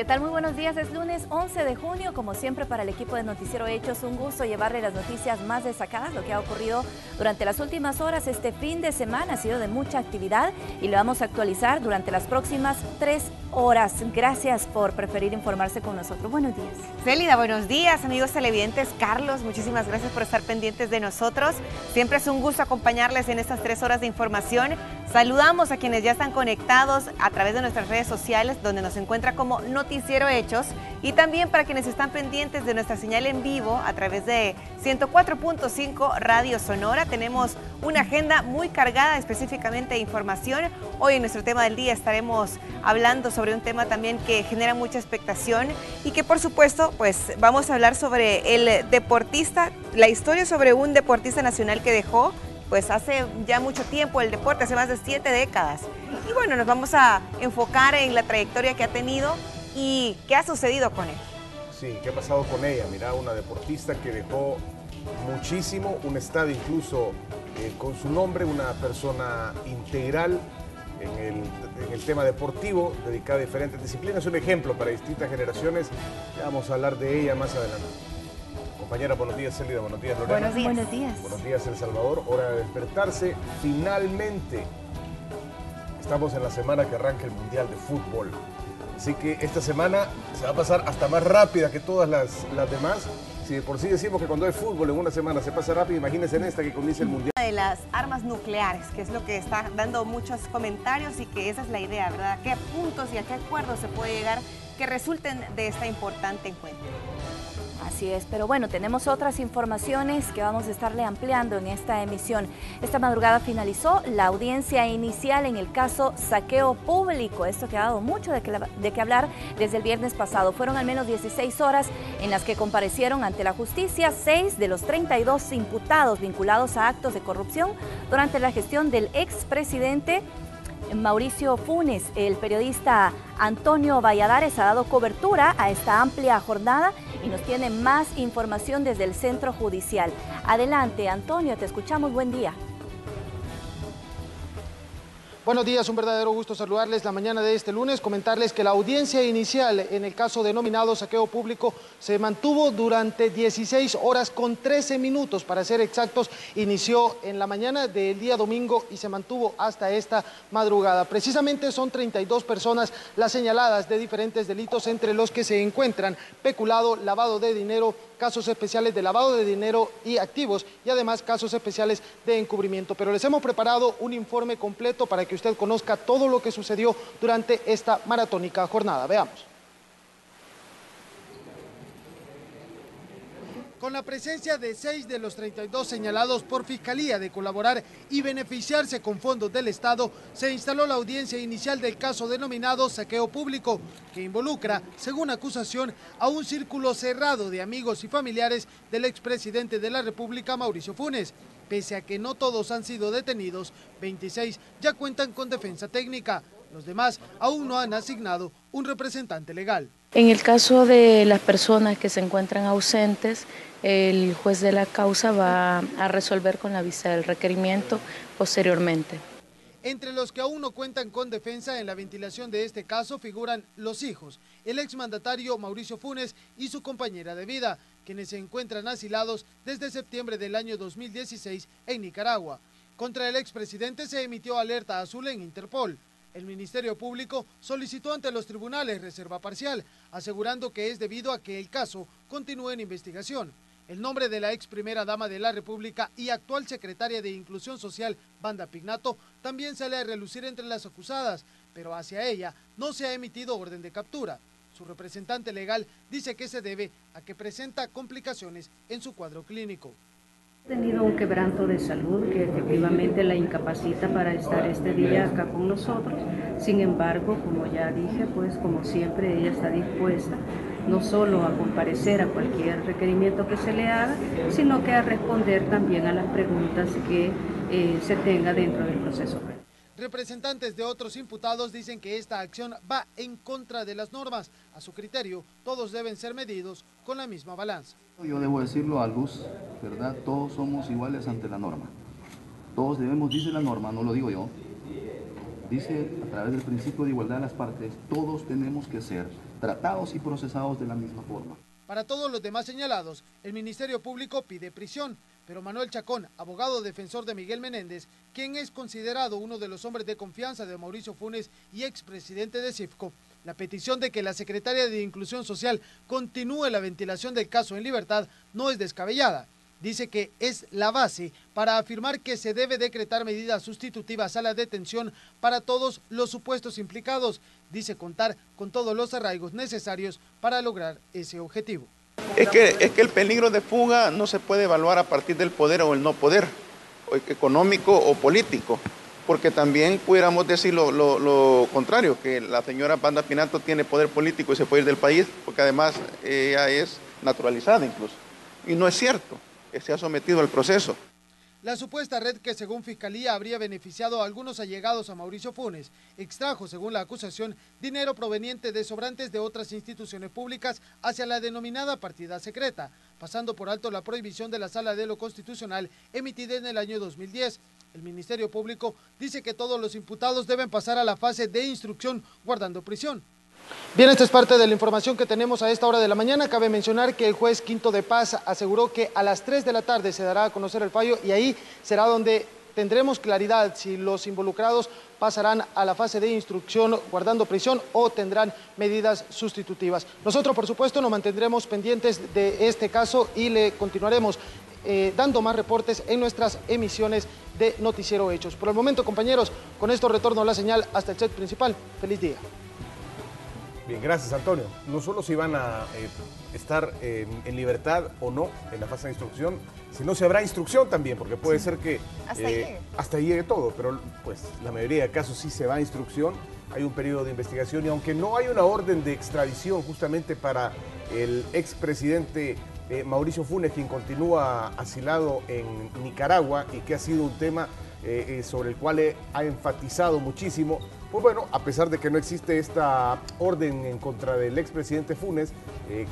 ¿Qué tal? Muy buenos días. Es lunes 11 de junio. Como siempre, para el equipo de Noticiero Hechos, un gusto llevarle las noticias más destacadas, lo que ha ocurrido durante las últimas horas. Este fin de semana ha sido de mucha actividad y lo vamos a actualizar durante las próximas tres horas. Gracias por preferir informarse con nosotros. Buenos días. Célida, buenos días, amigos televidentes. Carlos, muchísimas gracias por estar pendientes de nosotros. Siempre es un gusto acompañarles en estas tres horas de información. Saludamos a quienes ya están conectados a través de nuestras redes sociales, donde nos encuentra como Noticiero Hechos, y también para quienes están pendientes de nuestra señal en vivo a través de 104.5 Radio Sonora. Tenemos una agenda muy cargada específicamente de información. Hoy en nuestro tema del día estaremos hablando sobre un tema también que genera mucha expectación y que por supuesto pues vamos a hablar sobre el deportista, la historia sobre un deportista nacional que dejó pues hace ya mucho tiempo el deporte, hace más de siete décadas. Y bueno, nos vamos a enfocar en la trayectoria que ha tenido y qué ha sucedido con él. Sí, qué ha pasado con ella. Mira, una deportista que dejó muchísimo, un estado incluso eh, con su nombre, una persona integral en el, en el, tema deportivo, dedicada a diferentes disciplinas, un ejemplo para distintas generaciones. Ya vamos a hablar de ella más adelante. Compañera, buenos días, Celida. Buenos días, Lorena. Buenos días. Buenos días. Buenos días, El Salvador. Hora de despertarse. Finalmente, estamos en la semana que arranca el Mundial de Fútbol. Así que esta semana se va a pasar hasta más rápida que todas las, las demás. Si de por sí decimos que cuando hay fútbol en una semana se pasa rápido, imagínense en esta que comienza el Mundial. De las armas nucleares, que es lo que está dando muchos comentarios y que esa es la idea, ¿verdad? ¿A qué puntos y a qué acuerdos se puede llegar que resulten de esta importante encuentro? Así es, pero bueno, tenemos otras informaciones que vamos a estarle ampliando en esta emisión. Esta madrugada finalizó la audiencia inicial en el caso saqueo público. Esto que ha dado mucho de que, de que hablar desde el viernes pasado. Fueron al menos 16 horas en las que comparecieron ante la justicia seis de los 32 imputados vinculados a actos de corrupción durante la gestión del expresidente Mauricio Funes, el periodista Antonio Valladares ha dado cobertura a esta amplia jornada y nos tiene más información desde el centro judicial. Adelante, Antonio, te escuchamos. Buen día. Buenos días, un verdadero gusto saludarles la mañana de este lunes, comentarles que la audiencia inicial en el caso denominado saqueo público se mantuvo durante 16 horas con 13 minutos, para ser exactos, inició en la mañana del día domingo y se mantuvo hasta esta madrugada. Precisamente son 32 personas las señaladas de diferentes delitos entre los que se encuentran peculado, lavado de dinero, casos especiales de lavado de dinero y activos y además casos especiales de encubrimiento. Pero les hemos preparado un informe completo para que usted conozca todo lo que sucedió durante esta maratónica jornada. Veamos. con la presencia de seis de los 32 señalados por Fiscalía de colaborar y beneficiarse con fondos del Estado, se instaló la audiencia inicial del caso denominado saqueo público, que involucra, según acusación, a un círculo cerrado de amigos y familiares del expresidente de la República, Mauricio Funes. Pese a que no todos han sido detenidos, 26 ya cuentan con defensa técnica. Los demás aún no han asignado un representante legal. En el caso de las personas que se encuentran ausentes, el juez de la causa va a resolver con la vista del requerimiento posteriormente. Entre los que aún no cuentan con defensa en la ventilación de este caso figuran los hijos, el exmandatario Mauricio Funes y su compañera de vida, quienes se encuentran asilados desde septiembre del año 2016 en Nicaragua. Contra el expresidente se emitió alerta azul en Interpol. El Ministerio Público solicitó ante los tribunales reserva parcial, asegurando que es debido a que el caso continúe en investigación. El nombre de la ex primera dama de la República y actual secretaria de Inclusión Social, Banda Pignato, también sale a relucir entre las acusadas, pero hacia ella no se ha emitido orden de captura. Su representante legal dice que se debe a que presenta complicaciones en su cuadro clínico. Ha tenido un quebranto de salud que efectivamente la incapacita para estar este día acá con nosotros. Sin embargo, como ya dije, pues como siempre ella está dispuesta no solo a comparecer a cualquier requerimiento que se le haga, sino que a responder también a las preguntas que eh, se tenga dentro del proceso. Representantes de otros imputados dicen que esta acción va en contra de las normas. A su criterio, todos deben ser medidos con la misma balanza. Yo debo decirlo a luz, ¿verdad? Todos somos iguales ante la norma. Todos debemos, dice la norma, no lo digo yo, dice a través del principio de igualdad de las partes, todos tenemos que ser tratados y procesados de la misma forma. Para todos los demás señalados, el Ministerio Público pide prisión, pero Manuel Chacón, abogado defensor de Miguel Menéndez, quien es considerado uno de los hombres de confianza de Mauricio Funes y expresidente de CIFCO, la petición de que la secretaria de Inclusión Social continúe la ventilación del caso en libertad no es descabellada. Dice que es la base para afirmar que se debe decretar medidas sustitutivas a la detención para todos los supuestos implicados. Dice contar con todos los arraigos necesarios para lograr ese objetivo. Es que, es que el peligro de fuga no se puede evaluar a partir del poder o el no poder, económico o político porque también pudiéramos decir lo, contrario, que la señora Banda Pinato tiene poder político y se puede ir del país, porque además ella es naturalizada incluso. Y no es cierto, que se ha sometido al proceso. La supuesta red que según Fiscalía habría beneficiado a algunos allegados a Mauricio Funes extrajo, según la acusación, dinero proveniente de sobrantes de otras instituciones públicas hacia la denominada partida secreta, pasando por alto la prohibición de la Sala de lo Constitucional emitida en el año 2010 el Ministerio Público dice que todos los imputados deben pasar a la fase de instrucción guardando prisión. Bien, esta es parte de la información que tenemos a esta hora de la mañana. Cabe mencionar que el juez Quinto de Paz aseguró que a las 3 de la tarde se dará a conocer el fallo y ahí será donde tendremos claridad si los involucrados pasarán a la fase de instrucción guardando prisión o tendrán medidas sustitutivas. Nosotros, por supuesto, nos mantendremos pendientes de este caso y le continuaremos eh, dando más reportes en nuestras emisiones de Noticiero Hechos. Por el momento, compañeros, con esto retorno la señal hasta el set principal. Feliz día. Bien, gracias Antonio. No solo si van a eh, estar en, libertad o no en la fase de instrucción, sino si habrá instrucción también, porque puede ser que hasta, ahí llegue. hasta ahí llegue todo, pero pues la mayoría de casos sí se va a instrucción, hay un periodo de investigación y aunque no hay una orden de extradición justamente para el expresidente eh, Mauricio Funes, quien continúa asilado en Nicaragua y que ha sido un tema eh, eh, sobre el cual ha enfatizado muchísimo. Pues bueno, a pesar de que no existe esta orden en contra del expresidente Funes,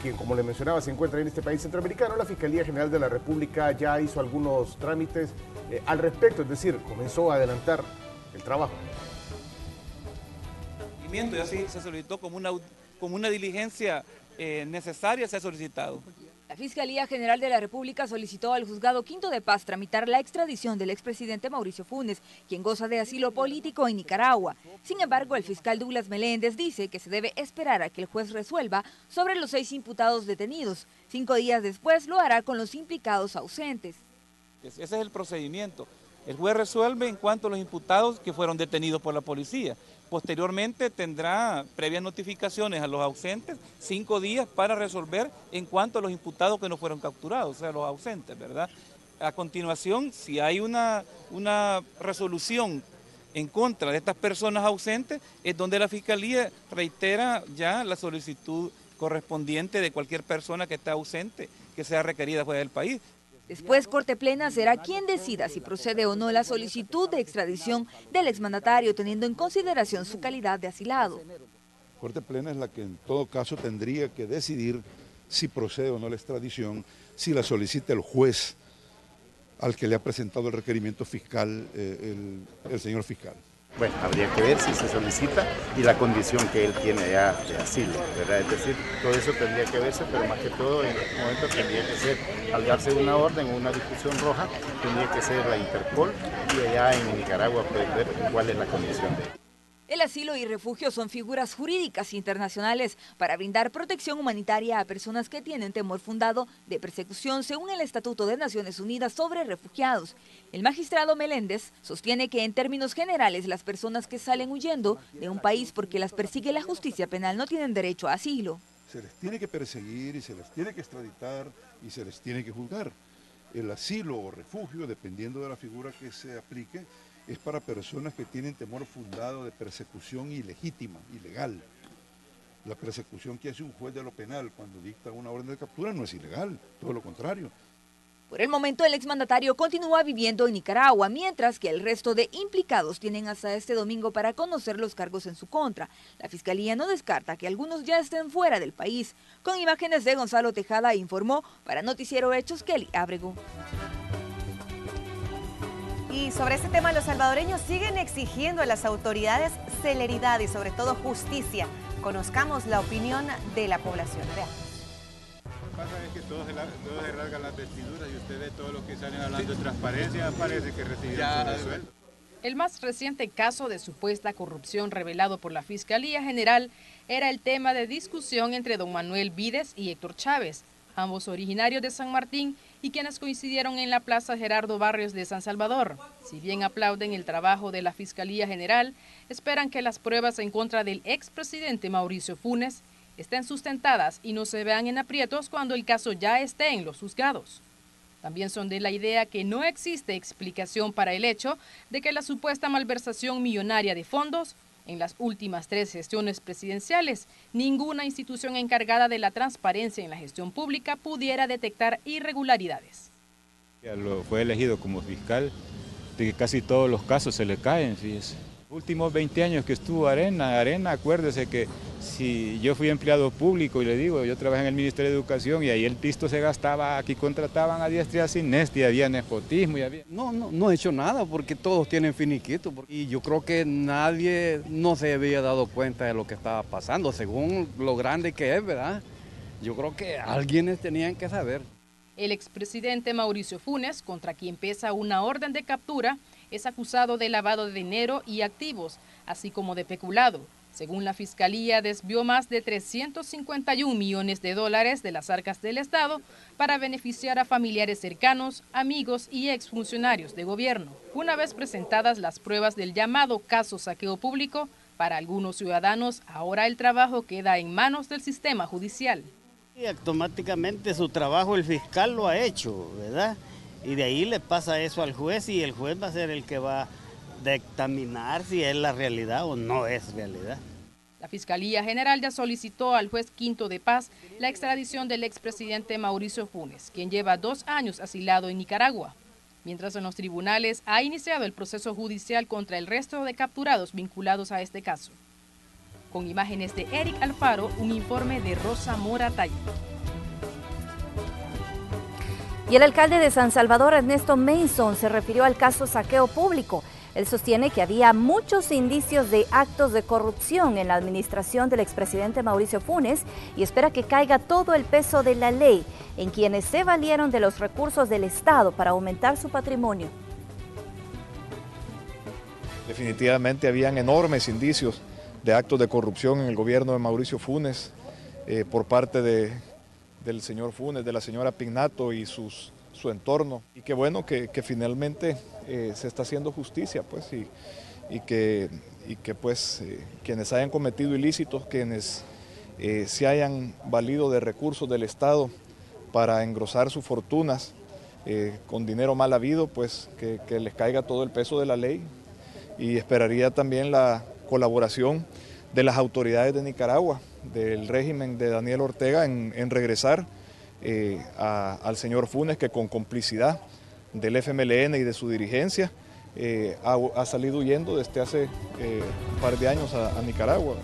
quien como le mencionaba se encuentra en este país centroamericano, la Fiscalía General de la República ya hizo algunos trámites al respecto, es decir, comenzó a adelantar el trabajo. Y así se solicitó como una, como una diligencia necesaria, se ha solicitado. La Fiscalía General de la República solicitó al juzgado Quinto de Paz tramitar la extradición del expresidente Mauricio Funes, quien goza de asilo político en Nicaragua. Sin embargo, el fiscal Douglas Meléndez dice que se debe esperar a que el juez resuelva sobre los seis imputados detenidos. Cinco días después lo hará con los implicados ausentes. Ese es el procedimiento. El juez resuelve en cuanto a los imputados que fueron detenidos por la policía. Posteriormente tendrá previas notificaciones a los ausentes, cinco días para resolver en cuanto a los imputados que no fueron capturados, o sea, los ausentes, ¿verdad? A continuación, si hay una, una resolución en contra de estas personas ausentes, es donde la Fiscalía reitera ya la solicitud correspondiente de cualquier persona que esté ausente, que sea requerida fuera del país. Después, Corte Plena será quien decida si procede o no la solicitud de extradición del exmandatario, teniendo en consideración su calidad de asilado. Corte Plena es la que en todo caso tendría que decidir si procede o no la extradición, si la solicita el juez al que le ha presentado el requerimiento fiscal eh, el señor fiscal. Bueno, habría que ver si se solicita y la condición que él tiene ya de asilo, ¿verdad? Es decir, todo eso tendría que verse, pero más que todo en este momento tendría que ser, al darse una orden o una discusión roja, tendría que ser la Interpol y allá en Nicaragua pueden ver cuál es la condición de él. El asilo y refugio son figuras jurídicas internacionales para brindar protección humanitaria a personas que tienen temor fundado de persecución según el Estatuto de Naciones Unidas sobre Refugiados. El magistrado Meléndez sostiene que en términos generales las personas que salen huyendo de un país porque las persigue la justicia penal no tienen derecho a asilo. Se les tiene que perseguir y se les tiene que extraditar y se les tiene que juzgar. El asilo o refugio, dependiendo de la figura que se aplique, es para personas que tienen temor fundado de persecución ilegítima, ilegal. La persecución que hace un juez de lo penal cuando dicta una orden de captura no es ilegal, todo lo contrario. Por el momento, el exmandatario continúa viviendo en Nicaragua, mientras que el resto de implicados tienen hasta este domingo para conocer los cargos en su contra. La Fiscalía no descarta que algunos ya estén fuera del país. Con imágenes de Gonzalo Tejada, informó para Noticiero Hechos Kelly Abrego. Y sobre este tema, los salvadoreños siguen exigiendo a las autoridades celeridad y sobre todo justicia conozcamos la opinión de la población. Veamos. Pasa es que todos se, la, todos se rasgan las vestiduras y todos los que salen hablando de transparencia, parece que recibieron sueldo. El más reciente caso de supuesta corrupción revelado por la Fiscalía General era el tema de discusión entre don Manuel Vides y Héctor Chávez, ambos originarios de San Martín y quienes coincidieron en la Plaza Gerardo Barrios de San Salvador. Si bien aplauden el trabajo de la Fiscalía General, esperan que las pruebas en contra del expresidente Mauricio Funes estén sustentadas y no se vean en aprietos cuando el caso ya esté en los juzgados. También son de la idea que no existe explicación para el hecho de que la supuesta malversación millonaria de fondos en las últimas tres gestiones presidenciales, ninguna institución encargada de la transparencia en la gestión pública pudiera detectar irregularidades. Fue elegido como fiscal, de que casi todos los casos se le caen, fíjese. Últimos 20 años que estuvo Arena, Arena, acuérdese que si yo fui empleado público y le digo, yo trabajé en el Ministerio de Educación y ahí el pisto se gastaba, aquí contrataban a diestra y siniestra y había nepotismo y había... No, no, no he hecho nada porque todos tienen finiquito y yo creo que nadie no se había dado cuenta de lo que estaba pasando, según lo grande que es, ¿verdad? Yo creo que alguienes tenían que saber. El expresidente Mauricio Funes, contra quien pesa una orden de captura, es acusado de lavado de dinero y activos, así como de peculado. Según la Fiscalía, desvió más de 351 millones de dólares de las arcas del Estado para beneficiar a familiares cercanos, amigos y exfuncionarios de gobierno. Una vez presentadas las pruebas del llamado caso saqueo público, para algunos ciudadanos ahora el trabajo queda en manos del sistema judicial. Y automáticamente su trabajo el fiscal lo ha hecho, ¿verdad? Y de ahí le pasa eso al juez y el juez va a ser el que va a dictaminar si es la realidad o no es realidad. La Fiscalía General ya solicitó al juez Quinto de Paz la extradición del expresidente Mauricio Funes, quien lleva dos años asilado en Nicaragua. Mientras en los tribunales ha iniciado el proceso judicial contra el resto de capturados vinculados a este caso. Con imágenes de Eric Alfaro, un informe de Rosa Moratay. Y el alcalde de San Salvador, Ernesto Mason, se refirió al caso saqueo público. Él sostiene que había muchos indicios de actos de corrupción en la administración del expresidente Mauricio Funes y espera que caiga todo el peso de la ley en quienes se valieron de los recursos del Estado para aumentar su patrimonio. Definitivamente habían enormes indicios de actos de corrupción en el gobierno de Mauricio Funes eh, por parte de, del señor Funes, de la señora Pignato y sus, su entorno. Y qué bueno que, finalmente eh, se está haciendo justicia, pues, y, que, y que pues eh, quienes hayan cometido ilícitos, quienes eh, se hayan valido de recursos del Estado para engrosar sus fortunas con dinero mal habido, pues que les caiga todo el peso de la ley y esperaría también la colaboración de las autoridades de Nicaragua del régimen de Daniel Ortega en, regresar eh, al señor Funes, que con complicidad del FMLN y de su dirigencia eh, ha, salido huyendo desde hace eh, un par de años a Nicaragua.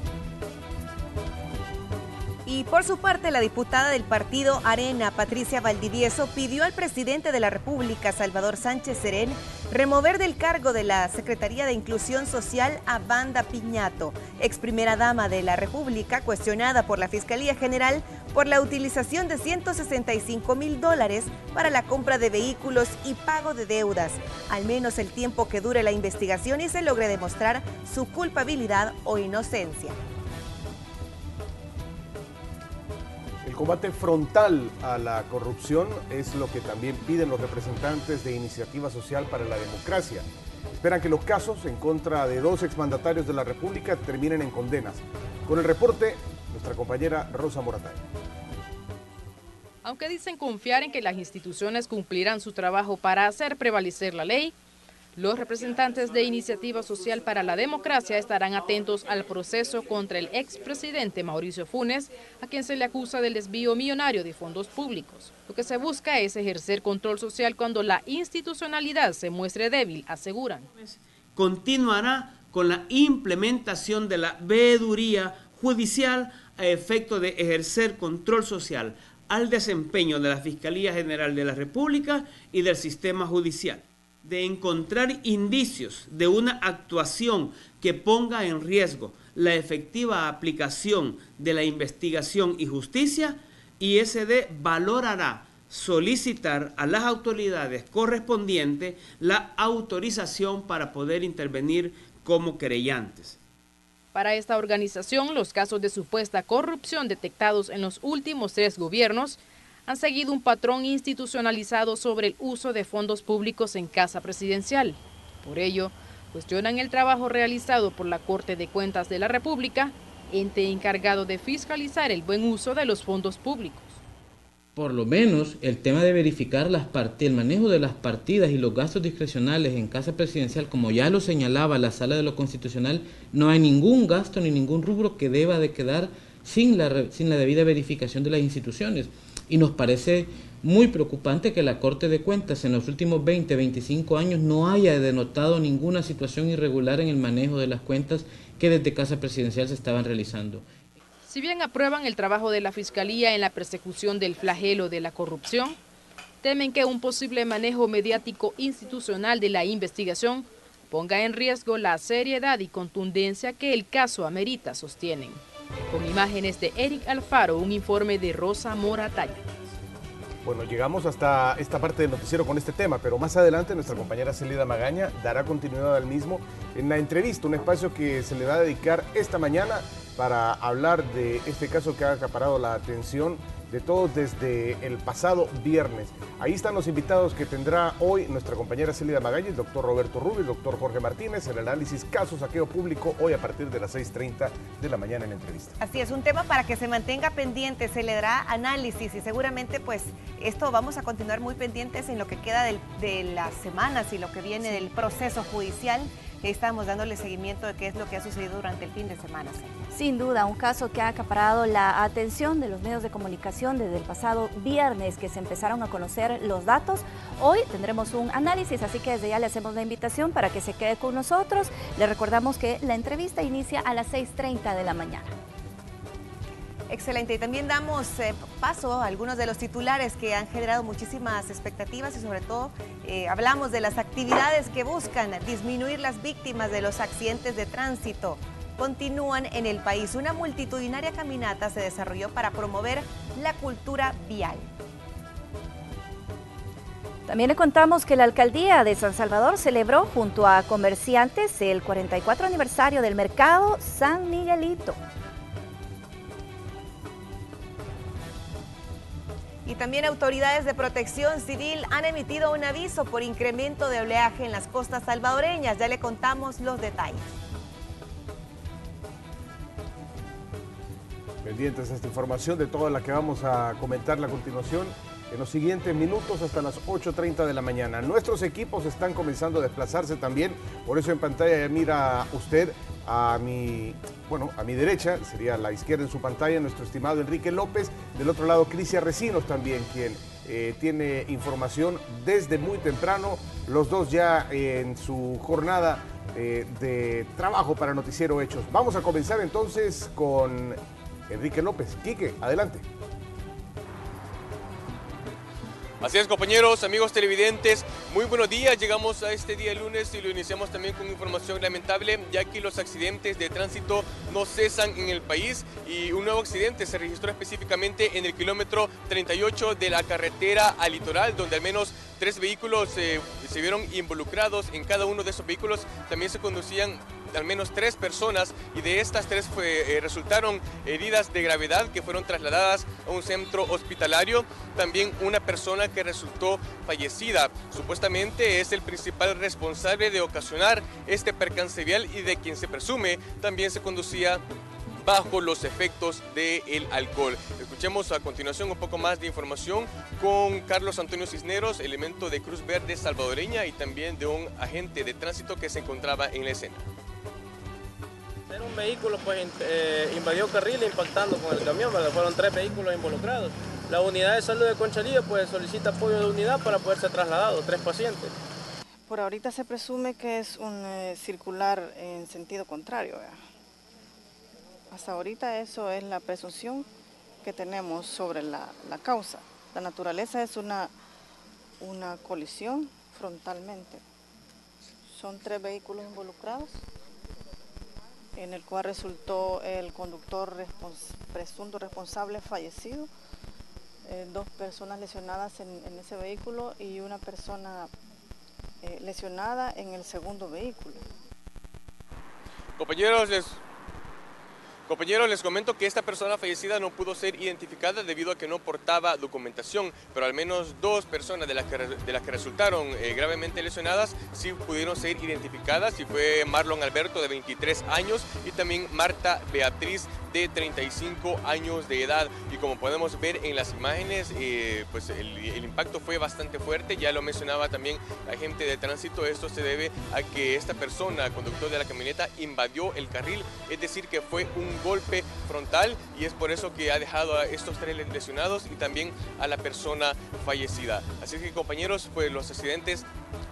Y por su parte, la diputada del partido Arena, Patricia Valdivieso, pidió al presidente de la República, Salvador Sánchez Serén, remover del cargo de la Secretaría de Inclusión Social a Banda Piñato, ex primera dama de la República, cuestionada por la Fiscalía General por la utilización de 165 mil dólares para la compra de vehículos y pago de deudas, al menos el tiempo que dure la investigación y se logre demostrar su culpabilidad o inocencia. El combate frontal a la corrupción es lo que también piden los representantes de Iniciativa Social para la Democracia. Esperan que los casos en contra de dos exmandatarios de la República terminen en condenas. Con el reporte, nuestra compañera Rosa Moratay. Aunque dicen confiar en que las instituciones cumplirán su trabajo para hacer prevalecer la ley, los representantes de Iniciativa Social para la Democracia estarán atentos al proceso contra el expresidente Mauricio Funes, a quien se le acusa del desvío millonario de fondos públicos. Lo que se busca es ejercer control social cuando la institucionalidad se muestre débil, aseguran. Continuará con la implementación de la veeduría judicial a efecto de ejercer control social al desempeño de la Fiscalía General de la República y del sistema judicial de encontrar indicios de una actuación que ponga en riesgo la efectiva aplicación de la investigación y justicia, ISD valorará solicitar a las autoridades correspondientes la autorización para poder intervenir como querellantes. Para esta organización, los casos de supuesta corrupción detectados en los últimos tres gobiernos han seguido un patrón institucionalizado sobre el uso de fondos públicos en casa presidencial. Por ello, cuestionan el trabajo realizado por la Corte de Cuentas de la República, ente encargado de fiscalizar el buen uso de los fondos públicos. Por lo menos el tema de verificar las el manejo de las partidas y los gastos discrecionales en casa presidencial, como ya lo señalaba la Sala de lo Constitucional, no hay ningún gasto ni ningún rubro que deba de quedar sin la, sin la debida verificación de las instituciones. Y nos parece muy preocupante que la Corte de Cuentas en los últimos 20, 25 años no haya denotado ninguna situación irregular en el manejo de las cuentas que desde Casa Presidencial se estaban realizando. Si bien aprueban el trabajo de la Fiscalía en la persecución del flagelo de la corrupción, temen que un posible manejo mediático institucional de la investigación ponga en riesgo la seriedad y contundencia que el caso amerita, sostienen. Con imágenes de Eric Alfaro, un informe de Rosa Moratalla. Bueno, llegamos hasta esta parte del noticiero con este tema, pero más adelante nuestra compañera Celida Magaña dará continuidad al mismo en la entrevista, un espacio que se le va a dedicar esta mañana para hablar de este caso que ha acaparado la atención de todos desde el pasado viernes. Ahí están los invitados que tendrá hoy nuestra compañera Celida Magaña, el doctor Roberto Rubio, el doctor Jorge Martínez, el análisis caso saqueo público hoy a partir de las 6.30 de la mañana en la entrevista. Así es, un tema para que se mantenga pendiente, se le dará análisis y seguramente pues esto vamos a continuar muy pendientes en lo que queda de las semanas y lo que viene del proceso judicial estamos dándole seguimiento de qué es lo que ha sucedido durante el fin de semana. Sin duda, un caso que ha acaparado la atención de los medios de comunicación desde el pasado viernes que se empezaron a conocer los datos. Hoy tendremos un análisis, así que desde ya le hacemos la invitación para que se quede con nosotros. Le recordamos que la entrevista inicia a las 6.30 de la mañana. Excelente. Y también damos eh, paso a algunos de los titulares que han generado muchísimas expectativas y sobre todo eh, hablamos de las actividades que buscan disminuir las víctimas de los accidentes de tránsito. Continúan en el país. Una multitudinaria caminata se desarrolló para promover la cultura vial. También le contamos que la alcaldía de San Salvador celebró junto a comerciantes el 44 aniversario del mercado San Miguelito. Y también autoridades de protección civil han emitido un aviso por incremento de oleaje en las costas salvadoreñas. Ya le contamos los detalles. Pendientes de esta información de toda la que vamos a comentar a continuación en los siguientes minutos hasta las 8.30 de la mañana. Nuestros equipos están comenzando a desplazarse también, por eso en pantalla mira usted a mi, bueno, a mi derecha, sería la izquierda en su pantalla, nuestro estimado Enrique López. Del otro lado, Crisia Recinos también, quien eh, tiene información desde muy temprano. Los dos ya en su jornada eh, de trabajo para Noticiero Hechos. Vamos a comenzar entonces con Enrique López. Quique, adelante. Así es, compañeros, amigos televidentes, muy buenos días. Llegamos a este día lunes y lo iniciamos también con información lamentable, ya que los accidentes de tránsito no cesan en el país y un nuevo accidente se registró específicamente en el kilómetro 38 de la carretera al litoral, donde al menos tres vehículos eh, se vieron involucrados. En cada uno de esos vehículos también se conducían al menos tres personas y de estas tres eh, resultaron heridas de gravedad que fueron trasladadas a un centro hospitalario. También una persona que resultó fallecida. Supuestamente es el principal responsable de ocasionar este percance vial y de quien se presume también se conducía bajo los efectos del alcohol. Escuchemos a continuación un poco más de información con Carlos Antonio Cisneros, elemento de Cruz Verde salvadoreña y también de un agente de tránsito que se encontraba en la escena. Un vehículo pues eh, invadió carril impactando con el camión, fueron tres vehículos involucrados. La unidad de salud de Conchalía pues solicita apoyo de unidad para poder ser trasladados, tres pacientes. Por ahorita se presume que es un eh, circular en sentido contrario. Hasta ahorita eso es la presunción que tenemos sobre la, causa. La naturaleza es una, una colisión frontalmente. Son tres vehículos involucrados. En el cual resultó el conductor presunto responsable fallecido, eh, dos personas lesionadas en, ese vehículo y una persona eh, lesionada en el segundo vehículo. Compañeros, les Compañeros, les comento que esta persona fallecida no pudo ser identificada debido a que no portaba documentación, pero al menos dos personas de las que, de las que resultaron eh, gravemente lesionadas sí pudieron ser identificadas y fue Marlon Alberto de 23 años y también Marta Beatriz de 35 años de edad. Y como podemos ver en las imágenes eh, pues el, el, impacto fue bastante fuerte, ya lo mencionaba también la gente de tránsito, esto se debe a que esta persona, conductor de la camioneta, invadió el carril, es decir que fue un golpe frontal y es por eso que ha dejado a estos tres lesionados y también a la persona fallecida. Así que compañeros, pues los accidentes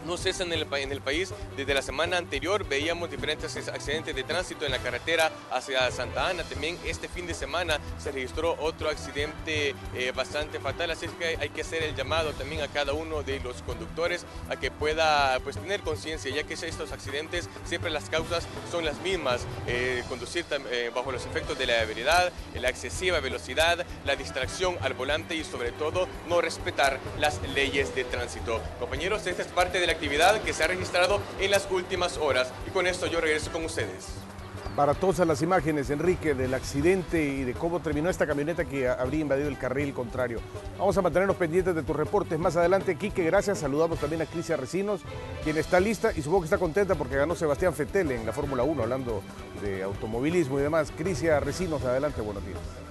no cesan en el, en el, país. Desde la semana anterior veíamos diferentes accidentes de tránsito en la carretera hacia Santa Ana. También este fin de semana se registró otro accidente eh, bastante fatal. Así que hay que hacer el llamado también a cada uno de los conductores a que pueda pues, tener conciencia, ya que estos accidentes siempre las causas son las mismas. Eh, conducir eh, bajo los efectos de la ebriedad, la excesiva velocidad, la distracción al volante y sobre todo no respetar las leyes de tránsito. Compañeros, esta es parte de la actividad que se ha registrado en las últimas horas. Y con esto yo regreso con ustedes. Para todas las imágenes, Enrique, del accidente y de cómo terminó esta camioneta que habría invadido el carril contrario. Vamos a mantenernos pendientes de tus reportes más adelante. Quique, gracias. Saludamos también a Crisia Recinos, quien está lista y supongo que está contenta porque ganó Sebastián Fettel en la Fórmula 1, hablando de automovilismo y demás. Crisia Recinos, adelante, buenos días.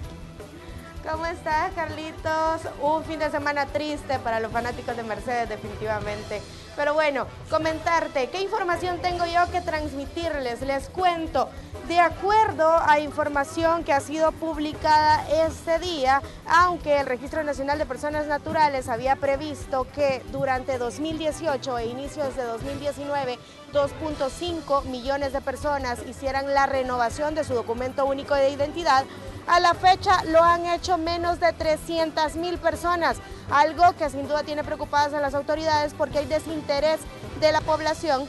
¿Cómo estás, Carlitos? Un fin de semana triste para los fanáticos de Mercedes, definitivamente. Pero bueno, comentarte, ¿qué información tengo yo que transmitirles? Les cuento, de acuerdo a información que ha sido publicada este día, aunque el Registro Nacional de Personas Naturales había previsto que durante 2018 e inicios de 2019 2.5 millones de personas hicieran la renovación de su documento único de identidad, a la fecha lo han hecho menos de 300 mil personas, algo que sin duda tiene preocupadas a las autoridades porque hay desinterés de la población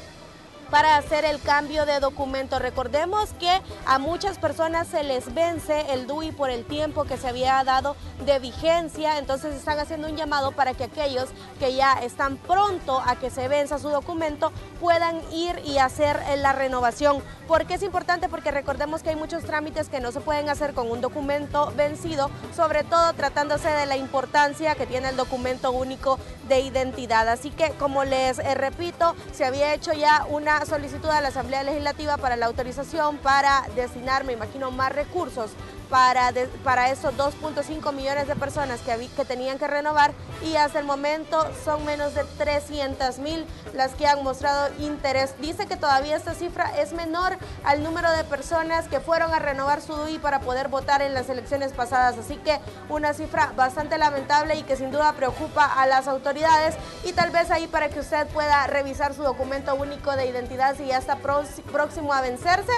para hacer el cambio de documento. Recordemos que a muchas personas se les vence el DUI por el tiempo que se había dado de vigencia, entonces están haciendo un llamado para que aquellos que ya están pronto a que se venza su documento puedan ir y hacer la renovación. ¿Por qué es importante? Porque recordemos que hay muchos trámites que no se pueden hacer con un documento vencido, sobre todo tratándose de la importancia que tiene el documento único de identidad. Así que, como les eh, repito, se había hecho ya una solicitud a la Asamblea Legislativa para la autorización para destinar, me imagino, más recursos para, para esos 2.5 millones de personas que, que tenían que renovar y hasta el momento son menos de 300 mil las que han mostrado interés. Dice que todavía esta cifra es menor al número de personas que fueron a renovar su DUI para poder votar en las elecciones pasadas. Así que una cifra bastante lamentable y que sin duda preocupa a las autoridades y tal vez ahí para que usted pueda revisar su documento único de identidad si ya está próximo a vencerse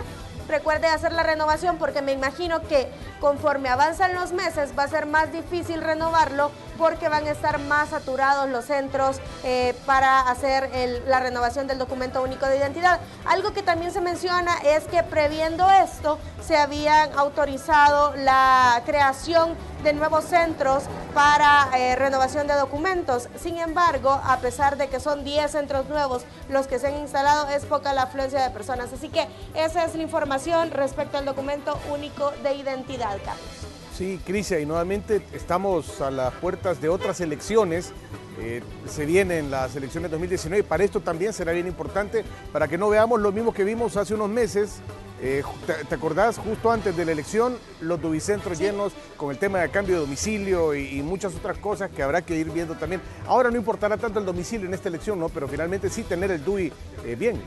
recuerde hacer la renovación porque me imagino que conforme avanzan los meses va a ser más difícil renovarlo porque van a estar más saturados los centros eh, para hacer la renovación del documento único de identidad. Algo que también se menciona es que previendo esto se habían autorizado la creación de nuevos centros para eh, renovación de documentos. Sin embargo, a pesar de que son 10 centros nuevos los que se han instalado, es poca la afluencia de personas. Así que esa es la información respecto al documento único de identidad, Carlos. Sí, Crisia, y nuevamente estamos a las puertas de otras elecciones. Eh, se vienen las elecciones 2019 y para esto también será bien importante para que no veamos lo mismo que vimos hace unos meses. Eh, te, acordás? Justo antes de la elección, los dubicentros llenos con el tema de cambio de domicilio y, muchas otras cosas que habrá que ir viendo también. Ahora no importará tanto el domicilio en esta elección, ¿no? Pero finalmente sí tener el DUI eh, bien.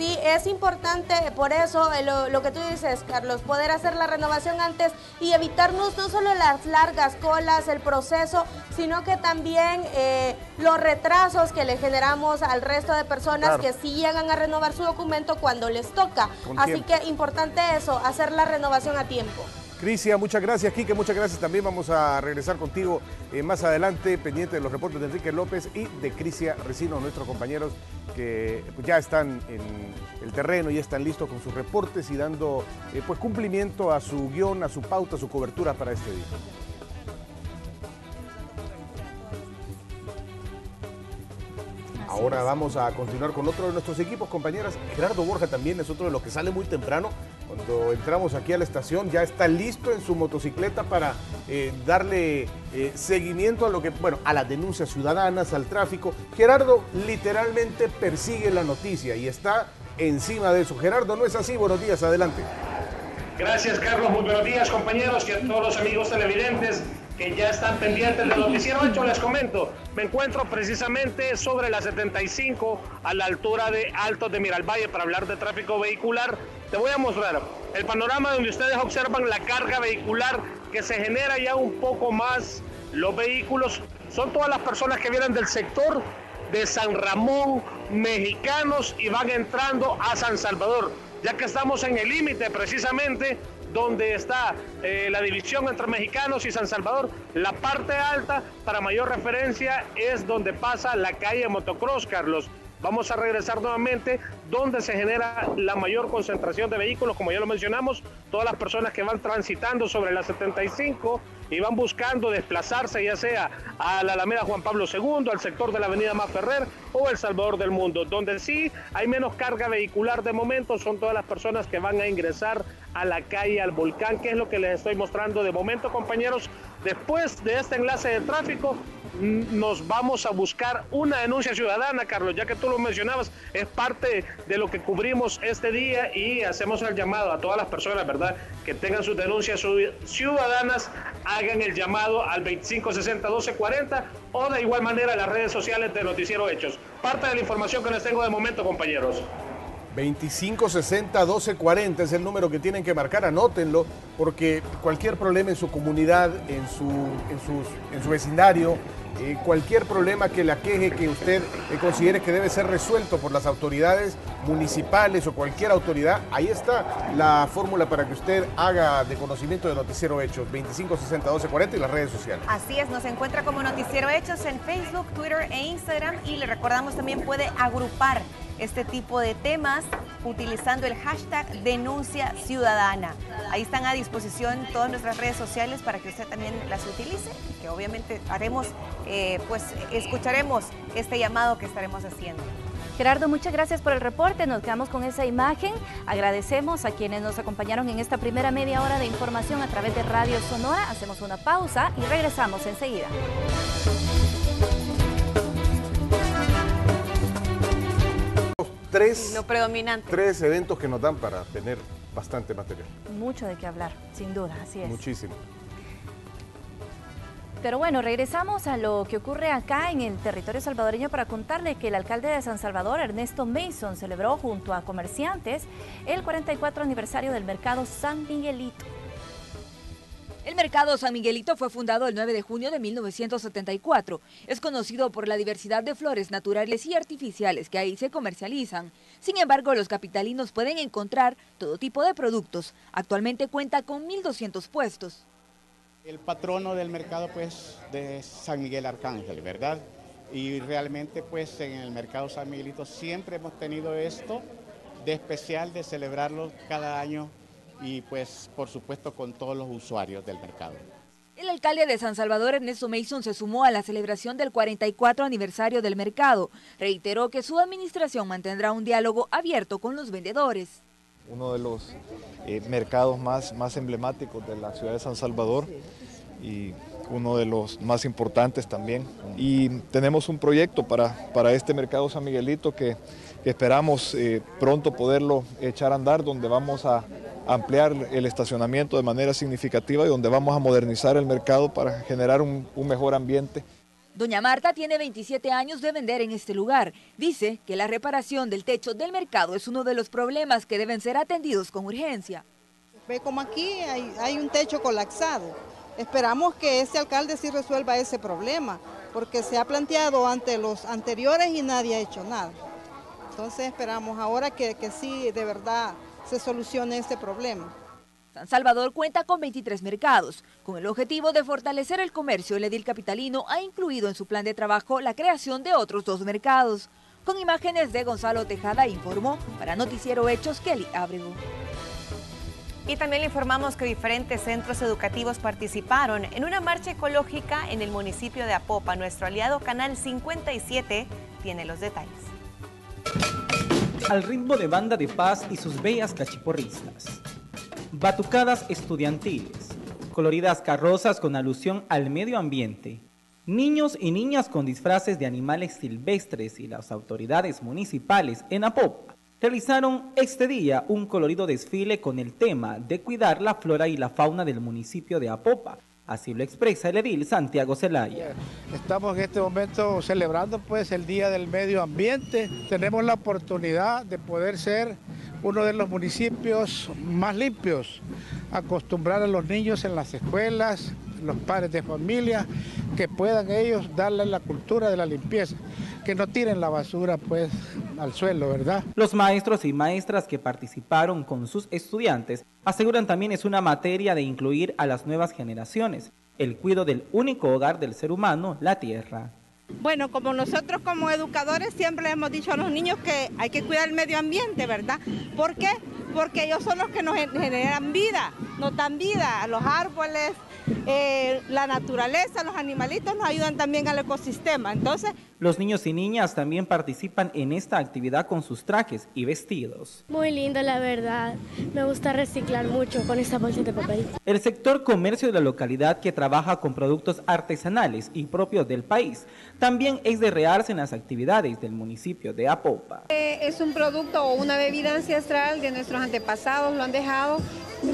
Sí, es importante por eso eh, lo, que tú dices, Carlos, poder hacer la renovación antes y evitarnos no solo las largas colas, el proceso, sino que también eh, los retrasos que le generamos al resto de personas que sí llegan a renovar su documento cuando les toca. Así que importante eso, hacer la renovación a tiempo. Crisia, muchas gracias. Quique, muchas gracias. También vamos a regresar contigo eh, más adelante, pendiente de los reportes de Enrique López y de Crisia Resino, nuestros compañeros que pues, ya están en el terreno, ya están listos con sus reportes y dando eh, pues, cumplimiento a su guion, a su pauta, a su cobertura para este día. Ahora vamos a continuar con otro de nuestros equipos, compañeras. Gerardo Borja también es otro de los que sale muy temprano. Cuando entramos aquí a la estación ya está listo en su motocicleta para eh, darle eh, seguimiento a lo que, bueno, a las denuncias ciudadanas, al tráfico. Gerardo literalmente persigue la noticia y está encima de eso. Gerardo, ¿no es así? Buenos días, adelante. Gracias, Carlos. Muy buenos días, compañeros, y a todos los amigos televidentes que ya están pendientes del noticiero hecho, les comento, me encuentro precisamente sobre la 75 a la altura de Altos de Miralvalle para hablar de tráfico vehicular. Te voy a mostrar el panorama donde ustedes observan la carga vehicular que se genera ya un poco más. Los vehículos son todas las personas que vienen del sector de San Ramón, mexicanos y van entrando a San Salvador, ya que estamos en el límite precisamente donde está eh, la división entre mexicanos y San Salvador. La parte alta, para mayor referencia, es donde pasa la calle Motocross, Carlos. Vamos a regresar nuevamente donde se genera la mayor concentración de vehículos, como ya lo mencionamos, todas las personas que van transitando sobre la 75 y van buscando desplazarse ya sea a la Alameda Juan Pablo II, al sector de la Avenida Maferrer o El Salvador del Mundo. Donde sí hay menos carga vehicular de momento son todas las personas que van a ingresar a la calle, al volcán, que es lo que les estoy mostrando de momento, compañeros. Después de este enlace de tráfico, nos vamos a buscar una denuncia ciudadana, Carlos, ya que tú lo mencionabas, es parte de lo que cubrimos este día y hacemos el llamado a todas las personas, ¿verdad?, que tengan sus denuncias ciudadanas, hagan el llamado al 2560-1240 o de igual manera a las redes sociales de Noticiero Hechos. Parte de la información que les tengo de momento, compañeros. 2560-1240 es el número que tienen que marcar, anótenlo, porque cualquier problema en su comunidad, en su, en sus, en su vecindario, eh, cualquier problema que le aqueje, que usted eh, considere que debe ser resuelto por las autoridades municipales o cualquier autoridad, ahí está la fórmula para que usted haga de conocimiento de Noticiero Hechos, 2560-1240 y las redes sociales. Así es, nos encuentra como Noticiero Hechos en Facebook, Twitter e Instagram y le recordamos también puede agrupar este tipo de temas utilizando el hashtag denuncia ciudadana. Ahí están a disposición todas nuestras redes sociales para que usted también las utilice y que obviamente haremos, eh, pues escucharemos este llamado que estaremos haciendo. Gerardo, muchas gracias por el reporte. Nos quedamos con esa imagen. Agradecemos a quienes nos acompañaron en esta primera media hora de información a través de Radio Sonora. Hacemos una pausa y regresamos enseguida. Tres, lo predominante. tres eventos que nos dan para tener bastante material. Mucho de qué hablar, sin duda, así es. Muchísimo. Pero bueno, regresamos a lo que ocurre acá en el territorio salvadoreño para contarle que el alcalde de San Salvador, Ernesto Mason, celebró junto a comerciantes el 44 aniversario del mercado San Miguelito. El mercado San Miguelito fue fundado el 9 de junio de 1974. Es conocido por la diversidad de flores naturales y artificiales que ahí se comercializan. Sin embargo, los capitalinos pueden encontrar todo tipo de productos. Actualmente cuenta con 1.200 puestos. El patrono del mercado pues de San Miguel Arcángel, ¿verdad? Y realmente pues en el mercado San Miguelito siempre hemos tenido esto de especial de celebrarlo cada año y pues por supuesto con todos los usuarios del mercado. El alcalde de San Salvador, Ernesto Mason, se sumó a la celebración del 44 aniversario del mercado. Reiteró que su administración mantendrá un diálogo abierto con los vendedores. Uno de los eh, mercados más, más emblemáticos de la ciudad de San Salvador y uno de los más importantes también. Y tenemos un proyecto para, para este mercado San Miguelito que, esperamos eh, pronto poderlo echar a andar, donde vamos a ampliar el estacionamiento de manera significativa y donde vamos a modernizar el mercado para generar un, mejor ambiente. Doña Marta tiene 27 años de vender en este lugar. Dice que la reparación del techo del mercado es uno de los problemas que deben ser atendidos con urgencia. Ve como aquí hay, hay un techo colapsado. Esperamos que este alcalde sí resuelva ese problema, porque se ha planteado ante los anteriores y nadie ha hecho nada. Entonces esperamos ahora que, que sí, de verdad, se solucione este problema. San Salvador cuenta con 23 mercados. Con el objetivo de fortalecer el comercio, el edil capitalino ha incluido en su plan de trabajo la creación de otros dos mercados. Con imágenes de Gonzalo Tejada informó para Noticiero Hechos Kelly Abrego. Y también le informamos que diferentes centros educativos participaron en una marcha ecológica en el municipio de Apopa. Nuestro aliado Canal 57 tiene los detalles. Al ritmo de banda de paz y sus bellas cachiporristas batucadas estudiantiles, coloridas carrozas con alusión al medio ambiente, niños y niñas con disfraces de animales silvestres y las autoridades municipales en Apopa realizaron este día un colorido desfile con el tema de cuidar la flora y la fauna del municipio de Apopa. Así lo expresa el edil Santiago Zelaya. Estamos en este momento celebrando pues el Día del Medio Ambiente. Tenemos la oportunidad de poder ser uno de los municipios más limpios, acostumbrar a los niños en las escuelas, los padres de familia, que puedan ellos darle la cultura de la limpieza, que no tiren la basura pues al suelo, ¿verdad? Los maestros y maestras que participaron con sus estudiantes aseguran también es una materia de incluir a las nuevas generaciones, el cuidado del único hogar del ser humano, la tierra. Bueno, como nosotros como educadores siempre le hemos dicho a los niños que hay que cuidar el medio ambiente, ¿verdad? ¿Por qué? Porque ellos son los que nos generan vida, nos dan vida a los árboles, eh, la naturaleza, los animalitos nos ayudan también al ecosistema. Entonces, los niños y niñas también participan en esta actividad con sus trajes y vestidos. Muy lindo, la verdad. Me gusta reciclar mucho con esta bolsa de papel. El sector comercio de la localidad que trabaja con productos artesanales y propios del país también es de rearse en las actividades del municipio de Apopa. Eh, es un producto o una bebida ancestral de nuestros antepasados, lo han dejado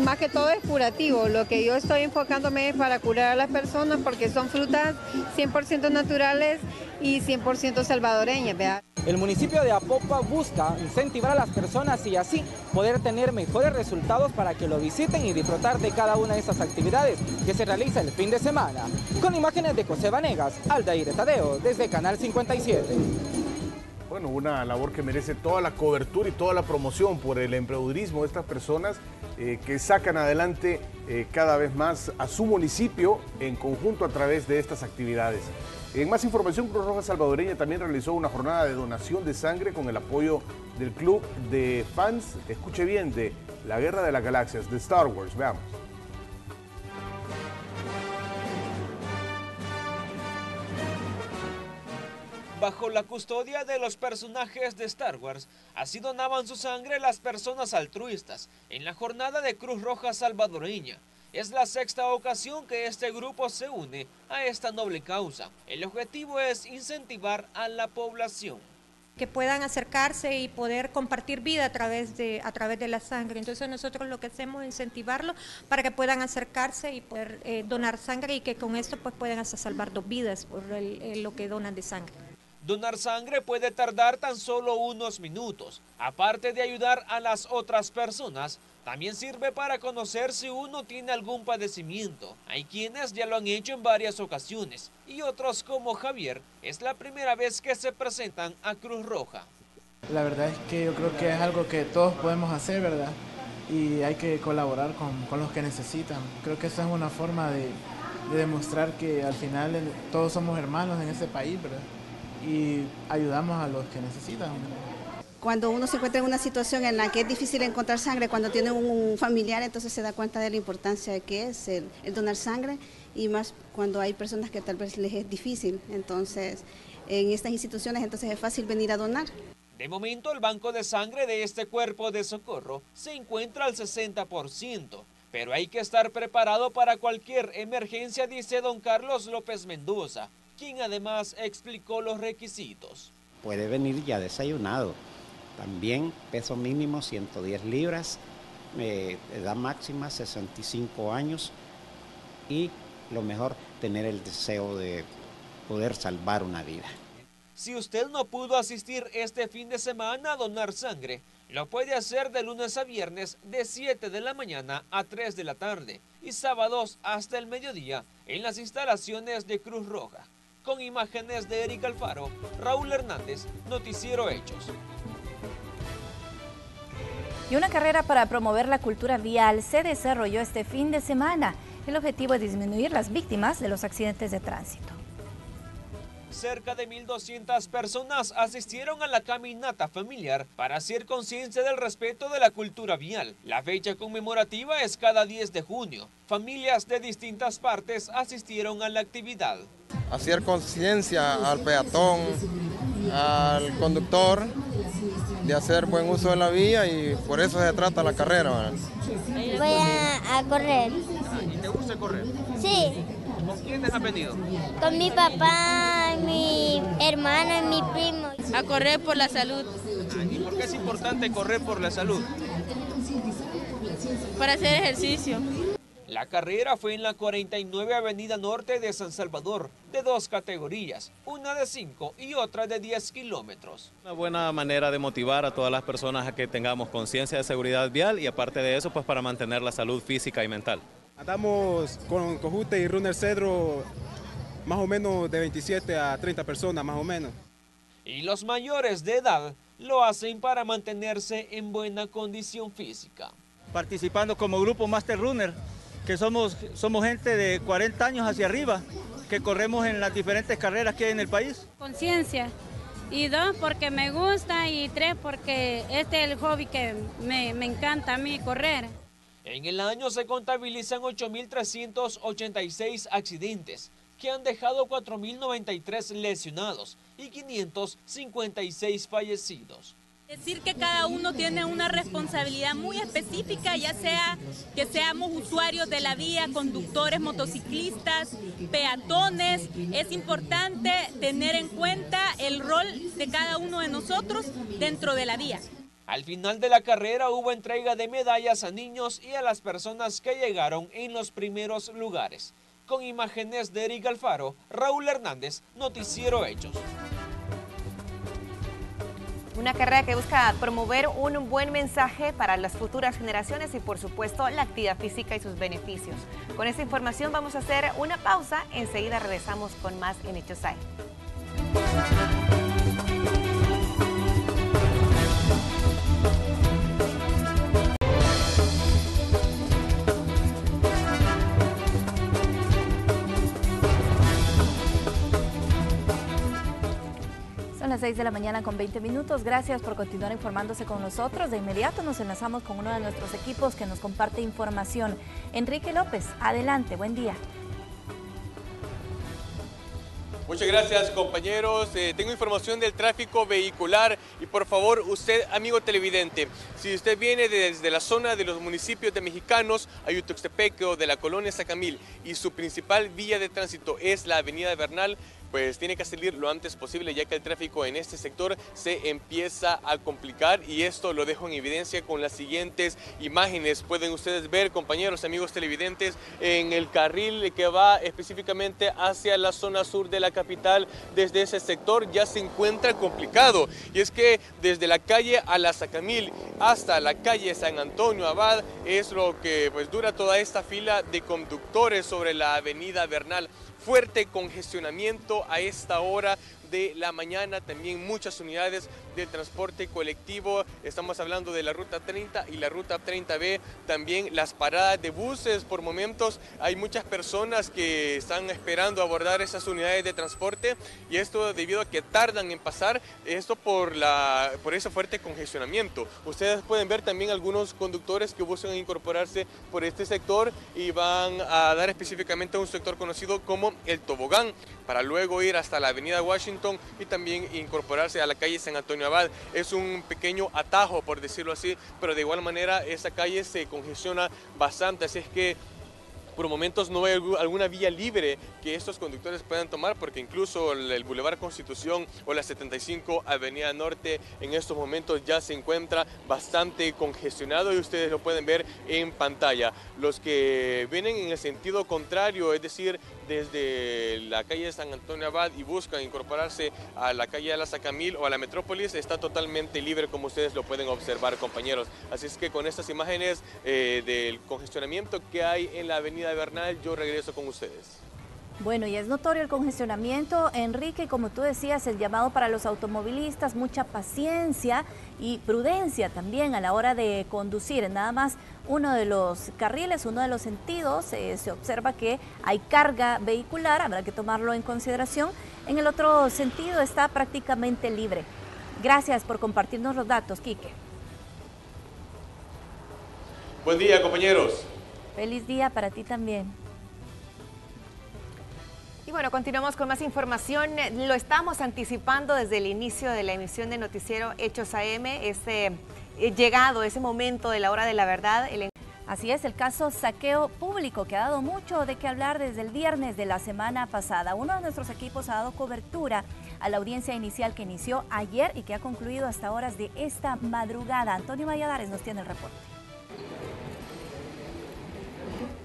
más que todo es curativo. Lo que yo estoy enfocándome es para curar a las personas porque son frutas 100% naturales y 100% salvadoreñas. El municipio de Apopa busca incentivar a las personas y así poder tener mejores resultados para que lo visiten y disfrutar de cada una de estas actividades que se realiza el fin de semana. Con imágenes de José Vanegas, Aldair Tadeo, desde Canal 57 bueno, una labor que merece toda la cobertura y toda la promoción por el emprendedurismo de estas personas eh, que sacan adelante eh, cada vez más a su municipio en conjunto a través de estas actividades. En más información, Cruz Roja Salvadoreña también realizó una jornada de donación de sangre con el apoyo del club de fans, escuche bien, de la Guerra de las Galaxias, de Star Wars. Veamos. Bajo la custodia de los personajes de Star Wars, así donaban su sangre las personas altruistas en la jornada de Cruz Roja Salvadoreña. Es la sexta ocasión que este grupo se une a esta noble causa. El objetivo es incentivar a la población que puedan acercarse y poder compartir vida a través de a través de la sangre. Entonces nosotros lo que hacemos es incentivarlo para que puedan acercarse y poder eh, donar sangre y que con esto pues puedan hasta salvar dos vidas por lo que donan de sangre. Donar sangre puede tardar tan solo unos minutos. Aparte de ayudar a las otras personas, también sirve para conocer si uno tiene algún padecimiento. Hay quienes ya lo han hecho en varias ocasiones y otros como Javier es la primera vez que se presentan a Cruz Roja. La verdad es que yo creo que es algo que todos podemos hacer, ¿verdad? Y hay que colaborar con, los que necesitan. Creo que esa es una forma de, de demostrar que al final todos somos hermanos en este país, ¿verdad? Y ayudamos a los que necesitan. Cuando uno se encuentra en una situación en la que es difícil encontrar sangre, cuando tiene un familiar, entonces se da cuenta de la importancia que es el, donar sangre y más cuando hay personas que tal vez les es difícil. Entonces, en estas instituciones entonces es fácil venir a donar. De momento, el banco de sangre de este cuerpo de socorro se encuentra al 60%, pero hay que estar preparado para cualquier emergencia, dice don Carlos López Mendoza, quien además explicó los requisitos. Puede venir ya desayunado. También peso mínimo 110 libras, eh, edad máxima 65 años y lo mejor tener el deseo de poder salvar una vida. Si usted no pudo asistir este fin de semana a donar sangre, lo puede hacer de lunes a viernes de 7 de la mañana a 3 de la tarde y sábados hasta el mediodía en las instalaciones de Cruz Roja. Con imágenes de Eric Alfaro, Raúl Hernández, Noticiero Hechos. Y una carrera para promover la cultura vial se desarrolló este fin de semana. El objetivo es disminuir las víctimas de los accidentes de tránsito. Cerca de 1.200 personas asistieron a la caminata familiar para hacer conciencia del respeto de la cultura vial. La fecha conmemorativa es cada 10 de junio. Familias de distintas partes asistieron a la actividad. Hacer conciencia al peatón, al conductor, de hacer buen uso de la vía y por eso se trata la carrera. Voy a, correr. ¿Y te gusta correr? Sí. ¿Con quiénes has venido? Con mi papá, mi hermano y mi primo. A correr por la salud. ¿Y por qué es importante correr por la salud? Para hacer ejercicio. La carrera fue en la 49 Avenida Norte de San Salvador, de dos categorías, una de 5 y otra de 10 kilómetros. Una buena manera de motivar a todas las personas a que tengamos conciencia de seguridad vial y aparte de eso, pues para mantener la salud física y mental. Andamos con Cojute y Runner Cedro más o menos de 27 a 30 personas, más o menos. Y los mayores de edad lo hacen para mantenerse en buena condición física. Participando como grupo Master Runner, que somos, somos gente de 40 años hacia arriba, que corremos en las diferentes carreras que hay en el país. Conciencia. Y dos, porque me gusta. Y tres, porque este es el hobby que me, me encanta a mí, correr. En el año se contabilizan 8.386 accidentes, que han dejado 4.093 lesionados y 556 fallecidos. Decir que cada uno tiene una responsabilidad muy específica, ya sea que seamos usuarios de la vía, conductores, motociclistas, peatones. Es importante tener en cuenta el rol de cada uno de nosotros dentro de la vía. Al final de la carrera hubo entrega de medallas a niños y a las personas que llegaron en los primeros lugares. Con imágenes de Eric Alfaro, Raúl Hernández, Noticiero Hechos. Una carrera que busca promover un buen mensaje para las futuras generaciones y por supuesto la actividad física y sus beneficios. Con esta información vamos a hacer una pausa, enseguida regresamos con más en Hechos Hay. Las 6 de la mañana con 20 minutos. Gracias por continuar informándose con nosotros. De inmediato nos enlazamos con uno de nuestros equipos que nos comparte información. Enrique López, adelante, buen día. Muchas gracias compañeros. Eh, tengo información del tráfico vehicular y por favor usted, amigo televidente, si usted viene desde la zona de los municipios de Mexicanos, Ayutuxtepeque o de la colonia Sacamil y su principal vía de tránsito es la avenida Bernal, pues tiene que salir lo antes posible ya que el tráfico en este sector se empieza a complicar y esto lo dejo en evidencia con las siguientes imágenes. Pueden ustedes ver, compañeros, amigos televidentes, en el carril que va específicamente hacia la zona sur de la capital, desde ese sector ya se encuentra complicado. Y es que desde la calle Alazacamil hasta la calle San Antonio Abad es lo que pues dura toda esta fila de conductores sobre la avenida Bernal fuerte congestionamiento a esta hora de la mañana, también muchas unidades del transporte colectivo, estamos hablando de la ruta 30 y la ruta 30B, también las paradas de buses. Por momentos, hay muchas personas que están esperando abordar esas unidades de transporte y esto debido a que tardan en pasar, esto por, la, por ese fuerte congestionamiento. Ustedes pueden ver también algunos conductores que buscan incorporarse por este sector y van a dar específicamente a un sector conocido como el tobogán, para luego ir hasta la avenida Washington y también incorporarse a la calle San Antonio Abad. Es un pequeño atajo, por decirlo así, pero de igual manera esa calle se congestiona bastante, así es que por momentos no hay alguna vía libre que estos conductores puedan tomar porque incluso el, Boulevard Constitución o la 75 Avenida Norte en estos momentos ya se encuentra bastante congestionado y ustedes lo pueden ver en pantalla. Los que vienen en el sentido contrario, es decir, desde la calle San Antonio Abad y buscan incorporarse a la calle de la Sacamil o a la Metrópolis, está totalmente libre como ustedes lo pueden observar compañeros. Así es que con estas imágenes eh, del congestionamiento que hay en la avenida de Bernal, yo regreso con ustedes. Bueno, y es notorio el congestionamiento, Enrique, como tú decías, el llamado para los automovilistas, mucha paciencia y prudencia también a la hora de conducir. Nada más uno de los carriles, uno de los sentidos, eh, se observa que hay carga vehicular, habrá que tomarlo en consideración. En el otro sentido está prácticamente libre. Gracias por compartirnos los datos, Quique. Buen día, compañeros. Feliz día para ti también. Y bueno, continuamos con más información. Lo estamos anticipando desde el inicio de la emisión de Noticiero Hechos AM, ese eh, llegado, ese momento de la hora de la verdad. Así es, el caso saqueo público que ha dado mucho de qué hablar desde el viernes de la semana pasada. Uno de nuestros equipos ha dado cobertura a la audiencia inicial que inició ayer y que ha concluido hasta horas de esta madrugada. Antonio Valladares nos tiene el reporte.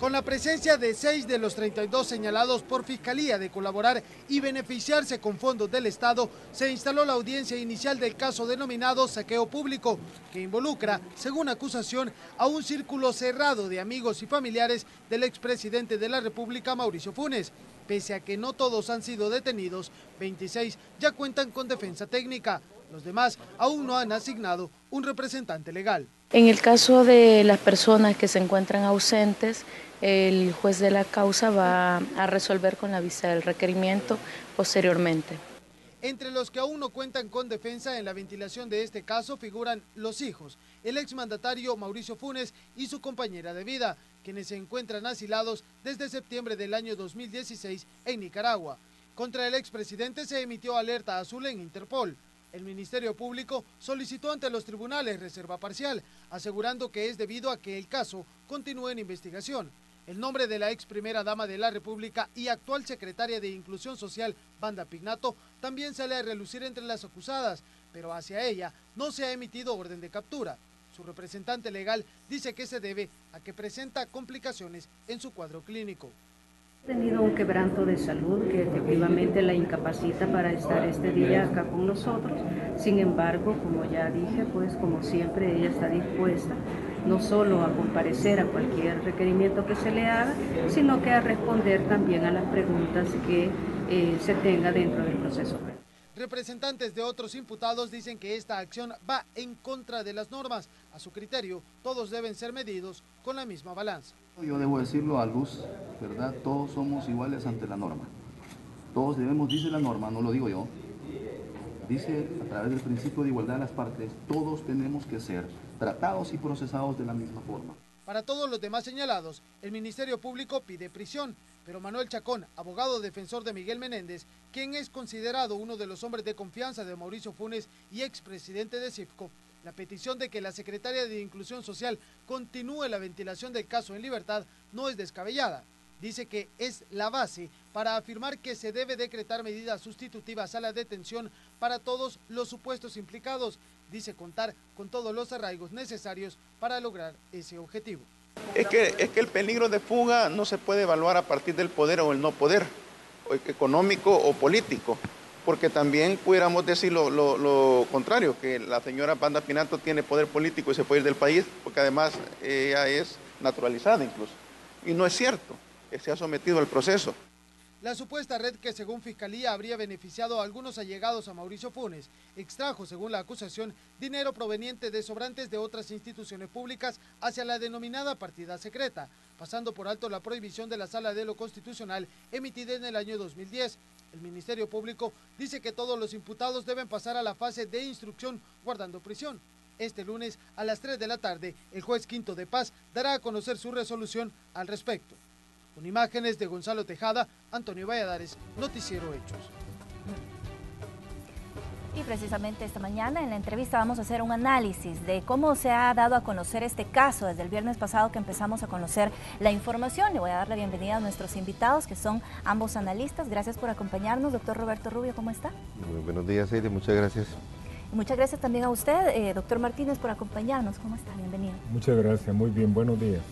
Con la presencia de seis de los 32 señalados por Fiscalía de colaborar y beneficiarse con fondos del Estado, se instaló la audiencia inicial del caso denominado saqueo público, que involucra, según acusación, a un círculo cerrado de amigos y familiares del expresidente de la República, Mauricio Funes. Pese a que no todos han sido detenidos, 26 ya cuentan con defensa técnica. Los demás aún no han asignado un representante legal. En el caso de las personas que se encuentran ausentes, el juez de la causa va a resolver con la vista del requerimiento posteriormente. Entre los que aún no cuentan con defensa en la ventilación de este caso figuran los hijos, el exmandatario Mauricio Funes y su compañera de vida, quienes se encuentran asilados desde septiembre del año 2016 en Nicaragua. Contra el expresidente se emitió alerta azul en Interpol. El Ministerio Público solicitó ante los tribunales reserva parcial, asegurando que es debido a que el caso continúe en investigación. El nombre de la ex primera dama de la República y actual secretaria de Inclusión Social, Banda Pignato, también sale a relucir entre las acusadas, pero hacia ella no se ha emitido orden de captura. Su representante legal dice que se debe a que presenta complicaciones en su cuadro clínico. Ha tenido un quebranto de salud que efectivamente la incapacita para estar este día acá con nosotros. Sin embargo, como ya dije, pues como siempre ella está dispuesta no solo a comparecer a cualquier requerimiento que se le haga, sino que a responder también a las preguntas que eh, se tenga dentro del proceso. Representantes de otros imputados dicen que esta acción va en contra de las normas. A su criterio, todos deben ser medidos con la misma balanza. Yo debo decirlo a luz, ¿verdad? Todos somos iguales ante la norma. Todos debemos, dice la norma, no lo digo yo, dice a través del principio de igualdad de las partes, todos tenemos que ser tratados y procesados de la misma forma. Para todos los demás señalados, el Ministerio Público pide prisión, pero Manuel Chacón, abogado defensor de Miguel Menéndez, quien es considerado uno de los hombres de confianza de Mauricio Funes y expresidente de CIFCO, la petición de que la secretaria de Inclusión Social continúe la ventilación del caso en libertad no es descabellada. Dice que es la base para afirmar que se debe decretar medidas sustitutivas a la detención para todos los supuestos implicados. Dice contar con todos los arraigos necesarios para lograr ese objetivo. Es que, es que el peligro de fuga no se puede evaluar a partir del poder o el no poder, económico o político porque también pudiéramos decir lo, contrario, que la señora Banda Pinato tiene poder político y se puede ir del país, porque además ella es naturalizada incluso. Y no es cierto, se ha sometido al proceso. La supuesta red que según Fiscalía habría beneficiado a algunos allegados a Mauricio Funes extrajo, según la acusación, dinero proveniente de sobrantes de otras instituciones públicas hacia la denominada partida secreta, pasando por alto la prohibición de la Sala de lo Constitucional emitida en el año 2010 el Ministerio Público dice que todos los imputados deben pasar a la fase de instrucción guardando prisión. Este lunes a las 3 de la tarde, el juez Quinto de Paz dará a conocer su resolución al respecto. Con imágenes de Gonzalo Tejada, Antonio Valladares, Noticiero Hechos. Y precisamente esta mañana en la entrevista vamos a hacer un análisis de cómo se ha dado a conocer este caso desde el viernes pasado que empezamos a conocer la información. Le voy a dar la bienvenida a nuestros invitados que son ambos analistas. Gracias por acompañarnos. Doctor Roberto Rubio, ¿cómo está? Muy buenos días, Eide. Muchas gracias. muchas gracias también a usted, eh, doctor Martínez, por acompañarnos. ¿Cómo está? Bienvenido. Muchas gracias. Muy bien. Buenos días.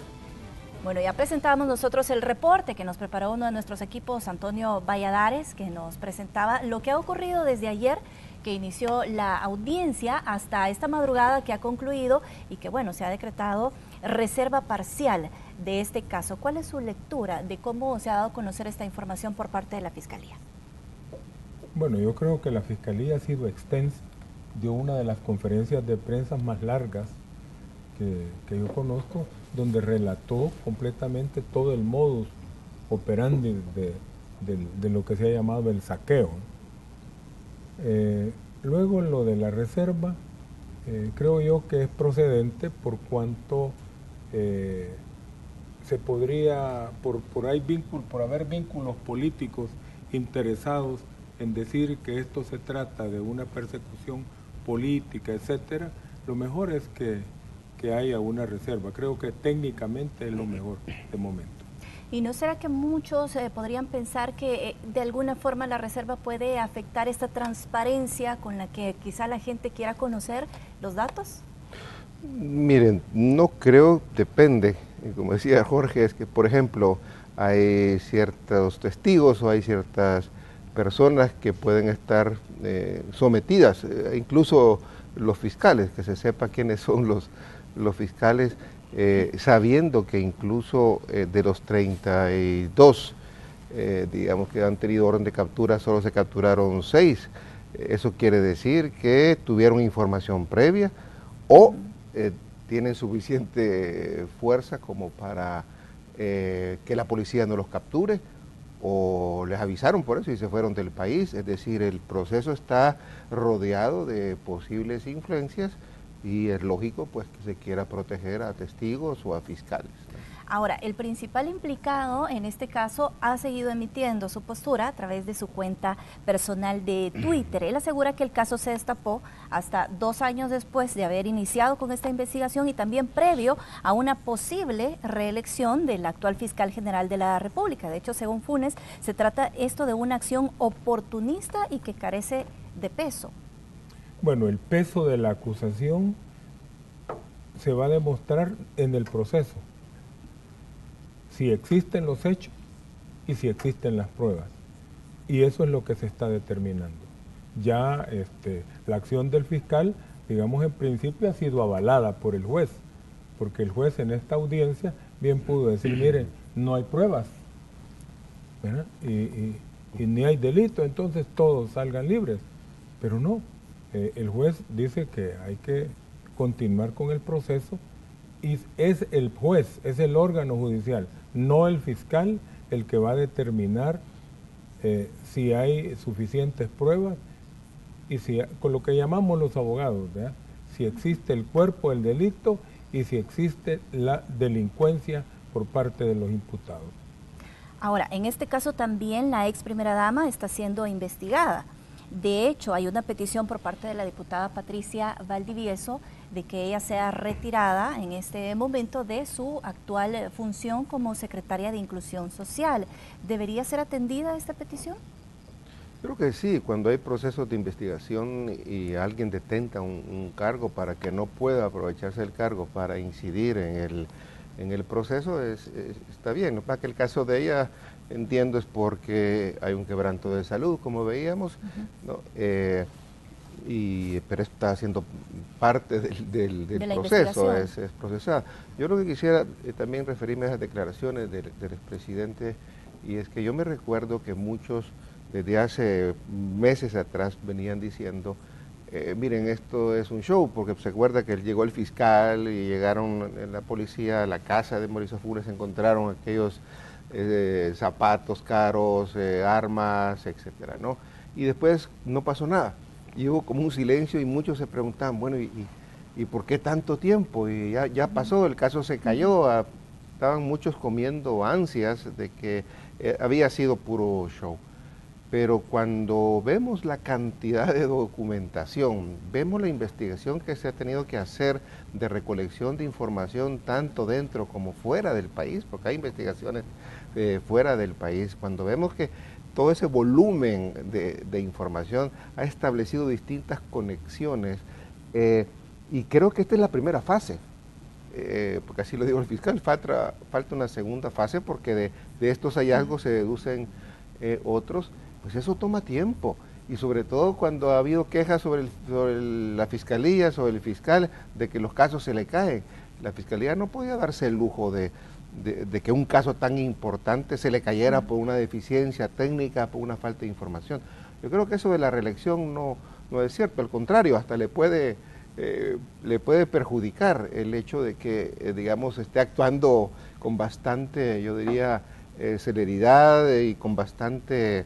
Bueno, ya presentábamos nosotros el reporte que nos preparó uno de nuestros equipos, Antonio Valladares, que nos presentaba lo que ha ocurrido desde ayer que inició la audiencia hasta esta madrugada que ha concluido y que bueno, se ha decretado reserva parcial. de este caso. ¿Cuál es su lectura de cómo se ha dado a conocer esta información por parte de la Fiscalía? Bueno, yo creo que la Fiscalía ha sido extensa, dio una de las conferencias de prensa más largas que, yo conozco, donde relató completamente todo el modus operandi de, lo que se ha llamado el saqueo. Eh, luego lo de la reserva, eh, creo yo que es procedente por cuanto eh, se podría, por, por, hay por haber vínculos políticos interesados en decir que esto se trata de una persecución política, etcétera, lo mejor es que, haya una reserva. Creo que técnicamente es lo mejor de momento. ¿Y no será que muchos eh, podrían pensar que eh, de alguna forma la reserva puede afectar esta transparencia con la que quizá la gente quiera conocer los datos? Miren, no creo, depende. Como decía Jorge, es que, por ejemplo, hay ciertos testigos o hay ciertas personas que pueden estar eh, sometidas, eh, incluso los fiscales, que se sepa quiénes son los, los fiscales, eh, sabiendo que incluso de los 32, digamos que han tenido orden de captura, solo se capturaron 6. Eso quiere decir que tuvieron información previa o tienen suficiente fuerza como para que la policía no los capture o les avisaron por eso y se fueron del país. Es decir, el proceso está rodeado de posibles influencias y es lógico pues que se quiera proteger a testigos o a fiscales. Ahora, el principal implicado en este caso ha seguido emitiendo su postura a través de su cuenta personal de Twitter. Él asegura que el caso se destapó hasta dos años después de haber iniciado con esta investigación y también previo a una posible reelección del actual fiscal general de la República. De hecho, según Funes, se trata esto de una acción oportunista y que carece de peso. Bueno, el peso de la acusación se va a demostrar en el proceso si existen los hechos y si existen las pruebas. Y eso es lo que se está determinando. Ya este, la acción del fiscal, digamos, en principio ha sido avalada por el juez, porque el juez en esta audiencia bien pudo decir, miren, no hay pruebas y, ni hay delito, entonces todos salgan libres. Pero no, eh, el juez dice que hay que continuar con el proceso y es el juez, es el órgano judicial no el fiscal el que va a determinar eh, si hay suficientes pruebas y si con lo que llamamos los abogados, si existe el cuerpo del delito y si existe la delincuencia por parte de los imputados. Ahora, en este caso también la ex primera dama está siendo investigada. De hecho, hay una petición por parte de la diputada Patricia Valdivieso de que ella sea retirada en este momento de su actual función como secretaria de Inclusión Social. ¿Debería ser atendida esta petición? Creo que sí, cuando hay procesos de investigación y alguien detenta un, cargo para que no pueda aprovecharse del cargo para incidir en el, en el proceso, es, está bien. Para que el caso de ella, entiendo, es porque hay un quebranto de salud, como veíamos, ¿no? Eh, y, pero está haciendo parte del, proceso, es, procesada. Yo lo que quisiera eh, también referirme a las declaraciones del, expresidente, y es que yo me recuerdo que muchos desde hace meses atrás venían diciendo, eh, miren, esto es un show, porque se acuerda que llegó el fiscal y llegaron la policía a la casa de Mauricio Funes, encontraron aquellos eh, zapatos caros, armas, etcétera, ¿no? Y después no pasó nada y hubo como un silencio y muchos se preguntaban, bueno, ¿y, y, por qué tanto tiempo? Y ya, ya, pasó, el caso se cayó, ah, estaban muchos comiendo ansias de que eh, había sido puro show. Pero cuando vemos la cantidad de documentación, vemos la investigación que se ha tenido que hacer de recolección de información tanto dentro como fuera del país, porque hay investigaciones eh, fuera del país, cuando vemos que todo ese volumen de, información ha establecido distintas conexiones eh, y creo que esta es la primera fase, eh, porque así lo digo el fiscal, falta, falta una segunda fase porque de, estos hallazgos se deducen otros, pues eso toma tiempo y sobre todo cuando ha habido quejas sobre, sobre, la fiscalía, sobre el fiscal, de que los casos se le caen. La fiscalía no podía darse el lujo de, de, que un caso tan importante se le cayera por una deficiencia técnica, por una falta de información. Yo creo que eso de la reelección no, no es cierto, al contrario, hasta le puede, eh, le puede perjudicar el hecho de que, eh, digamos, esté actuando con bastante, yo diría, eh, celeridad y con bastante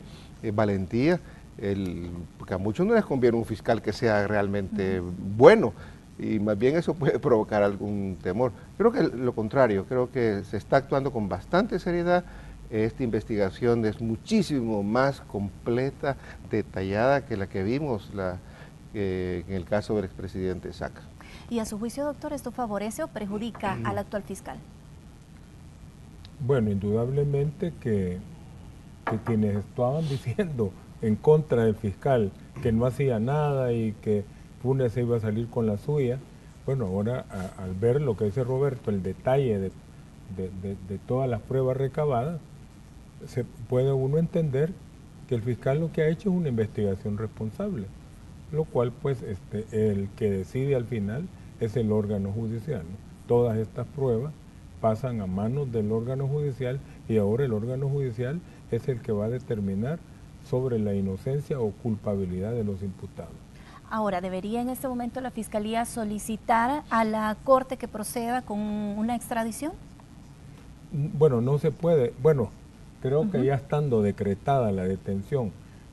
valentía. El, porque a muchos no les conviene un fiscal que sea realmente bueno y más bien eso puede provocar algún temor. Creo que lo contrario, creo que se está actuando con bastante seriedad. Esta investigación es muchísimo más completa, detallada que la que vimos la, en el caso del expresidente Saca. ¿Y a su juicio, doctor, esto favorece o perjudica al actual fiscal? Bueno, indudablemente que, que quienes estaban diciendo en contra del fiscal que no hacía nada y que Funes se iba a salir con la suya. Bueno, ahora al ver lo que dice Roberto, el detalle de, todas las pruebas recabadas, se puede uno entender que el fiscal lo que ha hecho es una investigación responsable, lo cual pues este, el que decide al final es el órgano judicial. Todas estas pruebas pasan a manos del órgano judicial y ahora el órgano judicial es el que va a determinar sobre la inocencia o culpabilidad de los imputados. Ahora, ¿debería en este momento la Fiscalía solicitar a la Corte que proceda con una extradición? Bueno, no se puede. Bueno, creo que ya estando decretada la detención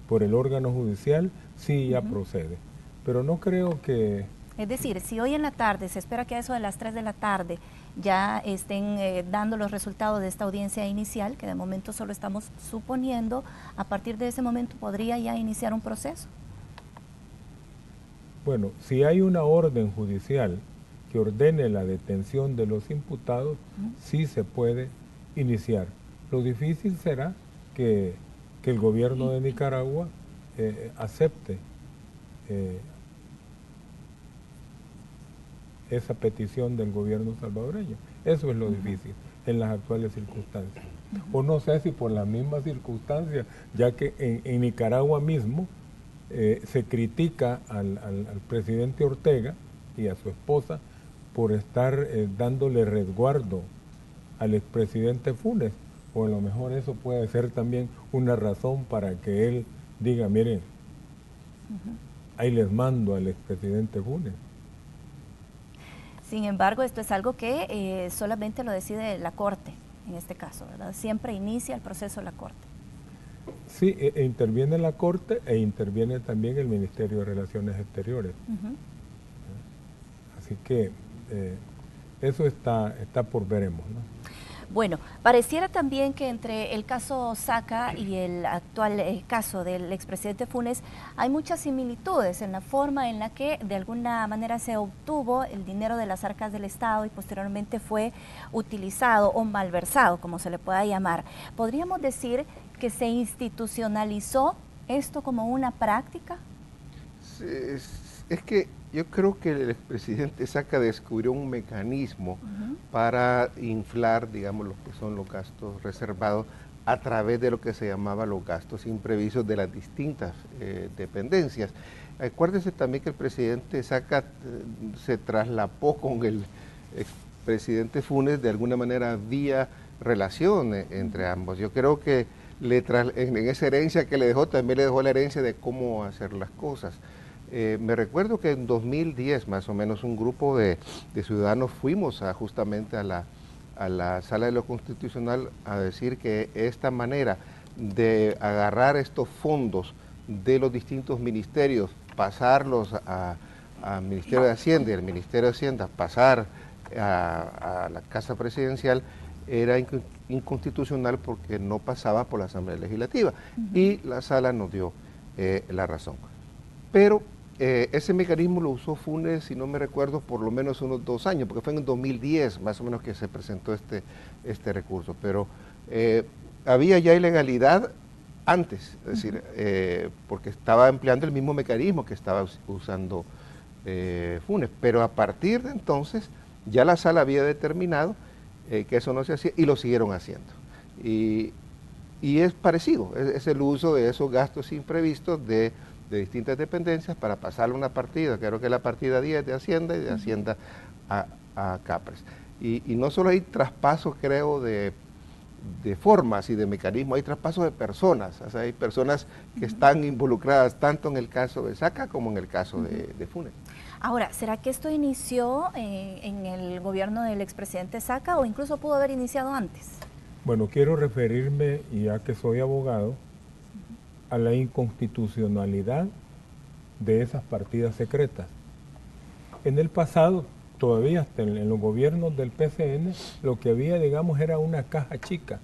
por el órgano judicial, sí ya procede. Pero no creo que... Es decir, si hoy en la tarde, se espera que a eso de las 3 de la tarde ya estén eh, dando los resultados de esta audiencia inicial, que de momento solo estamos suponiendo, a partir de ese momento podría ya iniciar un proceso. Bueno, si hay una orden judicial que ordene la detención de los imputados, sí se puede iniciar. Lo difícil será que, el gobierno de Nicaragua eh, acepte eh, esa petición del gobierno salvadoreño. Eso es lo difícil en las actuales circunstancias. O no sé si por las mismas circunstancias, ya que en Nicaragua mismo eh, se critica al, presidente Ortega y a su esposa por estar eh, dándole resguardo al expresidente Funes, o a lo mejor eso puede ser también una razón para que él diga, miren, ahí les mando al expresidente Funes. Sin embargo, esto es algo que eh, solamente lo decide la Corte, en este caso, ¿verdad? Siempre inicia el proceso la Corte. Sí, e, e interviene la Corte e interviene también el Ministerio de Relaciones Exteriores. Así que eh, eso está, está por veremos. Bueno, pareciera también que entre el caso Saca y el actual eh, caso del expresidente Funes hay muchas similitudes en la forma en la que de alguna manera se obtuvo el dinero de las arcas del Estado y posteriormente fue utilizado o malversado, como se le pueda llamar. Podríamos decir que se institucionalizó esto como una práctica? Es, que yo creo que el expresidente Saca descubrió un mecanismo para inflar, digamos, lo que son los gastos reservados a través de lo que se llamaba los gastos imprevistos de las distintas eh, dependencias. Acuérdese también que el presidente Saca eh, se traslapó con el expresidente Funes, de alguna manera vía relación eh, entre ambos. Yo creo que en, esa herencia que le dejó, también le dejó la herencia de cómo hacer las cosas. Eh, me recuerdo que en 2010 más o menos un grupo de, ciudadanos fuimos justamente a la, a la sala de lo constitucional a decir que esta manera de agarrar estos fondos de los distintos ministerios, pasarlos al Ministerio de Hacienda y al Ministerio de Hacienda, pasar a, a la Casa Presidencial, era inconstitucional porque no pasaba por la Asamblea Legislativa y la sala nos dio eh, la razón. Pero eh, ese mecanismo lo usó Funes, si no me recuerdo, por lo menos unos dos años, porque fue en 2010 más o menos que se presentó este, este recurso. Pero eh, había ya ilegalidad antes, es decir, porque estaba empleando el mismo mecanismo que estaba usando Funes. Pero a partir de entonces ya la sala había determinado eh, que eso no se hacía y lo siguieron haciendo. Y, es parecido, es, el uso de esos gastos imprevistos de, distintas dependencias para pasarle una partida, creo que la partida 10 de Hacienda y de Hacienda a, a Capres. Y, no solo hay traspasos, creo, de, formas y de mecanismos, hay traspasos de personas. O sea, hay personas que están involucradas tanto en el caso de Saca como en el caso de, de Funes. Ahora, ¿será que esto inició eh, en el gobierno del expresidente Saca o incluso pudo haber iniciado antes? Bueno, quiero referirme, ya que soy abogado, a la inconstitucionalidad de esas partidas secretas. En el pasado, todavía hasta en, los gobiernos del PCN, lo que había, digamos, era una caja chica,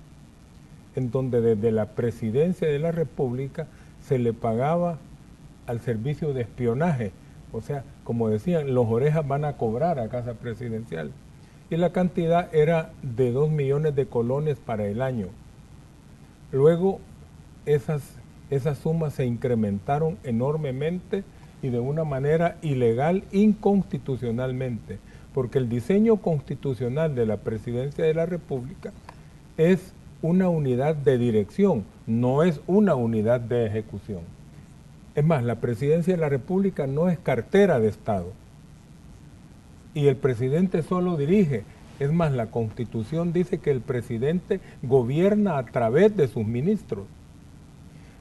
en donde desde la presidencia de la República se le pagaba al servicio de espionaje. O sea, como decían, los orejas van a cobrar a Casa Presidencial. Y la cantidad era de 2 millones de colones para el año. Luego, esas, esas sumas se incrementaron enormemente y de una manera ilegal, inconstitucionalmente porque el diseño constitucional de la Presidencia de la República es una unidad de dirección, no es una unidad de ejecución. Es más, la Presidencia de la República no es cartera de Estado y el presidente solo dirige. Es más, la Constitución dice que el presidente gobierna a través de sus ministros.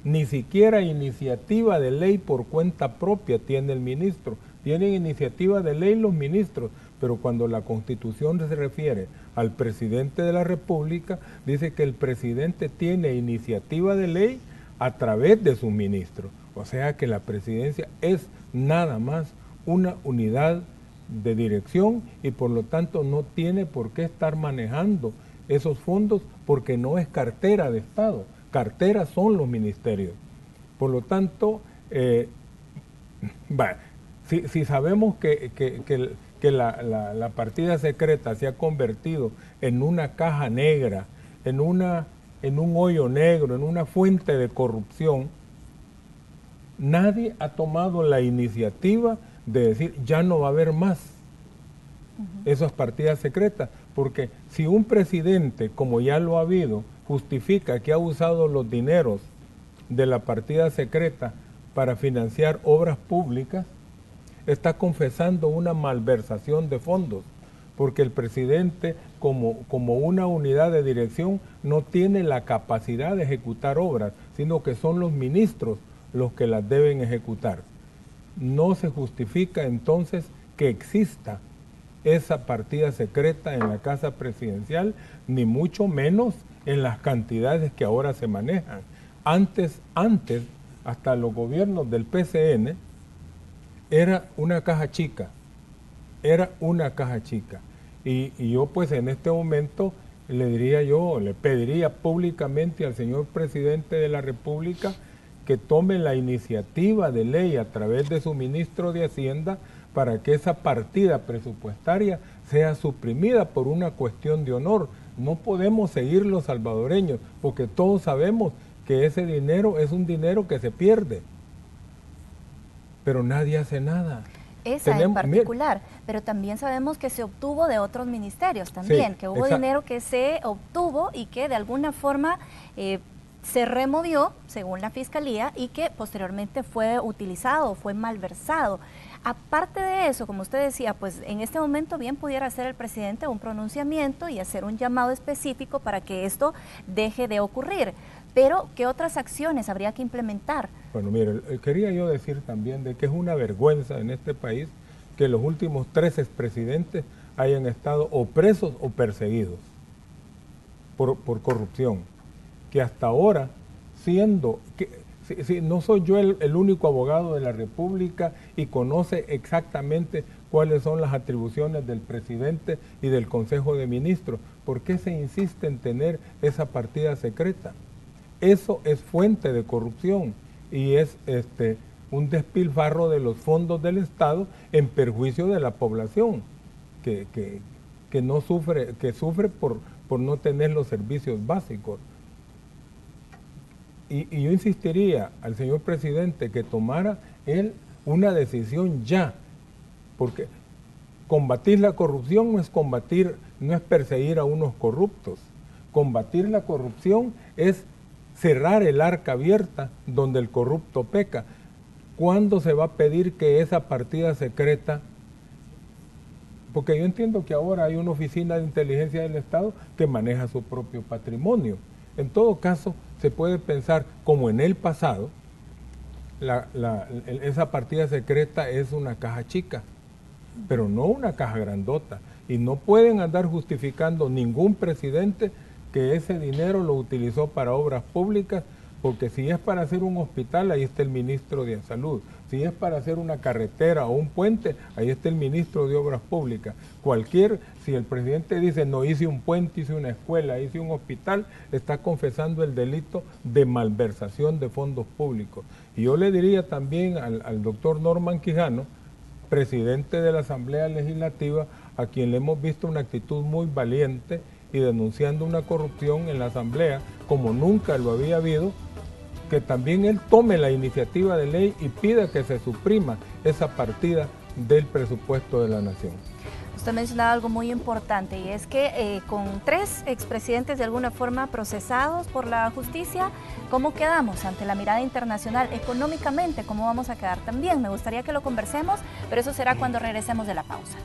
Ni siquiera iniciativa de ley por cuenta propia tiene el ministro. Tienen iniciativa de ley los ministros, pero cuando la constitución se refiere al presidente de la República, dice que el presidente tiene iniciativa de ley a través de sus ministros. O sea que la presidencia es nada más una unidad de dirección y por lo tanto no tiene por qué estar manejando esos fondos porque no es cartera de Estado, carteras son los ministerios. Por lo tanto, eh, si, sabemos que, que, que la, partida secreta se ha convertido en una caja negra, en, una, en un hoyo negro, en una fuente de corrupción, nadie ha tomado la iniciativa de decir ya no va a haber más esas partidas secretas, porque si un presidente, como ya lo ha habido, justifica que ha usado los dineros de la partida secreta para financiar obras públicas, está confesando una malversación de fondos, porque el presidente como, como una unidad de dirección no tiene la capacidad de ejecutar obras, sino que son los ministros los que las deben ejecutar. No se justifica entonces que exista esa partida secreta en la casa presidencial, ni mucho menos en las cantidades que ahora se manejan. Antes, antes, hasta los gobiernos del PCN, era una caja chica, era una caja chica. Y, yo pues en este momento le diría yo, le pediría públicamente al señor presidente de la República que tome la iniciativa de ley a través de su ministro de Hacienda para que esa partida presupuestaria sea suprimida por una cuestión de honor. No podemos seguir los salvadoreños porque todos sabemos que ese dinero es un dinero que se pierde pero nadie hace nada. Esa en particular, pero también sabemos que se obtuvo de otros ministerios también, que hubo dinero que se obtuvo y que de alguna forma eh, se removió, según la Fiscalía, y que posteriormente fue utilizado, fue malversado. Aparte de eso, como usted decía, pues en este momento bien pudiera hacer el presidente un pronunciamiento y hacer un llamado específico para que esto deje de ocurrir. Pero, ¿qué otras acciones habría que implementar? Bueno, mire, quería yo decir también de que es una vergüenza en este país que los últimos tres expresidentes hayan estado o presos o perseguidos por, corrupción. Que hasta ahora, siendo, que, si, no soy yo el, el, único abogado de la República y conoce exactamente cuáles son las atribuciones del presidente y del Consejo de Ministros, ¿por qué se insiste en tener esa partida secreta? Eso es fuente de corrupción y es este, un despilfarro de los fondos del Estado en perjuicio de la población que, no sufre, que sufre por, por no tener los servicios básicos. Y, yo insistiría al señor presidente que tomara él una decisión ya, porque combatir la corrupción no es combatir, no es perseguir a unos corruptos. Combatir la corrupción es cerrar el arca abierta donde el corrupto peca. ¿Cuándo se va a pedir que esa partida secreta Porque yo entiendo que ahora hay una oficina de inteligencia del Estado que maneja su propio patrimonio. En todo caso, se puede pensar como en el pasado, esa partida secreta es una caja chica, pero no una caja grandota. Y no pueden andar justificando ningún presidente que ese dinero lo utilizó para obras públicas, porque si es para hacer un hospital, ahí está el ministro de Salud. Si es para hacer una carretera o un puente, ahí está el ministro de Obras Públicas. Cualquier, si el presidente dice no hice un puente, hice una escuela, hice un hospital, está confesando el delito de malversación de fondos públicos. Y yo le diría también al, doctor Norman Quijano, presidente de la Asamblea Legislativa, a quien le hemos visto una actitud muy valiente y denunciando una corrupción en la Asamblea como nunca lo había habido, que también él tome la iniciativa de ley y pida que se suprima esa partida del presupuesto de la nación. Usted mencionaba algo muy importante y es que eh, con tres expresidentes de alguna forma procesados por la justicia, ¿cómo quedamos ante la mirada internacional? Económicamente, ¿cómo vamos a quedar también? Me gustaría que lo conversemos, pero eso será cuando regresemos de la pausa.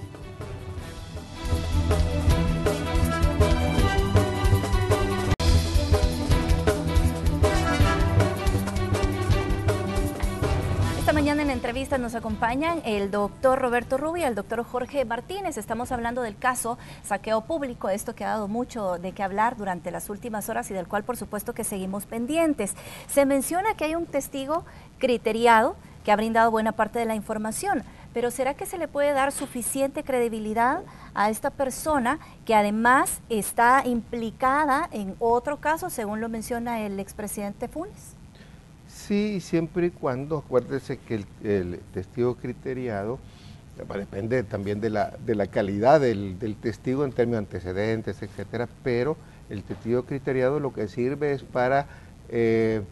En entrevista nos acompañan el doctor Roberto Rubio y el doctor Jorge Martínez. Estamos hablando del caso saqueo público, esto que ha dado mucho de qué hablar durante las últimas horas y del cual por supuesto que seguimos pendientes. Se menciona que hay un testigo criteriado que ha brindado buena parte de la información, pero ¿será que se le puede dar suficiente credibilidad a esta persona que además está implicada en otro caso, según lo menciona el expresidente Funes? Sí, siempre y cuando, acuérdese que el, testigo criteriado depende también de la, de la calidad del, testigo en términos de antecedentes, etcétera, pero el testigo criteriado lo que sirve es para eh,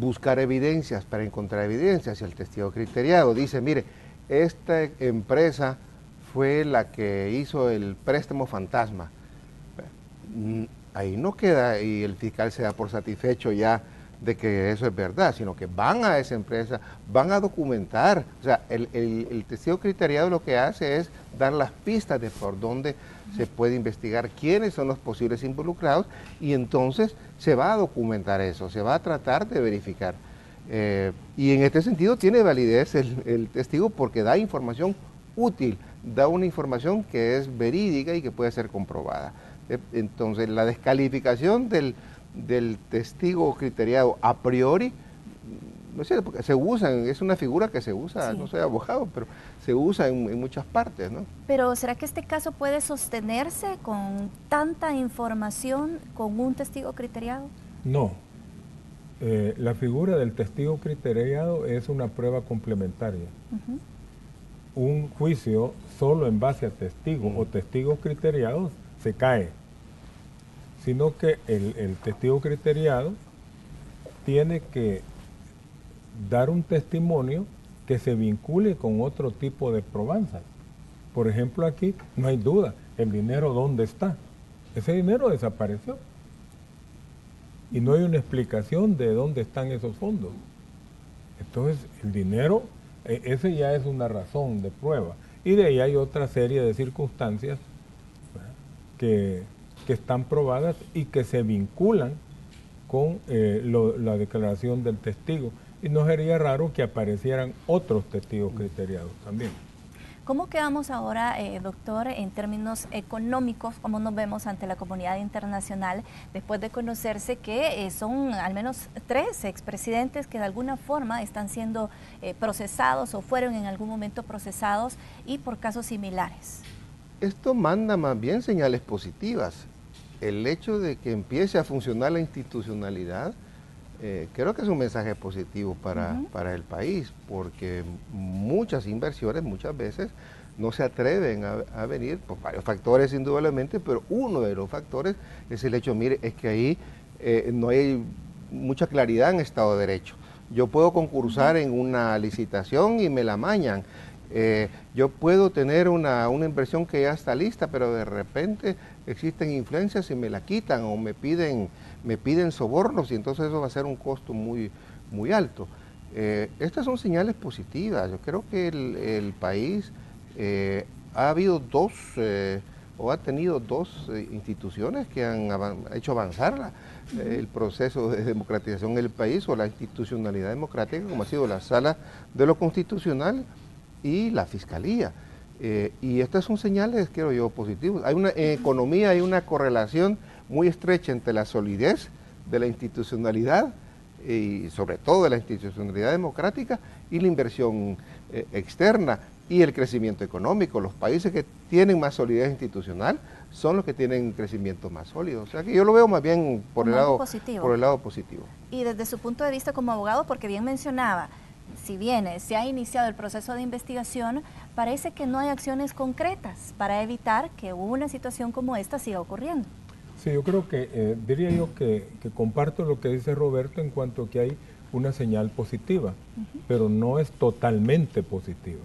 buscar evidencias, para encontrar evidencias. Y el testigo criteriado dice, mire, esta empresa fue la que hizo el préstamo fantasma. Ahí no queda y el fiscal se da por satisfecho ya de que eso es verdad, sino que van a esa empresa, van a documentar. O sea, el, testigo criteriado lo que hace es dar las pistas de por dónde se puede investigar quiénes son los posibles involucrados y entonces se va a documentar eso, se va a tratar de verificar. Eh, y en este sentido tiene validez el testigo porque da información útil, da una información que es verídica y que puede ser comprobada. Eh, entonces, la descalificación del del testigo criteriado a priori, no sé, porque se usa, es una figura que se usa, no soy abogado, pero se usa en, muchas partes, ¿no? Pero ¿será que este caso puede sostenerse con tanta información con un testigo criteriado? No. Eh, la figura del testigo criteriado es una prueba complementaria. Un juicio solo en base a testigos o testigos criteriados se cae sino que el, testigo criteriado tiene que dar un testimonio que se vincule con otro tipo de probanzas. Por ejemplo, aquí no hay duda, el dinero dónde está. Ese dinero desapareció. Y no hay una explicación de dónde están esos fondos. Entonces, el dinero, e, ese ya es una razón de prueba. Y de ahí hay otra serie de circunstancias que que están probadas y que se vinculan con eh, la declaración del testigo. Y no sería raro que aparecieran otros testigos criteriados también. ¿Cómo quedamos ahora, eh, doctor, en términos económicos? ¿Cómo nos vemos ante la comunidad internacional después de conocerse que eh, son al menos tres expresidentes que de alguna forma están siendo procesados o fueron en algún momento procesados y por casos similares? Esto manda más bien señales positivas el hecho de que empiece a funcionar la institucionalidad, eh, creo que es un mensaje positivo para, el país, porque muchas inversiones muchas veces no se atreven a, venir por varios factores indudablemente, pero uno de los factores es el hecho, mire, es que ahí eh, no hay mucha claridad en Estado de Derecho. Yo puedo concursar en una licitación y me la mañan. Eh, yo puedo tener una, una, inversión que ya está lista, pero de repente existen influencias y me la quitan o me piden, me piden sobornos y entonces eso va a ser un costo muy, muy alto. Eh, estas son señales positivas. Yo creo que el, país eh, ha habido dos, eh, o ha tenido dos instituciones que han hecho avanzar el proceso de democratización en el país o la institucionalidad democrática, como ha sido la Sala de lo Constitucional y la Fiscalía. Y estas son señales, creo yo, positivas. Hay una, en economía hay una correlación muy estrecha entre la solidez de la institucionalidad y sobre todo de la institucionalidad democrática y la inversión eh, externa y el crecimiento económico. Los países que tienen más solidez institucional son los que tienen un crecimiento más sólido. O sea que yo lo veo más bien por, el lado, positivo. por el lado positivo. Y desde su punto de vista como abogado, porque bien mencionaba, si bien se ha iniciado el proceso de investigación, parece que no hay acciones concretas para evitar que una situación como esta siga ocurriendo. Sí, yo creo que, eh, diría yo que, comparto lo que dice Roberto en cuanto a que hay una señal positiva, pero no es totalmente positiva,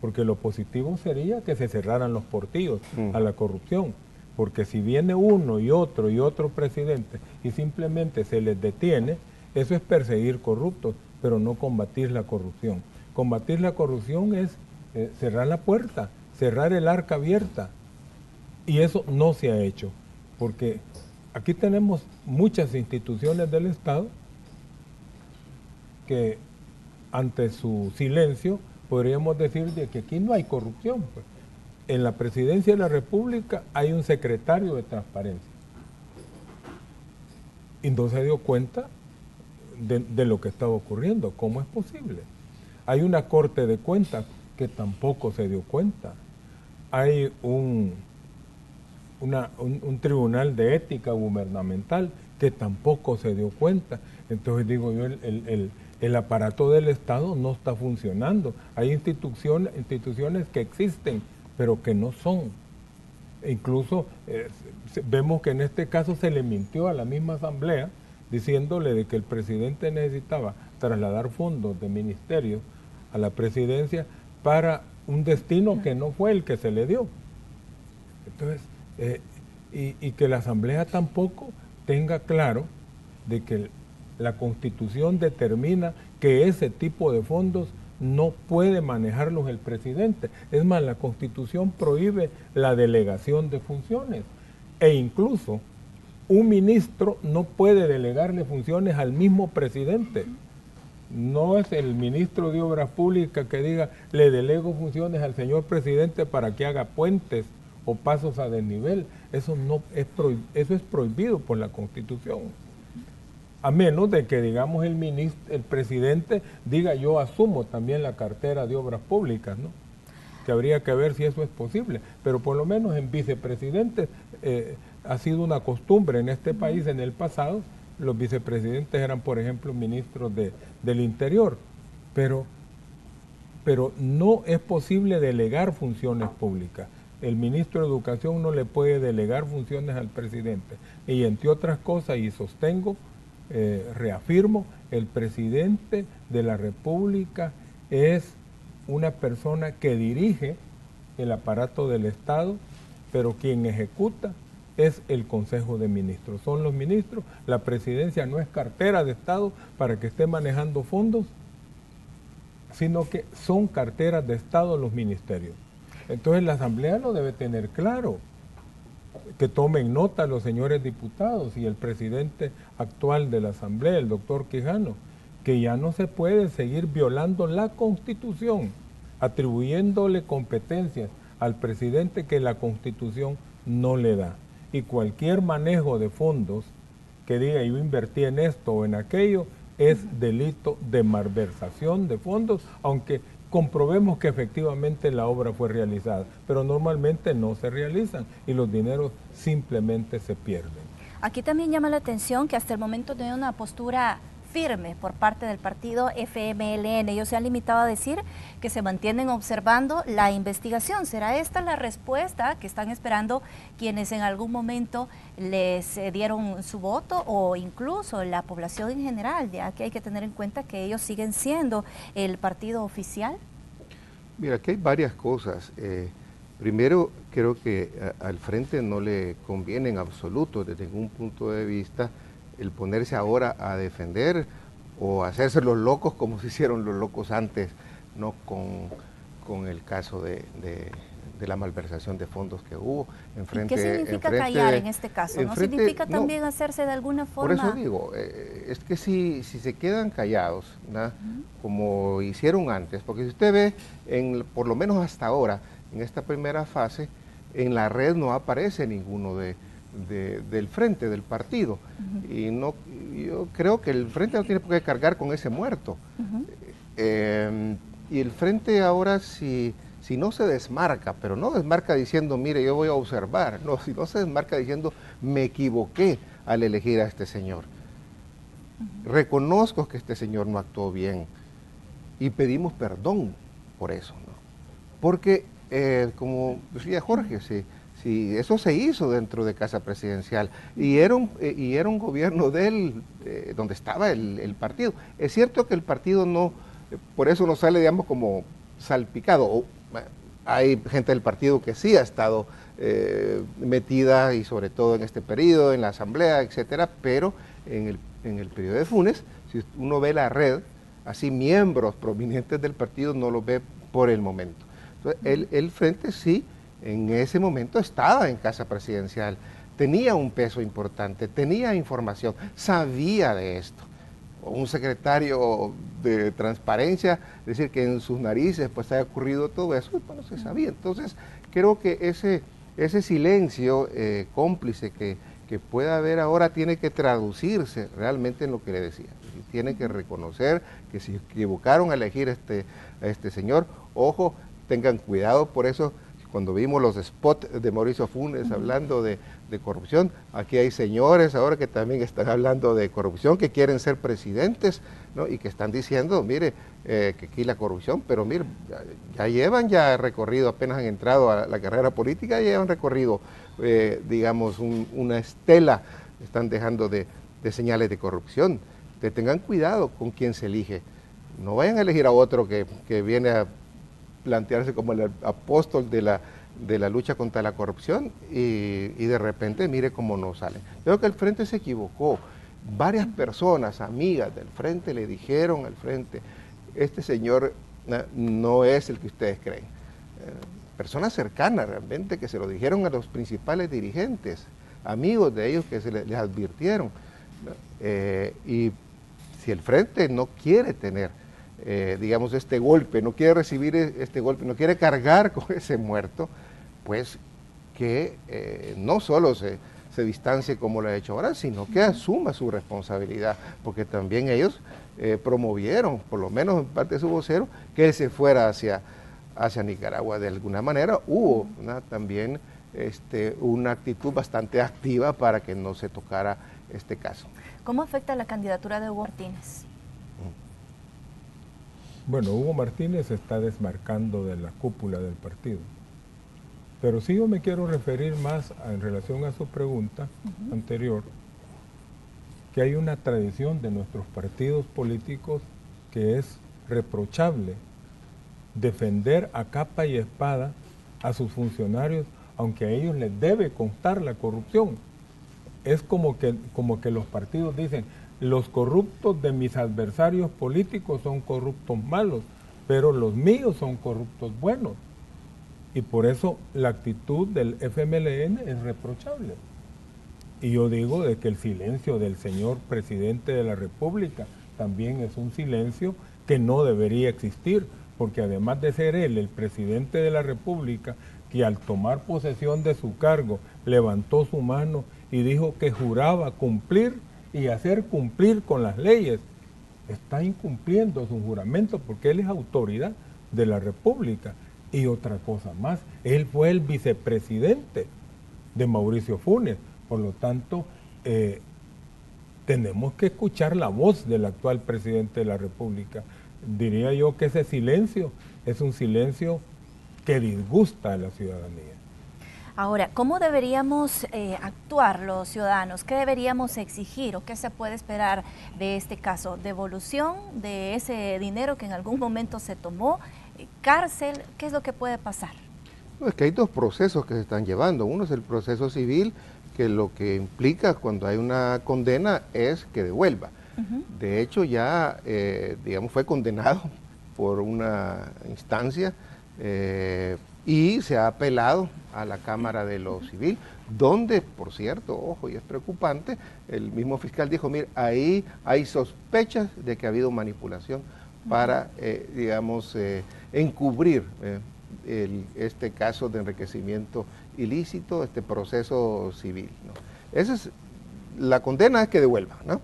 porque lo positivo sería que se cerraran los portillos a la corrupción, porque si viene uno y otro y otro presidente y simplemente se les detiene, eso es perseguir corruptos, pero no combatir la corrupción. Combatir la corrupción es eh, cerrar la puerta, cerrar el arca abierta, y eso no se ha hecho porque aquí tenemos muchas instituciones del Estado que ante su silencio podríamos decir de que aquí no hay corrupción. Pues. En la presidencia de la República hay un secretario de transparencia y no se dio cuenta de, de lo que estaba ocurriendo. ¿Cómo es posible? Hay una corte de cuentas que tampoco se dio cuenta. Hay un un, tribunal de ética gubernamental que tampoco se dio cuenta. Entonces digo yo, el, aparato del Estado no está funcionando. Hay instituciones, instituciones que existen, pero que no son. E incluso eh, vemos que en este caso se le mintió a la misma asamblea diciéndole de que el presidente necesitaba trasladar fondos de ministerios a la presidencia para un destino que no fue el que se le dio. Entonces, eh, y, que la Asamblea tampoco tenga claro de que la Constitución determina que ese tipo de fondos no puede manejarlos el presidente. Es más, la Constitución prohíbe la delegación de funciones e incluso un ministro no puede delegarle funciones al mismo presidente. No es el ministro de Obras Públicas que diga, le delego funciones al señor presidente para que haga puentes o pasos a desnivel. Eso, no es, eso es prohibido por la Constitución. A menos de que, digamos, el, el presidente diga yo asumo también la cartera de obras públicas, ¿no? Que habría que ver si eso es posible. Pero por lo menos en vicepresidentes eh, ha sido una costumbre en este país en el pasado. Los vicepresidentes eran, por ejemplo, ministros de, del Interior. Pero, pero no es posible delegar funciones públicas el ministro de Educación no le puede delegar funciones al presidente. Y entre otras cosas, y sostengo, eh, reafirmo, el presidente de la República es una persona que dirige el aparato del Estado, pero quien ejecuta es el Consejo de Ministros. Son los ministros, la presidencia no es cartera de Estado para que esté manejando fondos, sino que son carteras de Estado los ministerios. Entonces la Asamblea lo debe tener claro, que tomen nota los señores diputados y el presidente actual de la Asamblea, el doctor Quijano, que ya no se puede seguir violando la Constitución, atribuyéndole competencias al presidente que la Constitución no le da. Y cualquier manejo de fondos que diga yo invertí en esto o en aquello es delito de malversación de fondos, aunque comprobemos que efectivamente la obra fue realizada, pero normalmente no se realizan y los dineros simplemente se pierden. Aquí también llama la atención que hasta el momento hay una postura firme por parte del partido FMLN. Ellos se han limitado a decir que se mantienen observando la investigación. ¿Será esta la respuesta que están esperando quienes en algún momento les eh, dieron su voto o incluso la población en general? Ya que hay que tener en cuenta que ellos siguen siendo el partido oficial. Mira, aquí hay varias cosas. Eh, primero, creo que al frente no le conviene en absoluto, desde ningún punto de vista, el ponerse ahora a defender o hacerse los locos como se hicieron los locos antes, ¿no? con, el caso de, de la malversación de fondos que hubo. ¿Y qué significa callar en este caso? ¿No significa también hacerse de alguna forma? Por eso digo, eh, es que si, si se quedan callados, como hicieron antes, porque si usted ve, en, por lo menos hasta ahora, en esta primera fase, en la red no aparece ninguno de, del frente, del partido. Y no, yo creo que el frente no tiene por qué cargar con ese muerto. Eh, y el frente ahora, si, si no se desmarca, pero no desmarca diciendo, mire, yo voy a observar, no, si no se desmarca diciendo, me equivoqué al elegir a este señor. Reconozco que este señor no actuó bien y pedimos perdón por eso, ¿no? Porque, eh, como decía Jorge, si, si, eso se hizo dentro de Casa Presidencial y era un, eh, y era un gobierno de él, eh, donde estaba el, partido. Es cierto que el partido no por eso no sale, digamos, como salpicado. hay gente del partido que sí ha estado eh, metida y sobre todo en este periodo, en la asamblea, etcétera, pero en el, en el periodo de Funes, si uno ve la red, así miembros prominentes del partido no lo ve por el momento. Entonces, el, el frente sí, en ese momento estaba en casa presidencial, tenía un peso importante, tenía información, sabía de esto un secretario de transparencia, decir que en sus narices pues haya ocurrido todo eso, pues no se sabía. Entonces, creo que ese, ese silencio eh, cómplice que, que pueda haber ahora tiene que traducirse realmente en lo que le decía. Tiene que reconocer que si equivocaron a elegir este, a este señor, ojo, tengan cuidado, por eso cuando vimos los spots de Mauricio Funes hablando de, corrupción, aquí hay señores ahora que también están hablando de corrupción, que quieren ser presidentes, ¿no? y que están diciendo, mire, eh, que aquí la corrupción, pero mire, ya, llevan ya recorrido, apenas han entrado a la carrera política, ya llevan recorrido, eh, digamos, una estela, están dejando de, señales de corrupción. Que tengan cuidado con quién se elige. No vayan a elegir a otro que, que viene a plantearse como el apóstol de la, de la lucha contra la corrupción y, de repente mire cómo no sale. Creo que el Frente se equivocó. Varias personas, amigas del Frente, le dijeron al Frente, este señor no es el que ustedes creen. Eh, personas cercanas realmente que se lo dijeron a los principales dirigentes, amigos de ellos que se les, advirtieron. Eh, y si el Frente no quiere tener eh, digamos, este golpe, no quiere recibir e-, este golpe, no quiere cargar con ese muerto, pues que eh, no solo se, distancie como lo ha hecho ahora, sino que asuma su responsabilidad, porque también ellos eh, promovieron, por lo menos en parte de su vocero, que él se fuera hacia, hacia Nicaragua. De alguna manera hubo también este, una actitud bastante activa para que no se tocara este caso. ¿Cómo afecta la candidatura de Hugo Martínez? Bueno, Hugo Martínez se está desmarcando de la cúpula del partido. Pero sí yo me quiero referir más en relación a su pregunta anterior, que hay una tradición de nuestros partidos políticos que es reprochable defender a capa y espada a sus funcionarios, aunque a ellos les debe constar la corrupción. Es como que, como que los partidos dicen, los corruptos de mis adversarios políticos son corruptos malos, pero los míos son corruptos buenos. Y por eso la actitud del FMLN es reprochable. Y yo digo de que el silencio del señor presidente de la República también es un silencio que no debería existir, porque además de ser él el presidente de la República, que al tomar posesión de su cargo levantó su mano y dijo que juraba cumplir y hacer cumplir con las leyes, está incumpliendo su juramento porque él es autoridad de la República. Y otra cosa más, él fue el vicepresidente de Mauricio Funes, por lo tanto, eh, tenemos que escuchar la voz del actual presidente de la República. Diría yo que ese silencio es un silencio que disgusta a la ciudadanía. Ahora, ¿cómo deberíamos eh, actuar los ciudadanos? ¿Qué deberíamos exigir o qué se puede esperar de este caso? ¿Devolución de ese dinero que en algún momento se tomó? ¿Cárcel? ¿Qué es lo que puede pasar? es que hay dos procesos que se están llevando. Uno es el proceso civil, que lo que implica cuando hay una condena es que devuelva. De hecho, ya, eh, digamos, fue condenado por una instancia. Eh, y se ha apelado a la Cámara de lo Civil, donde, por cierto, ojo, y es preocupante, el mismo fiscal dijo, mire, ahí hay sospechas de que ha habido manipulación para, eh, digamos, eh, encubrir eh, este caso de enriquecimiento ilícito, este proceso civil. Esa es la condena es que devuelva, ¿no?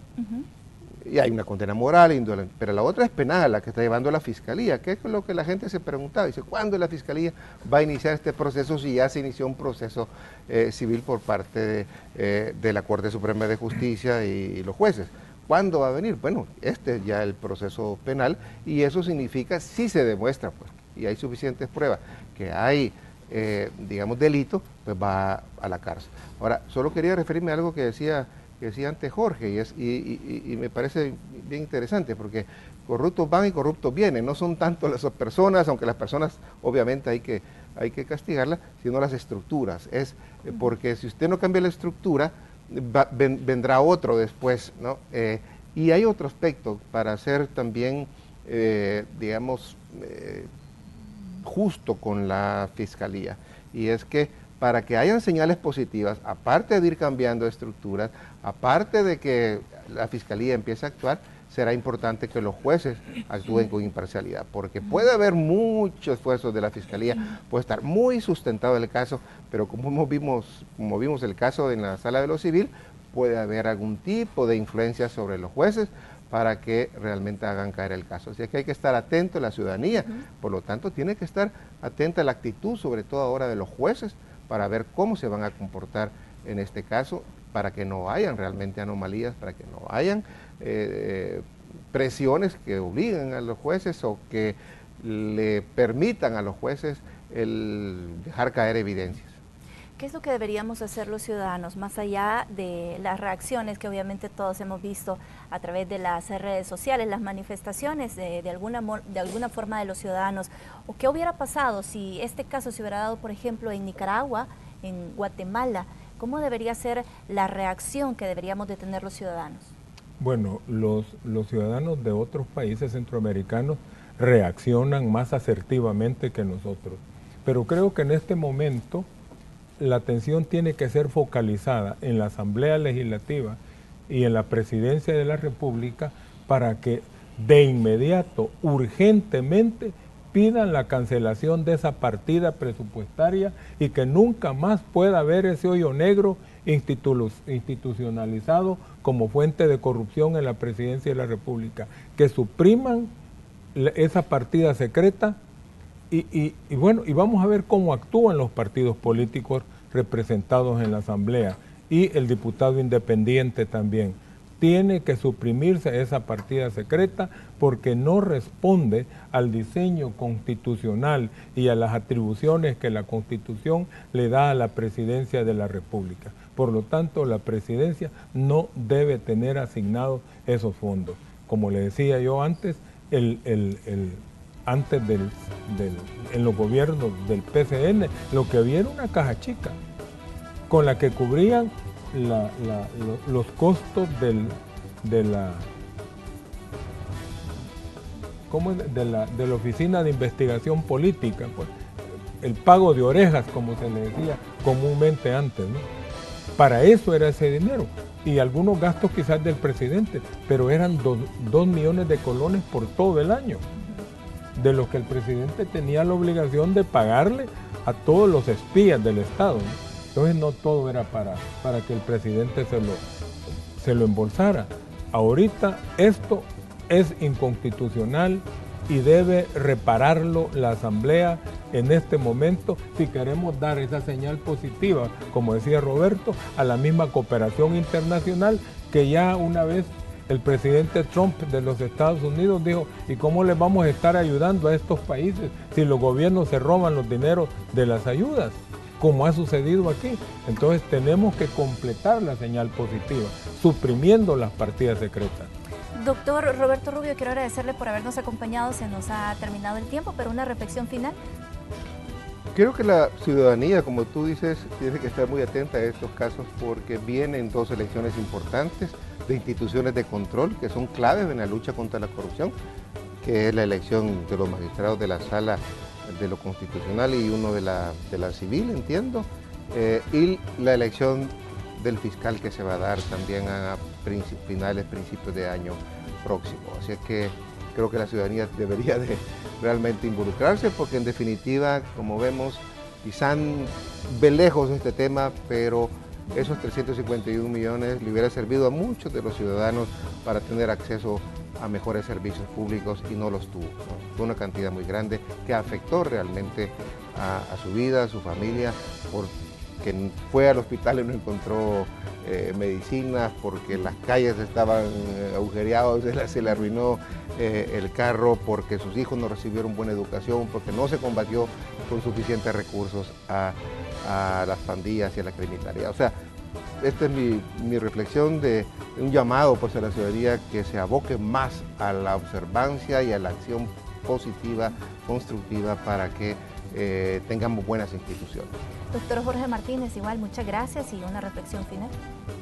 Y hay una condena moral, pero la otra es penal, la que está llevando la fiscalía, que es lo que la gente se preguntaba. Dice, ¿cuándo la fiscalía va a iniciar este proceso si ya se inició un proceso eh, civil por parte eh, de, la Corte Suprema de Justicia y, los jueces? ¿Cuándo va a venir? Bueno, este es ya el proceso penal y eso significa, si se demuestra, pues, y hay suficientes pruebas, que hay, eh, digamos, delito, pues va a la cárcel. Ahora, solo quería referirme a algo que decía que decía antes Jorge, y, es, y, me parece bien interesante, porque corruptos van y corruptos vienen, no son tanto las personas, aunque las personas obviamente hay que, hay que castigarlas, sino las estructuras. Es eh, porque si usted no cambia la estructura, vendrá otro después, ¿no? Eh, y hay otro aspecto para ser también, eh, digamos, justo con la fiscalía, y es que para que hayan señales positivas, aparte de ir cambiando estructuras, aparte de que la Fiscalía empiece a actuar, será importante que los jueces actúen con imparcialidad, porque puede haber mucho esfuerzo de la Fiscalía, puede estar muy sustentado el caso, pero como vimos, como vimos el caso en la sala de lo civil, puede haber algún tipo de influencia sobre los jueces para que realmente hagan caer el caso. Así que hay que estar atento a la ciudadanía, por lo tanto tiene que estar atenta a la actitud, sobre todo ahora de los jueces, para ver cómo se van a comportar en este caso, para que no hayan realmente anomalías, para que no hayan eh, presiones que obliguen a los jueces o que le permitan a los jueces el dejar caer evidencias. ¿Qué es lo que deberíamos hacer los ciudadanos, más allá de las reacciones que obviamente todos hemos visto a través de las redes sociales, las manifestaciones de, alguna, de alguna forma de los ciudadanos? ¿O qué hubiera pasado si este caso se hubiera dado, por ejemplo, en Nicaragua, en Guatemala? ¿Cómo debería ser la reacción que deberíamos de tener los ciudadanos? Bueno, los, los ciudadanos de otros países centroamericanos reaccionan más asertivamente que nosotros. Pero creo que en este momento la atención tiene que ser focalizada en la Asamblea Legislativa y en la Presidencia de la República para que de inmediato, urgentemente, pidan la cancelación de esa partida presupuestaria y que nunca más pueda haber ese hoyo negro institucionalizado como fuente de corrupción en la presidencia de la República. Que supriman esa partida secreta y, bueno, y vamos a ver cómo actúan los partidos políticos representados en la Asamblea y el diputado independiente también. Tiene que suprimirse esa partida secreta porque no responde al diseño constitucional y a las atribuciones que la Constitución le da a la presidencia de la República. Por lo tanto, la presidencia no debe tener asignados esos fondos. Como le decía yo antes, el, el antes del, en los gobiernos del PCN, lo que había era una caja chica con la que cubrían los costos del, de la ¿cómo de la, de la Oficina de Investigación Política, pues, el pago de orejas, como se le decía comúnmente antes. Para eso era ese dinero. Y algunos gastos quizás del presidente, pero eran dos millones de colones por todo el año de lo que el presidente tenía la obligación de pagarle a todos los espías del Estado. Entonces no todo era para, para que el presidente se lo, se lo embolsara. Ahorita esto es inconstitucional y debe repararlo la Asamblea en este momento si queremos dar esa señal positiva, como decía Roberto, a la misma cooperación internacional que ya una vez el presidente Trump de los Estados Unidos dijo, ¿y cómo le vamos a estar ayudando a estos países si los gobiernos se roban los dineros de las ayudas? como ha sucedido aquí. Entonces tenemos que completar la señal positiva, suprimiendo las partidas secretas. Doctor Roberto Rubio, quiero agradecerle por habernos acompañado, se nos ha terminado el tiempo, pero una reflexión final. Creo que la ciudadanía, como tú dices, tiene que estar muy atenta a estos casos porque vienen dos elecciones importantes de instituciones de control que son claves en la lucha contra la corrupción, que es la elección de los magistrados de la sala de lo constitucional y uno de la, de la civil, entiendo, eh, y la elección del fiscal que se va a dar también a finales, principios de año próximo. Así es que creo que la ciudadanía debería de realmente involucrarse porque en definitiva, como vemos, quizá ve lejos este tema, pero esos 351 millones le hubiera servido a muchos de los ciudadanos para tener acceso a mejores servicios públicos y no los tuvo. Fue una cantidad muy grande que afectó realmente a, su vida, a su familia, porque fue al hospital y no encontró eh, medicinas, porque las calles estaban eh, agujereadas, se le, arruinó eh, el carro, porque sus hijos no recibieron buena educación, porque no se combatió con suficientes recursos a, las pandillas y a la criminalidad. O sea, esta es mi, reflexión de un llamado pues, a la ciudadanía que se aboque más a la observancia y a la acción positiva, constructiva, para que eh, tengamos buenas instituciones. Doctor Jorge Martínez, igual muchas gracias y una reflexión final.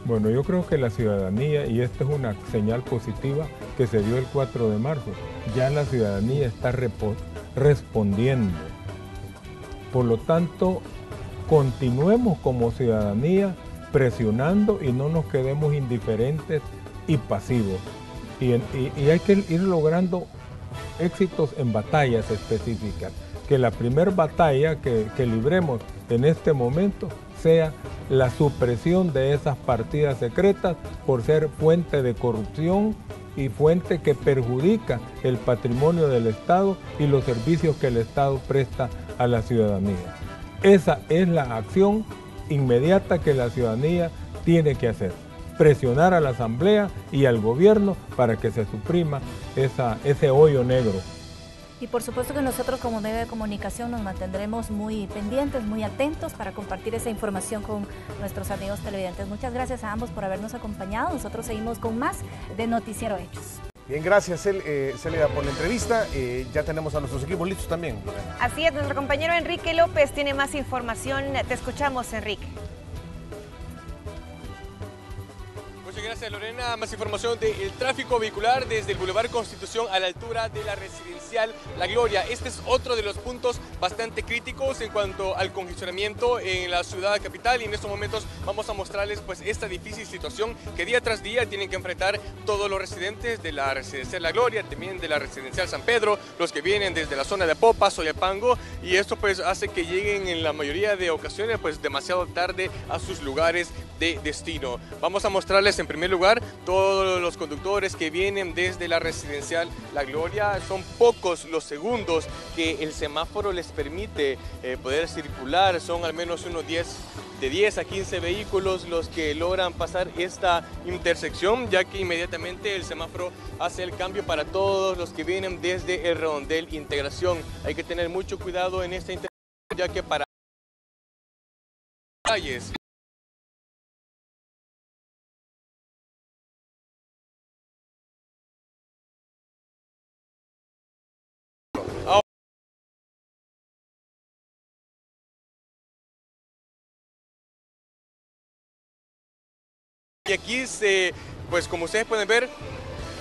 Bueno, yo creo que la ciudadanía, y esta es una señal positiva que se dio el 4 de marzo, ya la ciudadanía está respondiendo. Por lo tanto, continuemos como ciudadanía presionando y no nos quedemos indiferentes y pasivos. Y, hay que ir logrando éxitos en batallas específicas. Que la primera batalla que, libremos en este momento sea la supresión de esas partidas secretas por ser fuente de corrupción y fuente que perjudica el patrimonio del Estado y los servicios que el Estado presta a la ciudadanía. Esa es la acción inmediata que la ciudadanía tiene que hacer. Presionar a la Asamblea y al gobierno para que se suprima ese hoyo negro. Y por supuesto que nosotros como medio de comunicación nos mantendremos muy pendientes, muy atentos para compartir esa información con nuestros amigos televidentes. Muchas gracias a ambos por habernos acompañado. Nosotros seguimos con más de Noticiero Hechos. Bien, gracias eh, Celia por la entrevista. Eh, ya tenemos a nuestros equipos listos también. Así es, nuestro compañero Enrique López tiene más información. Te escuchamos, Enrique. Gracias Lorena. Más información del tráfico vehicular desde el Boulevard Constitución a la altura de la residencial La Gloria. Este es otro de los puntos bastante críticos en cuanto al congestionamiento en la ciudad capital y en estos momentos vamos a mostrarles pues esta difícil situación que día tras día tienen que enfrentar todos los residentes de la residencial La Gloria, también de la residencial San Pedro, los que vienen desde la zona de Popa, Soyapango y esto pues hace que lleguen en la mayoría de ocasiones pues demasiado tarde a sus lugares de destino. Vamos a mostrarles en primer lugar, todos los conductores que vienen desde la residencial La Gloria, son pocos los segundos que el semáforo les permite eh, poder circular, son al menos unos 10 de 10 a 15 vehículos los que logran pasar esta intersección, ya que inmediatamente el semáforo hace el cambio para todos los que vienen desde el redondel integración. Hay que tener mucho cuidado en esta intersección, ya que para calles Y aquí, se, pues como ustedes pueden ver,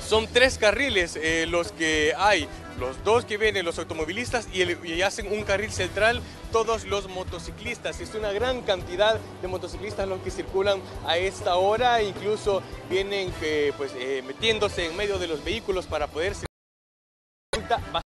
son tres carriles eh, los que hay, los dos que vienen los automovilistas y, hacen un carril central todos los motociclistas. Es una gran cantidad de motociclistas los que circulan a esta hora, incluso vienen eh, pues, eh, metiéndose en medio de los vehículos para poder circular.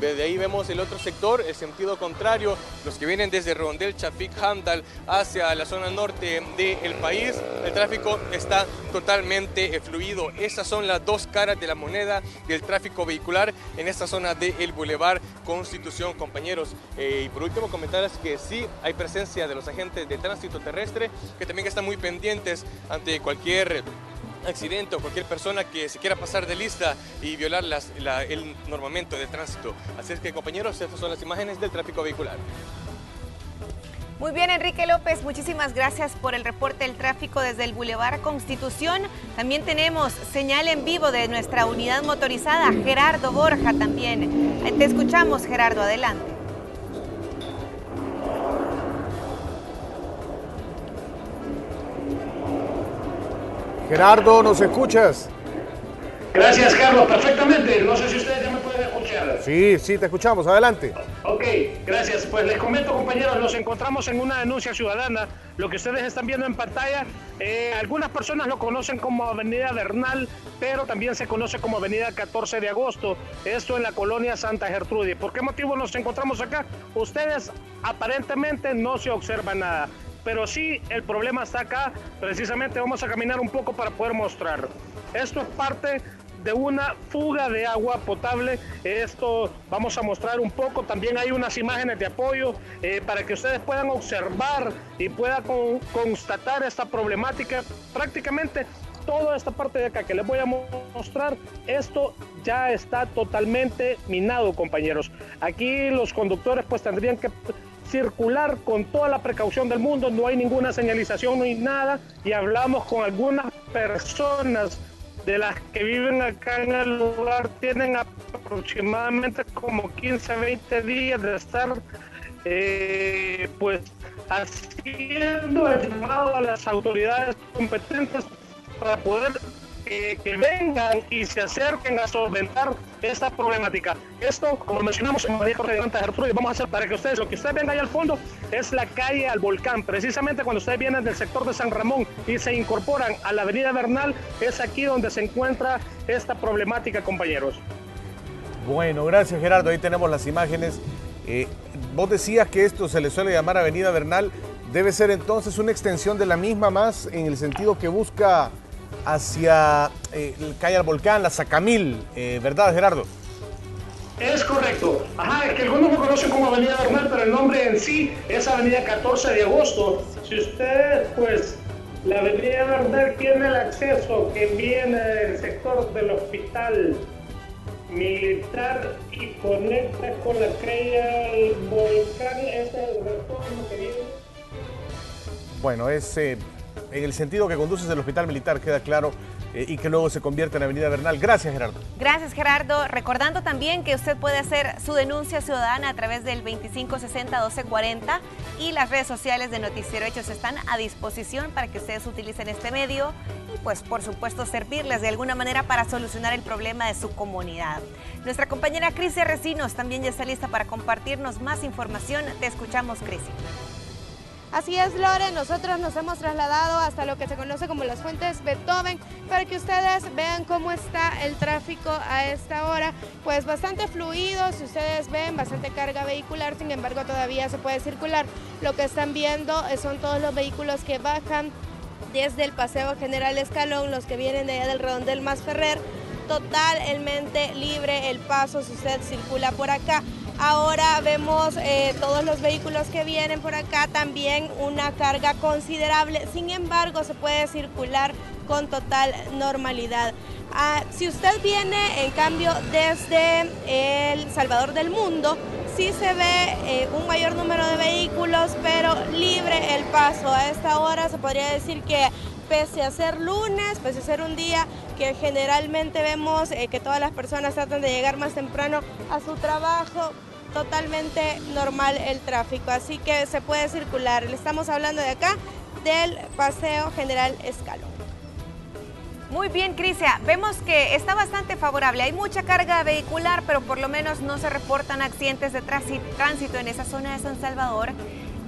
Desde ahí vemos el otro sector, el sentido contrario, los que vienen desde Rondel, Chafik, Hamdal hacia la zona norte del país. El tráfico está totalmente fluido. Estas son las dos caras de la moneda del tráfico vehicular en esta zona del Boulevard Constitución, compañeros. Eh, y por último, comentarles que sí hay presencia de los agentes de tránsito terrestre que también están muy pendientes ante cualquier accidente o cualquier persona que se quiera pasar de lista y violar el normamento de tránsito. Así es que compañeros, estas son las imágenes del tráfico vehicular. Muy bien, Enrique López, muchísimas gracias por el reporte del tráfico desde el Boulevard Constitución. También tenemos señal en vivo de nuestra unidad motorizada, Gerardo Borja también. Te escuchamos, Gerardo, adelante. Gerardo, ¿nos escuchas? Gracias, Carlos. Perfectamente. No sé si ustedes ya me pueden escuchar. Sí, sí, te escuchamos. Adelante. Ok, gracias. Pues les comento, compañeros, nos encontramos en una denuncia ciudadana. Lo que ustedes están viendo en pantalla, eh, algunas personas lo conocen como Avenida Bernal, pero también se conoce como Avenida 14 de Agosto. Esto en la colonia Santa Gertrudis. ¿Por qué motivo nos encontramos acá? Ustedes aparentemente no se observa nada pero sí el problema está acá. Precisamente vamos a caminar un poco para poder mostrar. Esto es parte de una fuga de agua potable. Esto vamos a mostrar un poco. También hay unas imágenes de apoyo eh, para que ustedes puedan observar y puedan constatar esta problemática. Prácticamente toda esta parte de acá que les voy a mostrar, esto ya está totalmente minado, compañeros. Aquí los conductores pues tendrían que circular con toda la precaución del mundo, no hay ninguna señalización, no hay nada, y hablamos con algunas personas de las que viven acá en el lugar tienen aproximadamente como 15, 20 días de estar eh, pues haciendo el llamado a las autoridades competentes para poder que, vengan y se acerquen a solventar esta problemática. Esto, como mencionamos en María Correa de Gertrudis, vamos a hacer para que ustedes, lo que ustedes ven ahí al fondo es la calle al volcán. Precisamente cuando ustedes vienen del sector de San Ramón y se incorporan a la avenida Bernal, es aquí donde se encuentra esta problemática, compañeros. Bueno, gracias Gerardo. Ahí tenemos las imágenes. Eh, vos decías que esto se le suele llamar Avenida Bernal. Debe ser entonces una extensión de la misma más en el sentido que busca hacia eh, el calle al volcán, la Sacamil, eh, ¿verdad, Gerardo? Es correcto. Ajá, es que algunos lo conocen como Avenida Normal, pero el nombre en sí es Avenida 14 de Agosto. Si usted, pues, la Avenida Bernal tiene el acceso que viene del sector del hospital militar y conecta con la calle al volcán, ese es el retorno que viene. Bueno, es eh, en el sentido que conduces al hospital militar, queda claro, eh, y que luego se convierte en Avenida Bernal. Gracias, Gerardo. Gracias, Gerardo. Recordando también que usted puede hacer su denuncia ciudadana a través del 2560-1240 y las redes sociales de Noticiero Hechos están a disposición para que ustedes utilicen este medio y pues por supuesto servirles de alguna manera para solucionar el problema de su comunidad. Nuestra compañera Crisia Recinos también ya está lista para compartirnos más información. Te escuchamos, Crisi. Así es, Lore, nosotros nos hemos trasladado hasta lo que se conoce como las fuentes Beethoven para que ustedes vean cómo está el tráfico a esta hora. Pues bastante fluido, si ustedes ven, bastante carga vehicular, sin embargo todavía se puede circular. Lo que están viendo son todos los vehículos que bajan desde el Paseo General Escalón, los que vienen de allá del Redondel Más Ferrer, totalmente libre el paso si usted circula por acá. Ahora vemos eh, todos los vehículos que vienen por acá, también una carga considerable, sin embargo se puede circular con total normalidad. Ah, si usted viene en cambio desde El Salvador del Mundo, sí se ve eh, un mayor número de vehículos, pero libre el paso. A esta hora se podría decir que pese a ser lunes, pese a ser un día que generalmente vemos eh, que todas las personas tratan de llegar más temprano a su trabajo, totalmente normal el tráfico, así que se puede circular. Le estamos hablando de acá del Paseo General Escalón. Muy bien, Crisia. Vemos que está bastante favorable. Hay mucha carga vehicular, pero por lo menos no se reportan accidentes de tránsito en esa zona de San Salvador.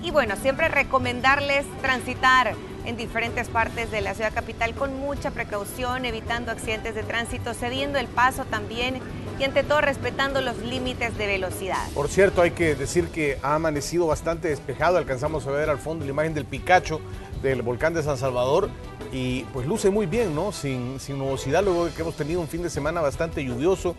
Y bueno, siempre recomendarles transitar en diferentes partes de la ciudad capital con mucha precaución, evitando accidentes de tránsito, cediendo el paso también y ante todo respetando los límites de velocidad. Por cierto, hay que decir que ha amanecido bastante despejado, alcanzamos a ver al fondo la imagen del Picacho del volcán de San Salvador y pues luce muy bien, ¿no? Sin, sin nubosidad, luego que hemos tenido un fin de semana bastante lluvioso,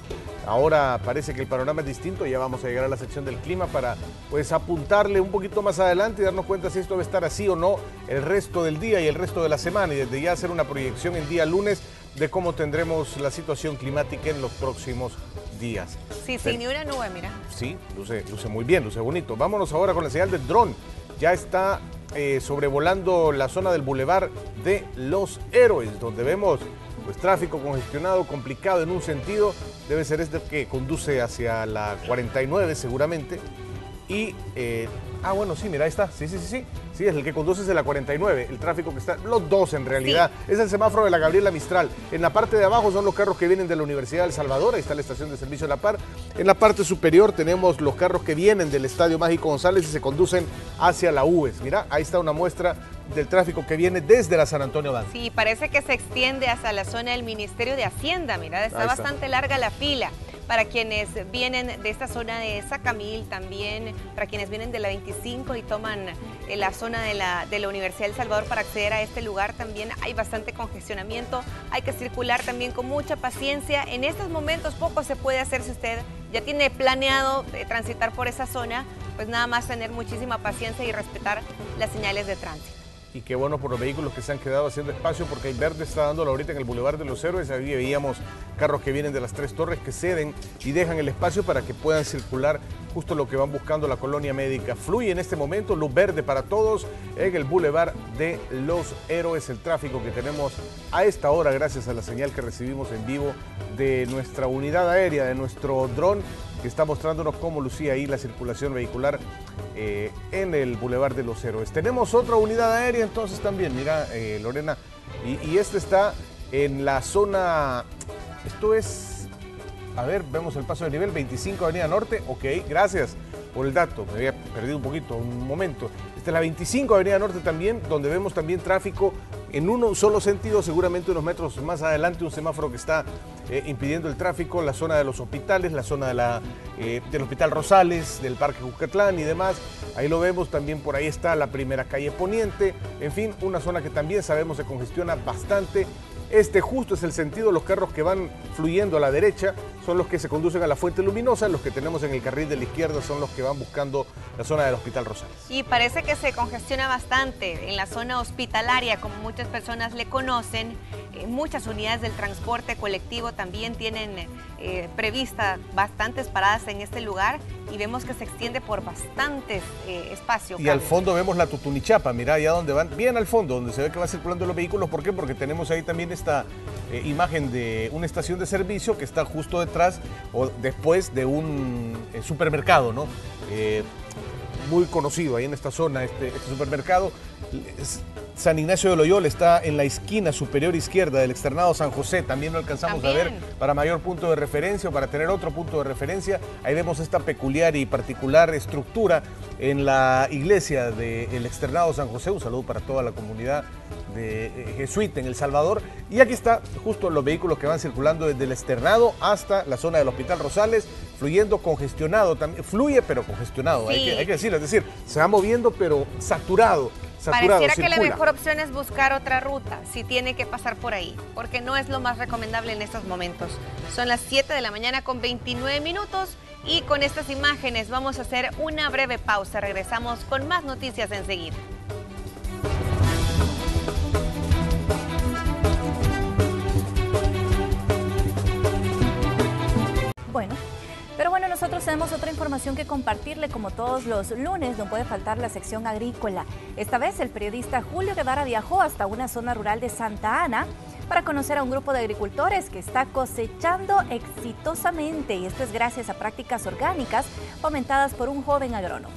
ahora parece que el panorama es distinto, ya vamos a llegar a la sección del clima para pues apuntarle un poquito más adelante y darnos cuenta si esto va a estar así o no el resto del día y el resto de la semana y desde ya hacer una proyección en día lunes de cómo tendremos la situación climática en los próximos días. Sí, sin ni una nube, mira. Sí, luce, luce muy bien, luce bonito. Vámonos ahora con la señal del dron. Ya está eh, sobrevolando la zona del bulevar de Los Héroes, donde vemos pues, tráfico congestionado, complicado en un sentido. Debe ser este que conduce hacia la 49 seguramente. Y, eh, ah, bueno, sí, mira, ahí está. Sí, sí, sí, sí. Sí, es el que conduce de la 49, el tráfico que está, los dos en realidad. Es el semáforo de la Gabriela Mistral. En la parte de abajo son los carros que vienen de la Universidad de El Salvador, ahí está la estación de servicio de La Par. En la parte superior tenemos los carros que vienen del Estadio Mágico González y se conducen hacia la UES. Mira, ahí está una muestra del tráfico que viene desde la San Antonio Bank. Sí, parece que se extiende hasta la zona del Ministerio de Hacienda, mira, está, está. bastante larga la fila para quienes vienen de esta zona de Sacamil, también para quienes vienen de la 25 y toman eh, la zona de la, de la Universidad del Salvador para acceder a este lugar, también hay bastante congestionamiento, hay que circular también con mucha paciencia. En estos momentos poco se puede hacer si usted ya tiene planeado eh, transitar por esa zona, pues nada más tener muchísima paciencia y respetar las señales de tránsito y qué bueno por los vehículos que se han quedado haciendo espacio porque el verde está dándolo ahorita en el Boulevard de los Héroes. Ahí veíamos carros que vienen de las tres torres que ceden y dejan el espacio para que puedan circular justo lo que van buscando la colonia médica. Fluye en este momento luz verde para todos en el Boulevard de los Héroes. El tráfico que tenemos a esta hora gracias a la señal que recibimos en vivo de nuestra unidad aérea, de nuestro dron está mostrándonos cómo lucía ahí la circulación vehicular eh, en el Boulevard de los Héroes. Tenemos otra unidad aérea entonces también, mira eh, Lorena, y, y este está en la zona, esto es, a ver, vemos el paso de nivel 25 Avenida Norte, ok, gracias por el dato, me había perdido un poquito, un momento. Es la 25 Avenida Norte también, donde vemos también tráfico en un solo sentido, seguramente unos metros más adelante, un semáforo que está eh, impidiendo el tráfico, la zona de los hospitales, la zona de la, eh, del Hospital Rosales, del Parque Jucatlán y demás. Ahí lo vemos, también por ahí está la primera calle Poniente, en fin, una zona que también sabemos se congestiona bastante este justo es el sentido, los carros que van fluyendo a la derecha son los que se conducen a la fuente luminosa, los que tenemos en el carril de la izquierda son los que van buscando la zona del Hospital Rosales. Y parece que se congestiona bastante en la zona hospitalaria, como muchas personas le conocen. Eh, muchas unidades del transporte colectivo también tienen eh, previstas bastantes paradas en este lugar y vemos que se extiende por bastantes eh, espacios. Y al fondo vemos la Tutunichapa, mira allá donde van, bien al fondo, donde se ve que va circulando los vehículos. ¿Por qué? Porque tenemos ahí también esta eh, imagen de una estación de servicio que está justo detrás o después de un eh, supermercado, ¿no? Eh, muy conocido ahí en esta zona, este, este supermercado. San Ignacio de Loyola está en la esquina superior izquierda del externado San José. También lo alcanzamos a ver para mayor punto de referencia o para tener otro punto de referencia. Ahí vemos esta peculiar y particular estructura en la iglesia del externado San José. Un saludo para toda la comunidad de eh, Jesuita en El Salvador. Y aquí está justo los vehículos que van circulando desde el externado hasta la zona del Hospital Rosales, fluyendo congestionado. También, fluye pero congestionado, hay, que, hay que decirlo. Es decir, se va moviendo pero saturado Pareciera que la mejor opción es buscar otra ruta, si tiene que pasar por ahí, porque no es lo más recomendable en estos momentos. Son las 7 de la mañana con 29 minutos y con estas imágenes vamos a hacer una breve pausa. Regresamos con más noticias enseguida. Bueno, nosotros tenemos otra información que compartirle. Como todos los lunes, no puede faltar la sección agrícola. Esta vez el periodista Julio Guevara viajó hasta una zona rural de Santa Ana para conocer a un grupo de agricultores que está cosechando exitosamente. Y esto es gracias a prácticas orgánicas fomentadas por un joven agrónomo.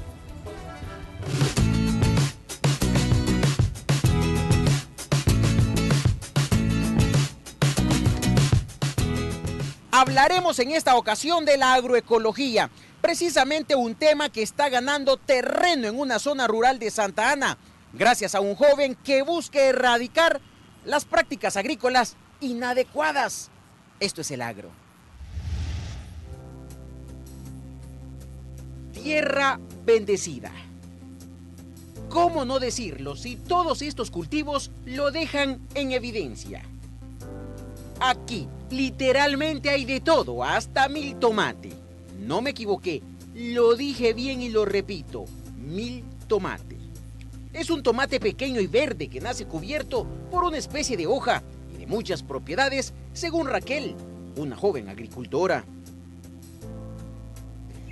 Hablaremos en esta ocasión de la agroecología, precisamente un tema que está ganando terreno en una zona rural de Santa Ana, gracias a un joven que busca erradicar las prácticas agrícolas inadecuadas. Esto es el agro. Tierra bendecida. ¿Cómo no decirlo si todos estos cultivos lo dejan en evidencia? Aquí literalmente hay de todo, hasta mil tomate. No me equivoqué, lo dije bien y lo repito, mil tomate. Es un tomate pequeño y verde que nace cubierto por una especie de hoja y de muchas propiedades, según Raquel, una joven agricultora.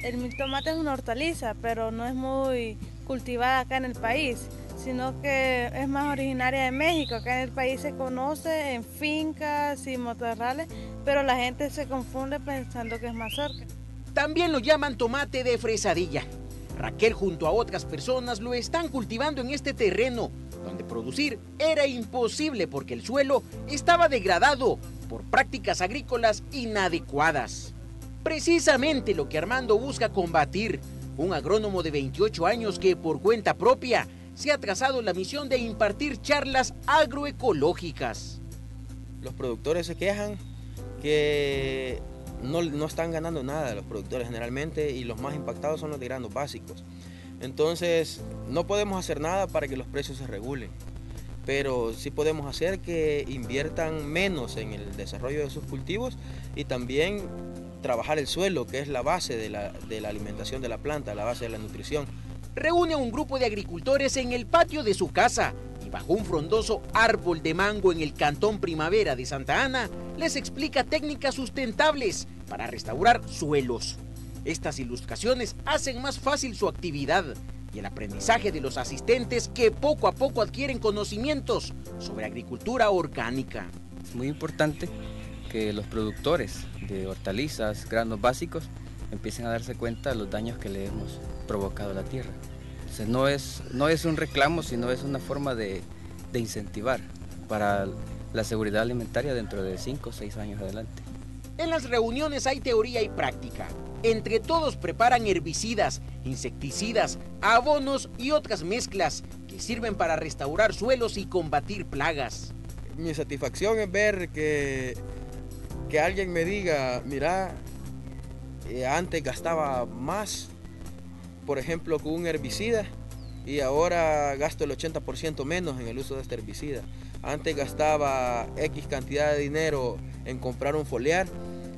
El mil tomate es una hortaliza, pero no es muy cultivada acá en el país sino que es más originaria de México. Acá en el país se conoce en fincas y motorrales, pero la gente se confunde pensando que es mazorca. También lo llaman tomate de fresadilla. Raquel junto a otras personas lo están cultivando en este terreno, donde producir era imposible porque el suelo estaba degradado por prácticas agrícolas inadecuadas. Precisamente lo que Armando busca combatir, un agrónomo de 28 años que por cuenta propia se ha trazado la misión de impartir charlas agroecológicas. Los productores se quejan que no, no, están ganando nada los productores generalmente y los más impactados son los de básicos. Entonces no podemos hacer nada para que los precios se regulen, pero sí podemos hacer que inviertan menos en el desarrollo de sus cultivos y también trabajar el suelo, que es la base de la, de la alimentación de la planta, la base de la nutrición. Reúne a un grupo de agricultores en el patio de su casa y bajo un frondoso árbol de mango en el cantón Primavera de Santa Ana, les explica técnicas sustentables para restaurar suelos. Estas ilustraciones hacen más fácil su actividad y el aprendizaje de los asistentes que poco a poco adquieren conocimientos sobre agricultura orgánica. Es muy importante que los productores de hortalizas, granos básicos, empiecen a darse cuenta de los daños que le hemos provocado a la tierra. Entonces no es, no es un reclamo, sino es una forma de, de incentivar para la seguridad alimentaria dentro de 5 o 6 años adelante. En las reuniones hay teoría y práctica. Entre todos preparan herbicidas, insecticidas, abonos y otras mezclas que sirven para restaurar suelos y combatir plagas. Mi satisfacción es ver que, que alguien me diga, mira, eh, antes gastaba más, por ejemplo, con un herbicida y ahora gasto el 80% menos en el uso de este herbicida. Antes gastaba X cantidad de dinero en comprar un foliar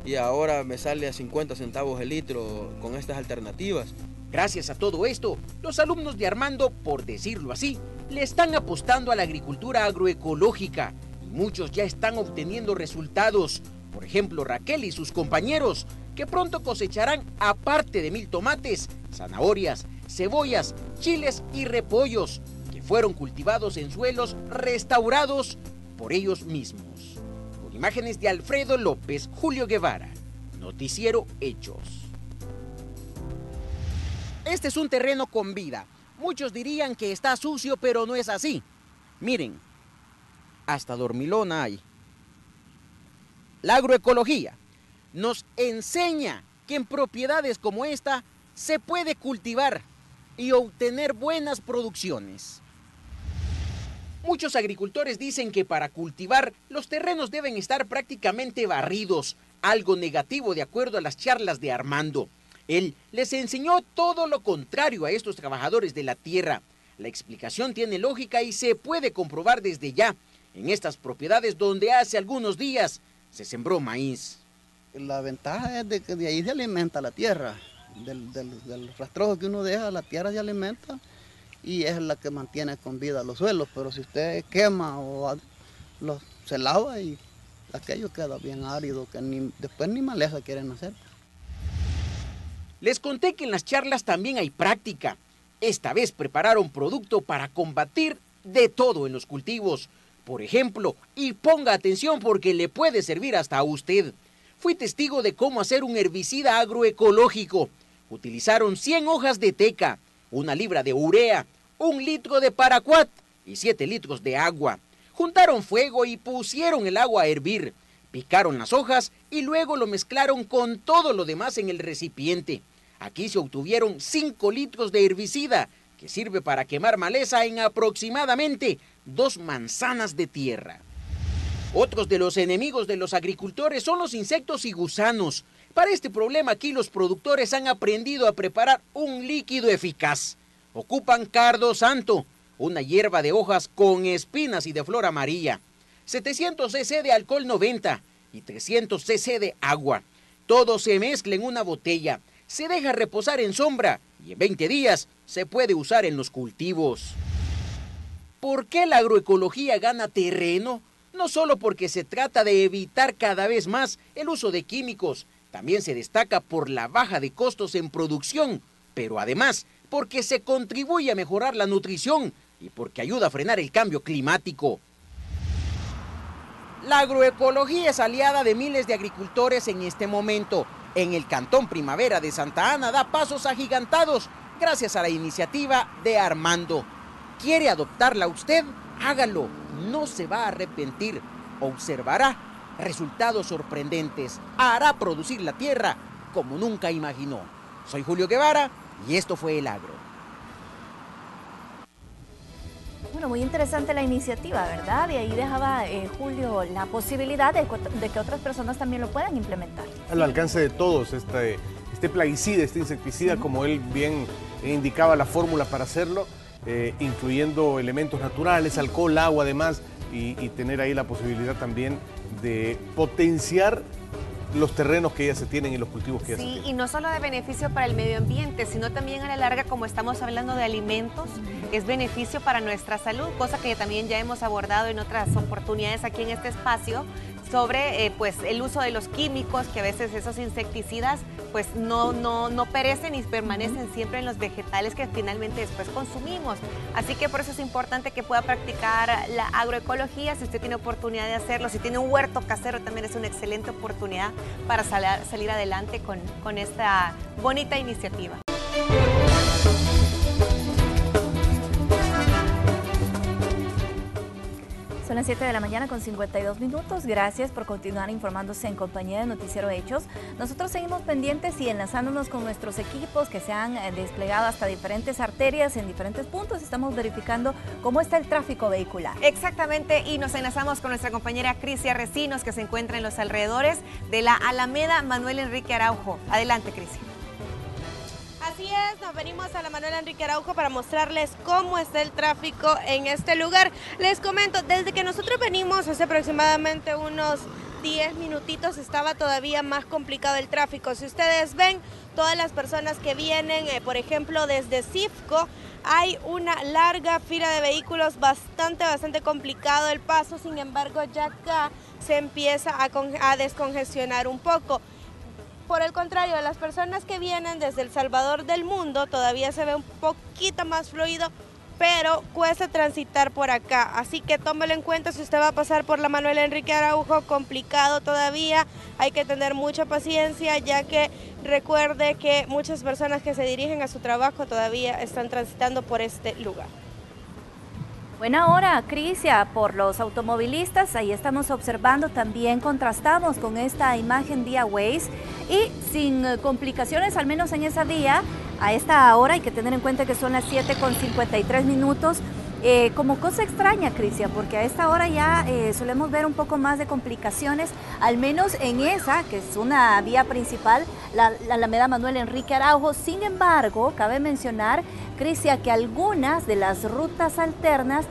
y ahora me sale a 50 centavos el litro con estas alternativas. Gracias a todo esto, los alumnos de Armando, por decirlo así, le están apostando a la agricultura agroecológica y muchos ya están obteniendo resultados. Por ejemplo, Raquel y sus compañeros, que pronto cosecharán aparte de mil tomates, zanahorias, cebollas, chiles y repollos, que fueron cultivados en suelos restaurados por ellos mismos. Con imágenes de Alfredo López, Julio Guevara, Noticiero Hechos. Este es un terreno con vida. Muchos dirían que está sucio, pero no es así. Miren, hasta dormilona hay. La agroecología nos enseña que en propiedades como esta se puede cultivar y obtener buenas producciones. Muchos agricultores dicen que para cultivar los terrenos deben estar prácticamente barridos, algo negativo de acuerdo a las charlas de Armando. Él les enseñó todo lo contrario a estos trabajadores de la tierra. La explicación tiene lógica y se puede comprobar desde ya en estas propiedades donde hace algunos días se sembró maíz. La ventaja es de que de ahí se alimenta la tierra, del, del, rastrojo que uno deja, la tierra se alimenta y es la que mantiene con vida los suelos, pero si usted quema o los, se lava y aquello queda bien árido, que después ni maleza quieren hacer. Les conté que en las charlas también hay práctica. Esta vez prepararon producto para combatir de todo en los cultivos. Por ejemplo, y ponga atención porque le puede servir hasta a usted. Fui testigo de cómo hacer un herbicida agroecológico. Utilizaron 100 hojas de teca, una libra de urea, un litro de paraquat y 7 litros de agua. Juntaron fuego y pusieron el agua a hervir. Picaron las hojas y luego lo mezclaron con todo lo demás en el recipiente. Aquí se obtuvieron 5 litros de herbicida, que sirve para quemar maleza en aproximadamente dos manzanas de tierra. Otros de los enemigos de los agricultores son los insectos y gusanos. Para este problema aquí los productores han aprendido a preparar un líquido eficaz. Ocupan cardo santo, una hierba de hojas con espinas y de flor amarilla, 700 cc de alcohol 90 y 300 cc de agua. Todo se mezcla en una botella, se deja reposar en sombra y en 20 días se puede usar en los cultivos. ¿Por qué la agroecología gana terreno? No solo porque se trata de evitar cada vez más el uso de químicos, también se destaca por la baja de costos en producción, pero además porque se contribuye a mejorar la nutrición y porque ayuda a frenar el cambio climático. La agroecología es aliada de miles de agricultores en este momento. En el Cantón Primavera de Santa Ana da pasos agigantados gracias a la iniciativa de Armando. ¿Quiere adoptarla usted? Hágalo, no se va a arrepentir. Observará resultados sorprendentes. Hará producir la tierra como nunca imaginó. Soy Julio Guevara y esto fue El Agro. Bueno, muy interesante la iniciativa, ¿verdad? Y ahí dejaba eh, Julio la posibilidad de, de, que otras personas también lo puedan implementar. Al alcance de todos, este, este plaguicida, este insecticida, sí. como él bien indicaba la fórmula para hacerlo, eh, incluyendo elementos naturales, alcohol, agua además, y, y tener ahí la posibilidad también de potenciar los terrenos que ya se tienen y los cultivos que ya sí, se tienen. y no solo de beneficio para el medio ambiente, sino también a la larga, como estamos hablando de alimentos, es beneficio para nuestra salud, cosa que también ya hemos abordado en otras oportunidades aquí en este espacio sobre eh, pues el uso de los químicos, que a veces esos insecticidas pues no, no, no perecen y permanecen siempre en los vegetales que finalmente después consumimos. Así que por eso es importante que pueda practicar la agroecología, si usted tiene oportunidad de hacerlo, si tiene un huerto casero también es una excelente oportunidad para salir, salir adelante con, con esta bonita iniciativa. Son las 7 de la mañana con 52 minutos. Gracias por continuar informándose en compañía de Noticiero Hechos. Nosotros seguimos pendientes y enlazándonos con nuestros equipos que se han desplegado hasta diferentes arterias en diferentes puntos. Estamos verificando cómo está el tráfico vehicular. Exactamente, y nos enlazamos con nuestra compañera Crisia Recinos que se encuentra en los alrededores de la Alameda Manuel Enrique Araujo. Adelante, Crisia. Así es, nos venimos a la Manuel Enrique Araujo para mostrarles cómo está el tráfico en este lugar. Les comento, desde que nosotros venimos hace aproximadamente unos 10 minutitos estaba todavía más complicado el tráfico. Si ustedes ven, todas las personas que vienen, eh, por ejemplo, desde Cifco, hay una larga fila de vehículos, bastante, bastante complicado el paso, sin embargo, ya acá se empieza a, a descongestionar un poco. Por el contrario, las personas que vienen desde El Salvador del Mundo todavía se ve un poquito más fluido, pero cuesta transitar por acá. Así que tómelo en cuenta si usted va a pasar por la Manuel Enrique Araujo, complicado todavía. Hay que tener mucha paciencia, ya que recuerde que muchas personas que se dirigen a su trabajo todavía están transitando por este lugar. Buena hora, Crisia, por los automovilistas. Ahí estamos observando, también contrastamos con esta imagen día Waze y sin complicaciones, al menos en esa día, a esta hora hay que tener en cuenta que son las 7 con 53 minutos. Eh, como cosa extraña, Crisia, porque a esta hora ya eh, solemos ver un poco más de complicaciones, al menos en esa, que es una vía principal, la, la Alameda Manuel Enrique Araujo. Sin embargo, cabe mencionar, Crisia, que algunas de las rutas alternas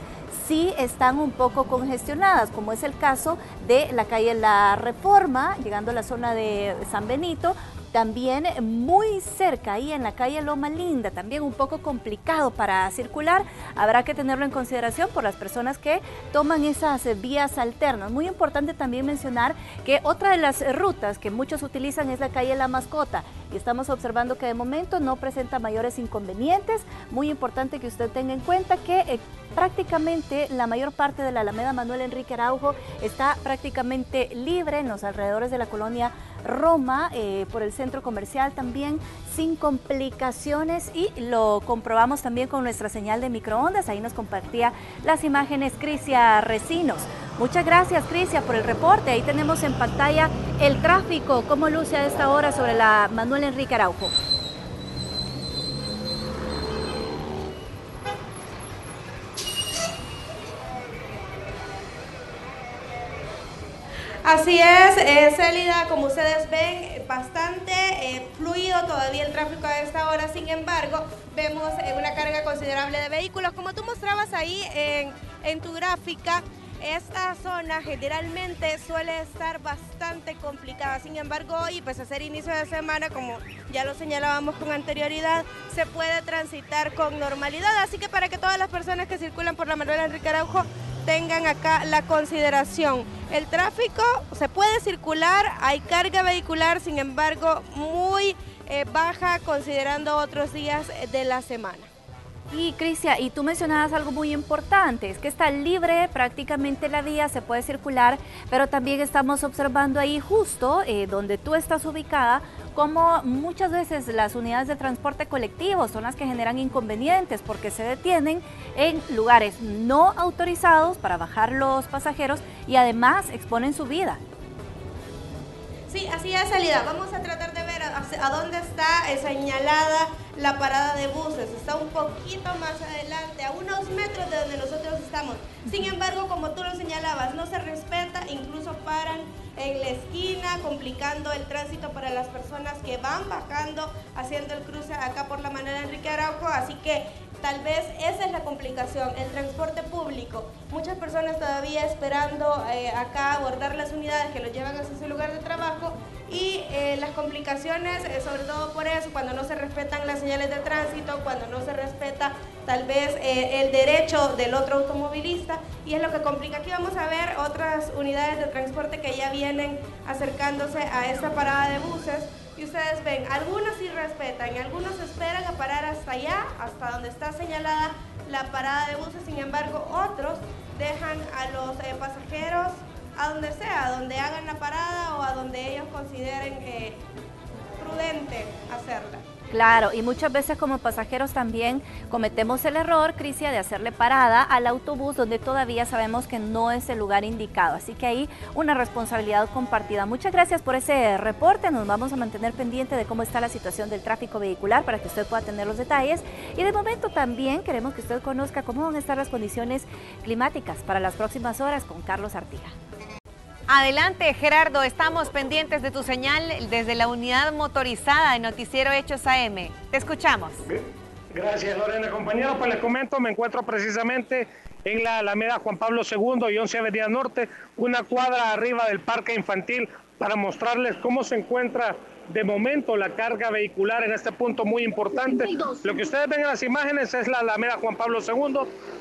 sí están un poco congestionadas, como es el caso de la calle La Reforma, llegando a la zona de San Benito, también muy cerca, ahí en la calle Loma Linda, también un poco complicado para circular. Habrá que tenerlo en consideración por las personas que toman esas vías alternas. Muy importante también mencionar que otra de las rutas que muchos utilizan es la calle La Mascota y estamos observando que de momento no presenta mayores inconvenientes. Muy importante que usted tenga en cuenta que eh, prácticamente la mayor parte de la Alameda Manuel Enrique Araujo está prácticamente libre en los alrededores de la colonia Roma, eh, por el centro comercial también sin complicaciones y lo comprobamos también con nuestra señal de microondas. Ahí nos compartía las imágenes Crisia Recinos. Muchas gracias Crisia por el reporte. Ahí tenemos en pantalla el tráfico, cómo luce a esta hora sobre la Manuel Enrique Araujo. Así es, eh, como ustedes ven, bastante eh, fluido todavía el tráfico a esta hora, sin embargo, vemos eh, una carga considerable de vehículos. Como tú mostrabas ahí en, tu gráfica, esta zona generalmente suele estar bastante complicada, sin embargo hoy, pues a ser inicio de semana, como ya lo señalábamos con anterioridad, se puede transitar con normalidad, así que para que todas las personas que circulan por la Manuel Enrique Araujo tengan acá la consideración. El tráfico se puede circular, hay carga vehicular, sin embargo, muy eh, baja considerando otros días de la semana. Y Cristian, y tú mencionabas algo muy importante, es que está libre prácticamente la vía, se puede circular, pero también estamos observando ahí justo eh, donde tú estás ubicada, como muchas veces las unidades de transporte colectivo son las que generan inconvenientes porque se detienen en lugares no autorizados para bajar los pasajeros y además exponen su vida. Sí, así es, salida. Vamos a tratar de ver a, dónde está eh, señalada la parada de buses. Está un poquito más adelante, a unos metros de donde nosotros estamos. Sin embargo, como tú lo señalabas, no se respeta, incluso paran en la esquina, complicando el tránsito para las personas que van bajando, haciendo el cruce acá por la manera Enrique Araujo. Así que Tal vez esa es la complicación, el transporte público. Muchas personas todavía esperando eh, acá abordar las unidades que los llevan hacia su lugar de trabajo y eh, las complicaciones, eh, sobre todo por eso, cuando no se respetan las señales de tránsito, cuando no se respeta tal vez el derecho del otro automovilista y es lo que complica. Aquí vamos a ver otras unidades de transporte que ya vienen acercándose a esta parada de buses y ustedes ven, algunos sí respetan y algunos esperan a parar hasta allá, hasta donde está señalada la parada de buses, sin embargo otros dejan a los eh, pasajeros a donde sea, a donde hagan la parada o a donde ellos consideren eh, prudente hacerla. Claro, y muchas veces como pasajeros también cometemos el error, Crisia, de hacerle parada al autobús donde todavía sabemos que no es el lugar indicado. Así que ahí una responsabilidad compartida. Muchas gracias por ese reporte. Nos vamos a mantener pendiente de cómo está la situación del tráfico vehicular para que usted pueda tener los detalles. Y de momento también queremos que usted conozca cómo van a estar las condiciones climáticas para las próximas horas con Carlos Artiga. Adelante, Gerardo, estamos pendientes de tu señal desde la unidad motorizada de Noticiero Hechos AM. Te escuchamos. Gracias, Lorena. Compañeros, pues les comento, me encuentro precisamente en la Alameda Juan Pablo II y 11 Avenida Norte, una cuadra arriba del Parque Infantil, para mostrarles cómo se encuentra de momento la carga vehicular en este punto muy importante. Lo que ustedes ven en las imágenes es la Alameda Juan Pablo II.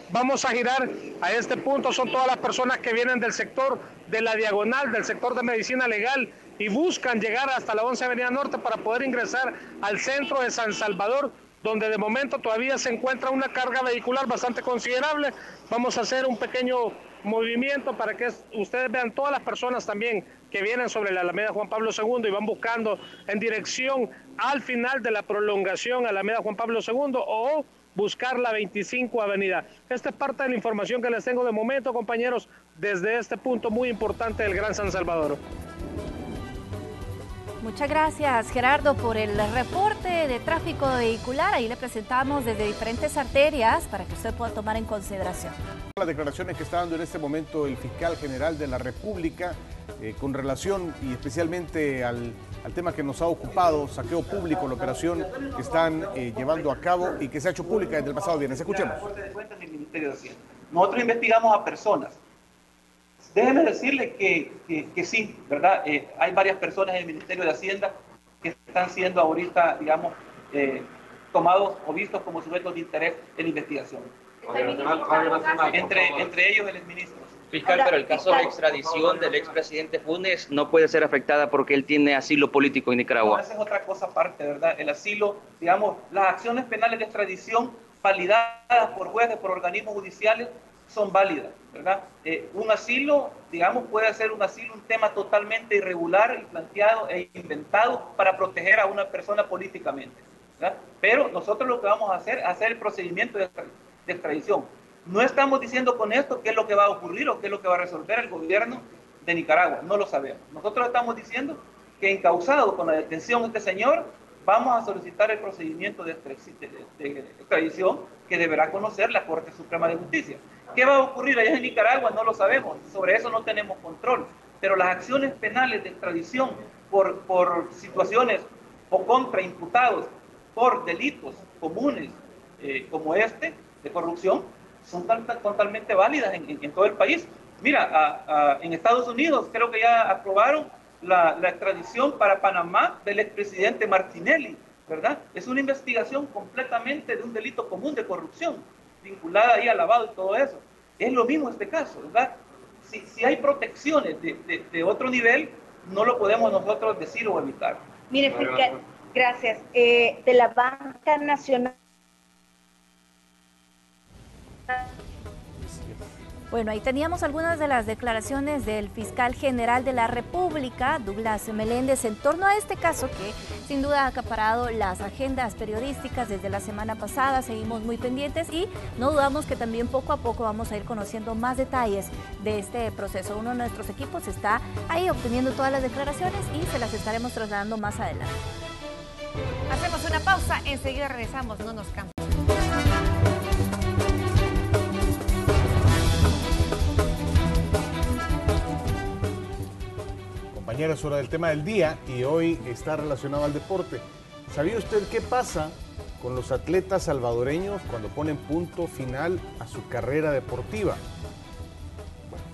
Vamos a girar a este punto, son todas las personas que vienen del sector de la diagonal, del sector de medicina legal y buscan llegar hasta la 11 Avenida Norte para poder ingresar al centro de San Salvador donde de momento todavía se encuentra una carga vehicular bastante considerable. Vamos a hacer un pequeño movimiento para que ustedes vean todas las personas también que vienen sobre la Alameda Juan Pablo II y van buscando en dirección al final de la prolongación Alameda Juan Pablo II o buscar la 25 Avenida. Esta es parte de la información que les tengo de momento, compañeros, desde este punto muy importante del Gran San Salvador. Muchas gracias Gerardo por el reporte de tráfico vehicular. Ahí le presentamos desde diferentes arterias para que usted pueda tomar en consideración. Las declaraciones que está dando en este momento el fiscal general de la República eh, con relación y especialmente al, tema que nos ha ocupado, saqueo público, la operación que están eh, llevando a cabo y que se ha hecho pública desde el pasado viernes. Escuchemos. Nosotros investigamos a personas Déjeme decirle que, que, sí, ¿verdad? Eh, hay varias personas en el Ministerio de Hacienda que están siendo ahorita, digamos, eh, tomados o vistos como sujetos de interés en investigación. Entre, entre ellos el exministro. Fiscal, pero el caso de extradición del expresidente Funes no puede ser afectada porque él tiene asilo político en Nicaragua. esa es otra cosa aparte, ¿verdad? El asilo, digamos, las acciones penales de extradición validadas por jueces, por organismos judiciales, son válidas, ¿verdad? Eh, un asilo, digamos, puede ser un asilo un tema totalmente irregular y planteado e inventado para proteger a una persona políticamente, ¿verdad? Pero nosotros lo que vamos a hacer es hacer el procedimiento de, extradición. No estamos diciendo con esto qué es lo que va a ocurrir o qué es lo que va a resolver el gobierno de Nicaragua, no lo sabemos. Nosotros estamos diciendo que encausado con la detención de este señor, vamos a solicitar el procedimiento de extradición que deberá conocer la Corte Suprema de Justicia. ¿Qué va a ocurrir allá en Nicaragua? No lo sabemos, sobre eso no tenemos control. Pero las acciones penales de extradición por, por situaciones o contra imputados por delitos comunes eh, como este, de corrupción, son totalmente válidas en, todo el país. Mira, en Estados Unidos creo que ya aprobaron la, la extradición para Panamá del expresidente Martinelli, ¿verdad? Es una investigación completamente de un delito común de corrupción vinculada ahí al lavado y todo eso. Es lo mismo este caso, ¿verdad? Si, si hay protecciones de, de, otro nivel, no lo podemos nosotros decir o evitar. Mire, gracias. Eh, de la banca nacional Bueno, ahí teníamos algunas de las declaraciones del fiscal general de la República, Douglas Meléndez, en torno a este caso que sin duda ha acaparado las agendas periodísticas desde la semana pasada. Seguimos muy pendientes y no dudamos que también poco a poco vamos a ir conociendo más detalles de este proceso. Uno de nuestros equipos está ahí obteniendo todas las declaraciones y se las estaremos trasladando más adelante. Hacemos una pausa, enseguida regresamos, no nos cambien. Es hora del tema del día y hoy está relacionado al deporte. ¿Sabía usted qué pasa con los atletas salvadoreños cuando ponen punto final a su carrera deportiva?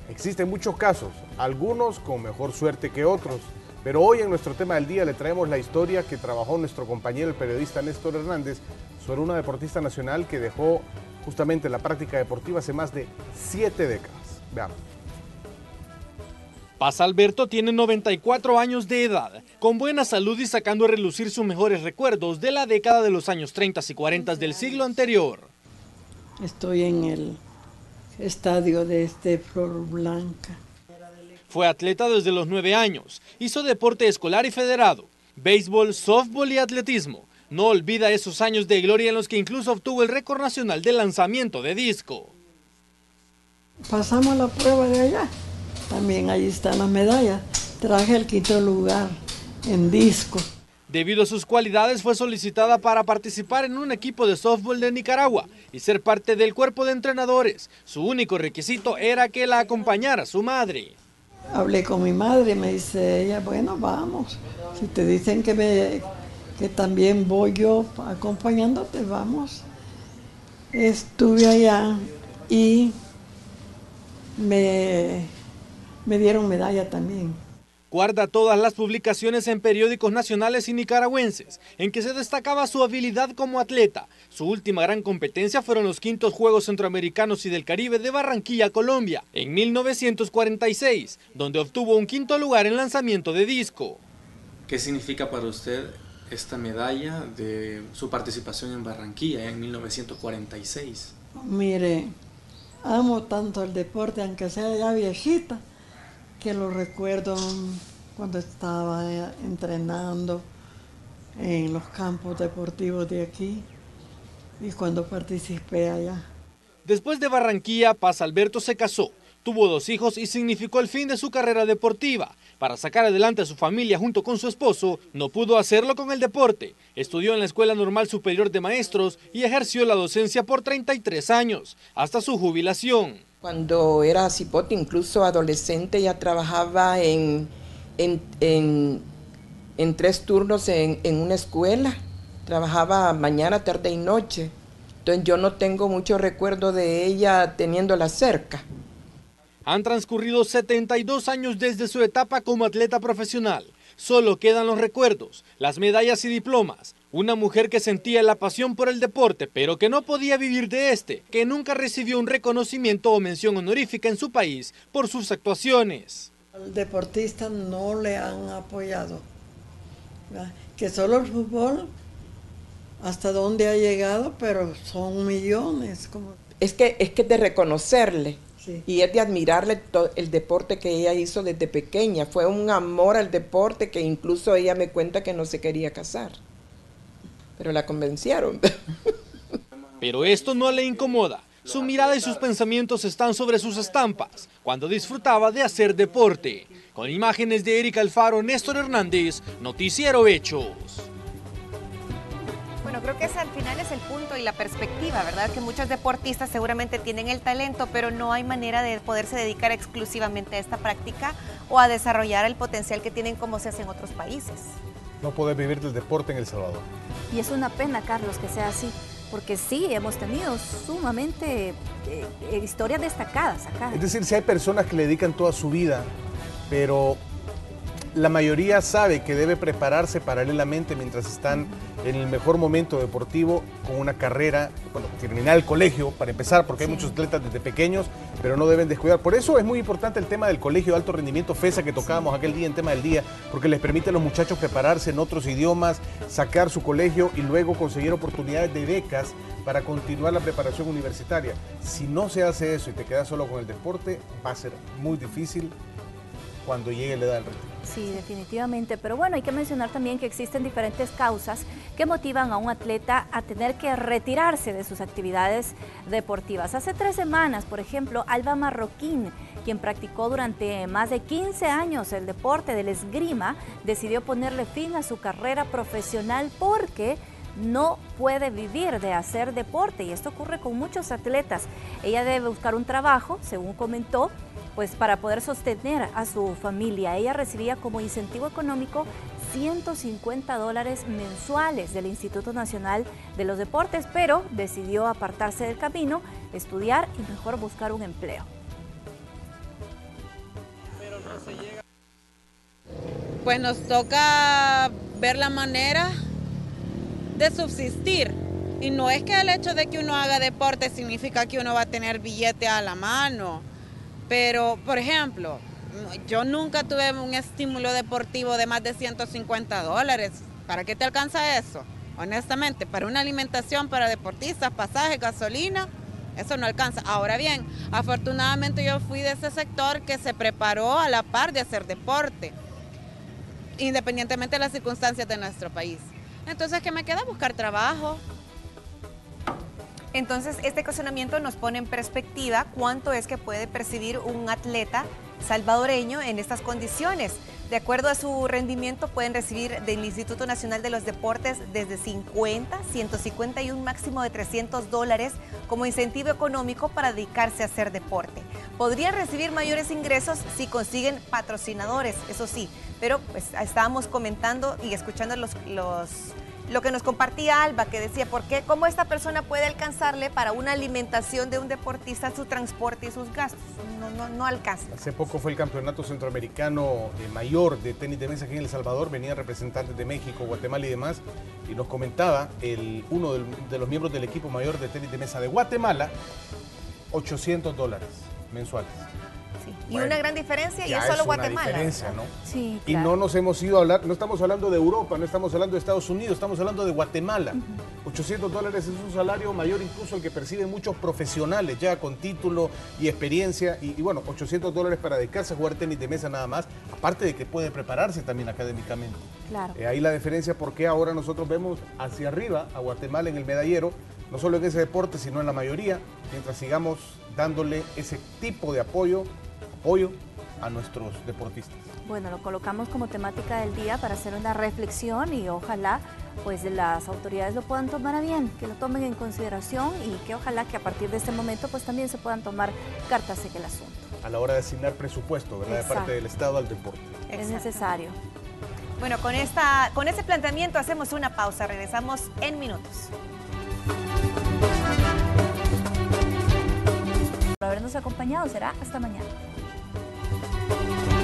Existen muchos casos, algunos con mejor suerte que otros, pero hoy en nuestro tema del día le traemos la historia que trabajó nuestro compañero el periodista Néstor Hernández sobre una deportista nacional que dejó justamente la práctica deportiva hace más de siete décadas. Veamos. Paz Alberto tiene 94 años de edad, con buena salud y sacando a relucir sus mejores recuerdos de la década de los años 30 y 40 del siglo anterior. Estoy en el estadio de este Flor Blanca. Fue atleta desde los 9 años, hizo deporte escolar y federado, béisbol, softball y atletismo. No olvida esos años de gloria en los que incluso obtuvo el récord nacional de lanzamiento de disco. Pasamos la prueba de allá también ahí están las medallas. Traje el quinto lugar en disco. Debido a sus cualidades fue solicitada para participar en un equipo de softball de Nicaragua y ser parte del cuerpo de entrenadores. Su único requisito era que la acompañara su madre. Hablé con mi madre, me dice ella, bueno, vamos. Si te dicen que, me, que también voy yo acompañándote, vamos. Estuve allá y me me dieron medalla también. Guarda todas las publicaciones en periódicos nacionales y nicaragüenses, en que se destacaba su habilidad como atleta. Su última gran competencia fueron los quintos Juegos Centroamericanos y del Caribe de Barranquilla, Colombia, en 1946, donde obtuvo un quinto lugar en lanzamiento de disco. ¿Qué significa para usted esta medalla de su participación en Barranquilla en 1946? Mire, amo tanto el deporte, aunque sea ya viejita que lo recuerdo cuando estaba eh, entrenando en los campos deportivos de aquí y cuando participé allá. Después de Barranquilla, Paz Alberto se casó, tuvo dos hijos y significó el fin de su carrera deportiva. Para sacar adelante a su familia junto con su esposo, no pudo hacerlo con el deporte. Estudió en la Escuela Normal Superior de Maestros y ejerció la docencia por 33 años, hasta su jubilación. Cuando era cipote, incluso adolescente, ya trabajaba en, en, tres turnos en, en, una escuela. Trabajaba mañana, tarde y noche. Entonces yo no tengo mucho recuerdo de ella teniéndola cerca. Han transcurrido 72 años desde su etapa como atleta profesional. Solo quedan los recuerdos, las medallas y diplomas, una mujer que sentía la pasión por el deporte, pero que no podía vivir de este, que nunca recibió un reconocimiento o mención honorífica en su país por sus actuaciones. Al deportista no le han apoyado. Que solo el fútbol, hasta dónde ha llegado, pero son millones. Como... Es que es que de reconocerle y es de admirarle el deporte que ella hizo desde pequeña. Fue un amor al deporte que incluso ella me cuenta que no se quería casar pero la convencieron. Pero esto no le incomoda. Su mirada y sus pensamientos están sobre sus estampas, cuando disfrutaba de hacer deporte. Con imágenes de Erika Alfaro, Néstor Hernández, Noticiero Hechos. Bueno, creo que ese al final es el punto y la perspectiva, ¿verdad? Que muchos deportistas seguramente tienen el talento, pero no hay manera de poderse dedicar exclusivamente a esta práctica o a desarrollar el potencial que tienen como se hace en otros países no poder vivir del deporte en El Salvador. Y es una pena, Carlos, que sea así, porque sí, hemos tenido sumamente eh, historias destacadas acá. Es decir, si hay personas que le dedican toda su vida, pero la mayoría sabe que debe prepararse paralelamente mientras están en el mejor momento deportivo con una carrera, bueno, terminar el colegio para empezar, porque hay muchos atletas desde pequeños, pero no deben descuidar. Por eso es muy importante el tema del colegio de alto rendimiento FESA que tocábamos aquel día en tema del día, porque les permite a los muchachos prepararse en otros idiomas, sacar su colegio y luego conseguir oportunidades de becas para continuar la preparación universitaria. Si no se hace eso y te quedas solo con el deporte, va a ser muy difícil cuando llegue la edad del retiro. Sí, definitivamente. Pero bueno, hay que mencionar también que existen diferentes causas que motivan a un atleta a tener que retirarse de sus actividades deportivas. Hace tres semanas, por ejemplo, Alba Marroquín, quien practicó durante más de 15 años el deporte del esgrima, decidió ponerle fin a su carrera profesional porque no puede vivir de hacer deporte y esto ocurre con muchos atletas. Ella debe buscar un trabajo, según comentó, pues para poder sostener a su familia. Ella recibía como incentivo económico 150 dólares mensuales del Instituto Nacional de los Deportes, pero decidió apartarse del camino, estudiar y mejor buscar un empleo. Pues nos toca ver la manera de subsistir. Y no es que el hecho de que uno haga deporte significa que uno va a tener billete a la mano. Pero, por ejemplo, yo nunca tuve un estímulo deportivo de más de 150 dólares. ¿Para qué te alcanza eso? Honestamente, para una alimentación para deportistas, pasaje, gasolina, eso no alcanza. Ahora bien, afortunadamente yo fui de ese sector que se preparó a la par de hacer deporte, independientemente de las circunstancias de nuestro país. Entonces, ¿qué me queda? Buscar trabajo. Entonces, este cuestionamiento nos pone en perspectiva cuánto es que puede percibir un atleta salvadoreño en estas condiciones. De acuerdo a su rendimiento, pueden recibir del Instituto Nacional de los Deportes desde 50, 150 y un máximo de 300 dólares como incentivo económico para dedicarse a hacer deporte. Podrían recibir mayores ingresos si consiguen patrocinadores, eso sí, pero pues estábamos comentando y escuchando los, los lo que nos compartía Alba, que decía, ¿por qué? ¿Cómo esta persona puede alcanzarle para una alimentación de un deportista su transporte y sus gastos? No, no, no alcanza. Hace poco fue el campeonato centroamericano mayor de tenis de mesa aquí en El Salvador, venían representantes de México, Guatemala y demás, y nos comentaba el, uno de los miembros del equipo mayor de tenis de mesa de Guatemala, 800 dólares mensuales. Y una gran diferencia y es solo Guatemala. Diferencia, ¿no? Sí, Y no nos hemos ido a hablar, no estamos hablando de Europa, no estamos hablando de Estados Unidos, estamos hablando de Guatemala. 800 dólares es un salario mayor incluso el que perciben muchos profesionales ya con título y experiencia. Y, bueno, 800 dólares para dedicarse a jugar tenis de mesa nada más, aparte de que puede prepararse también académicamente. Claro. Eh, ahí la diferencia porque ahora nosotros vemos hacia arriba a Guatemala en el medallero, no solo en ese deporte, sino en la mayoría, mientras sigamos dándole ese tipo de apoyo apoyo a nuestros deportistas. Bueno, lo colocamos como temática del día para hacer una reflexión y ojalá pues las autoridades lo puedan tomar a bien, que lo tomen en consideración y que ojalá que a partir de este momento pues también se puedan tomar cartas en el asunto. A la hora de asignar presupuesto, ¿verdad? De parte del Estado al deporte. Es necesario. Bueno, con, esta, con este planteamiento hacemos una pausa, regresamos en minutos. Por habernos acompañado, será hasta mañana. Bye.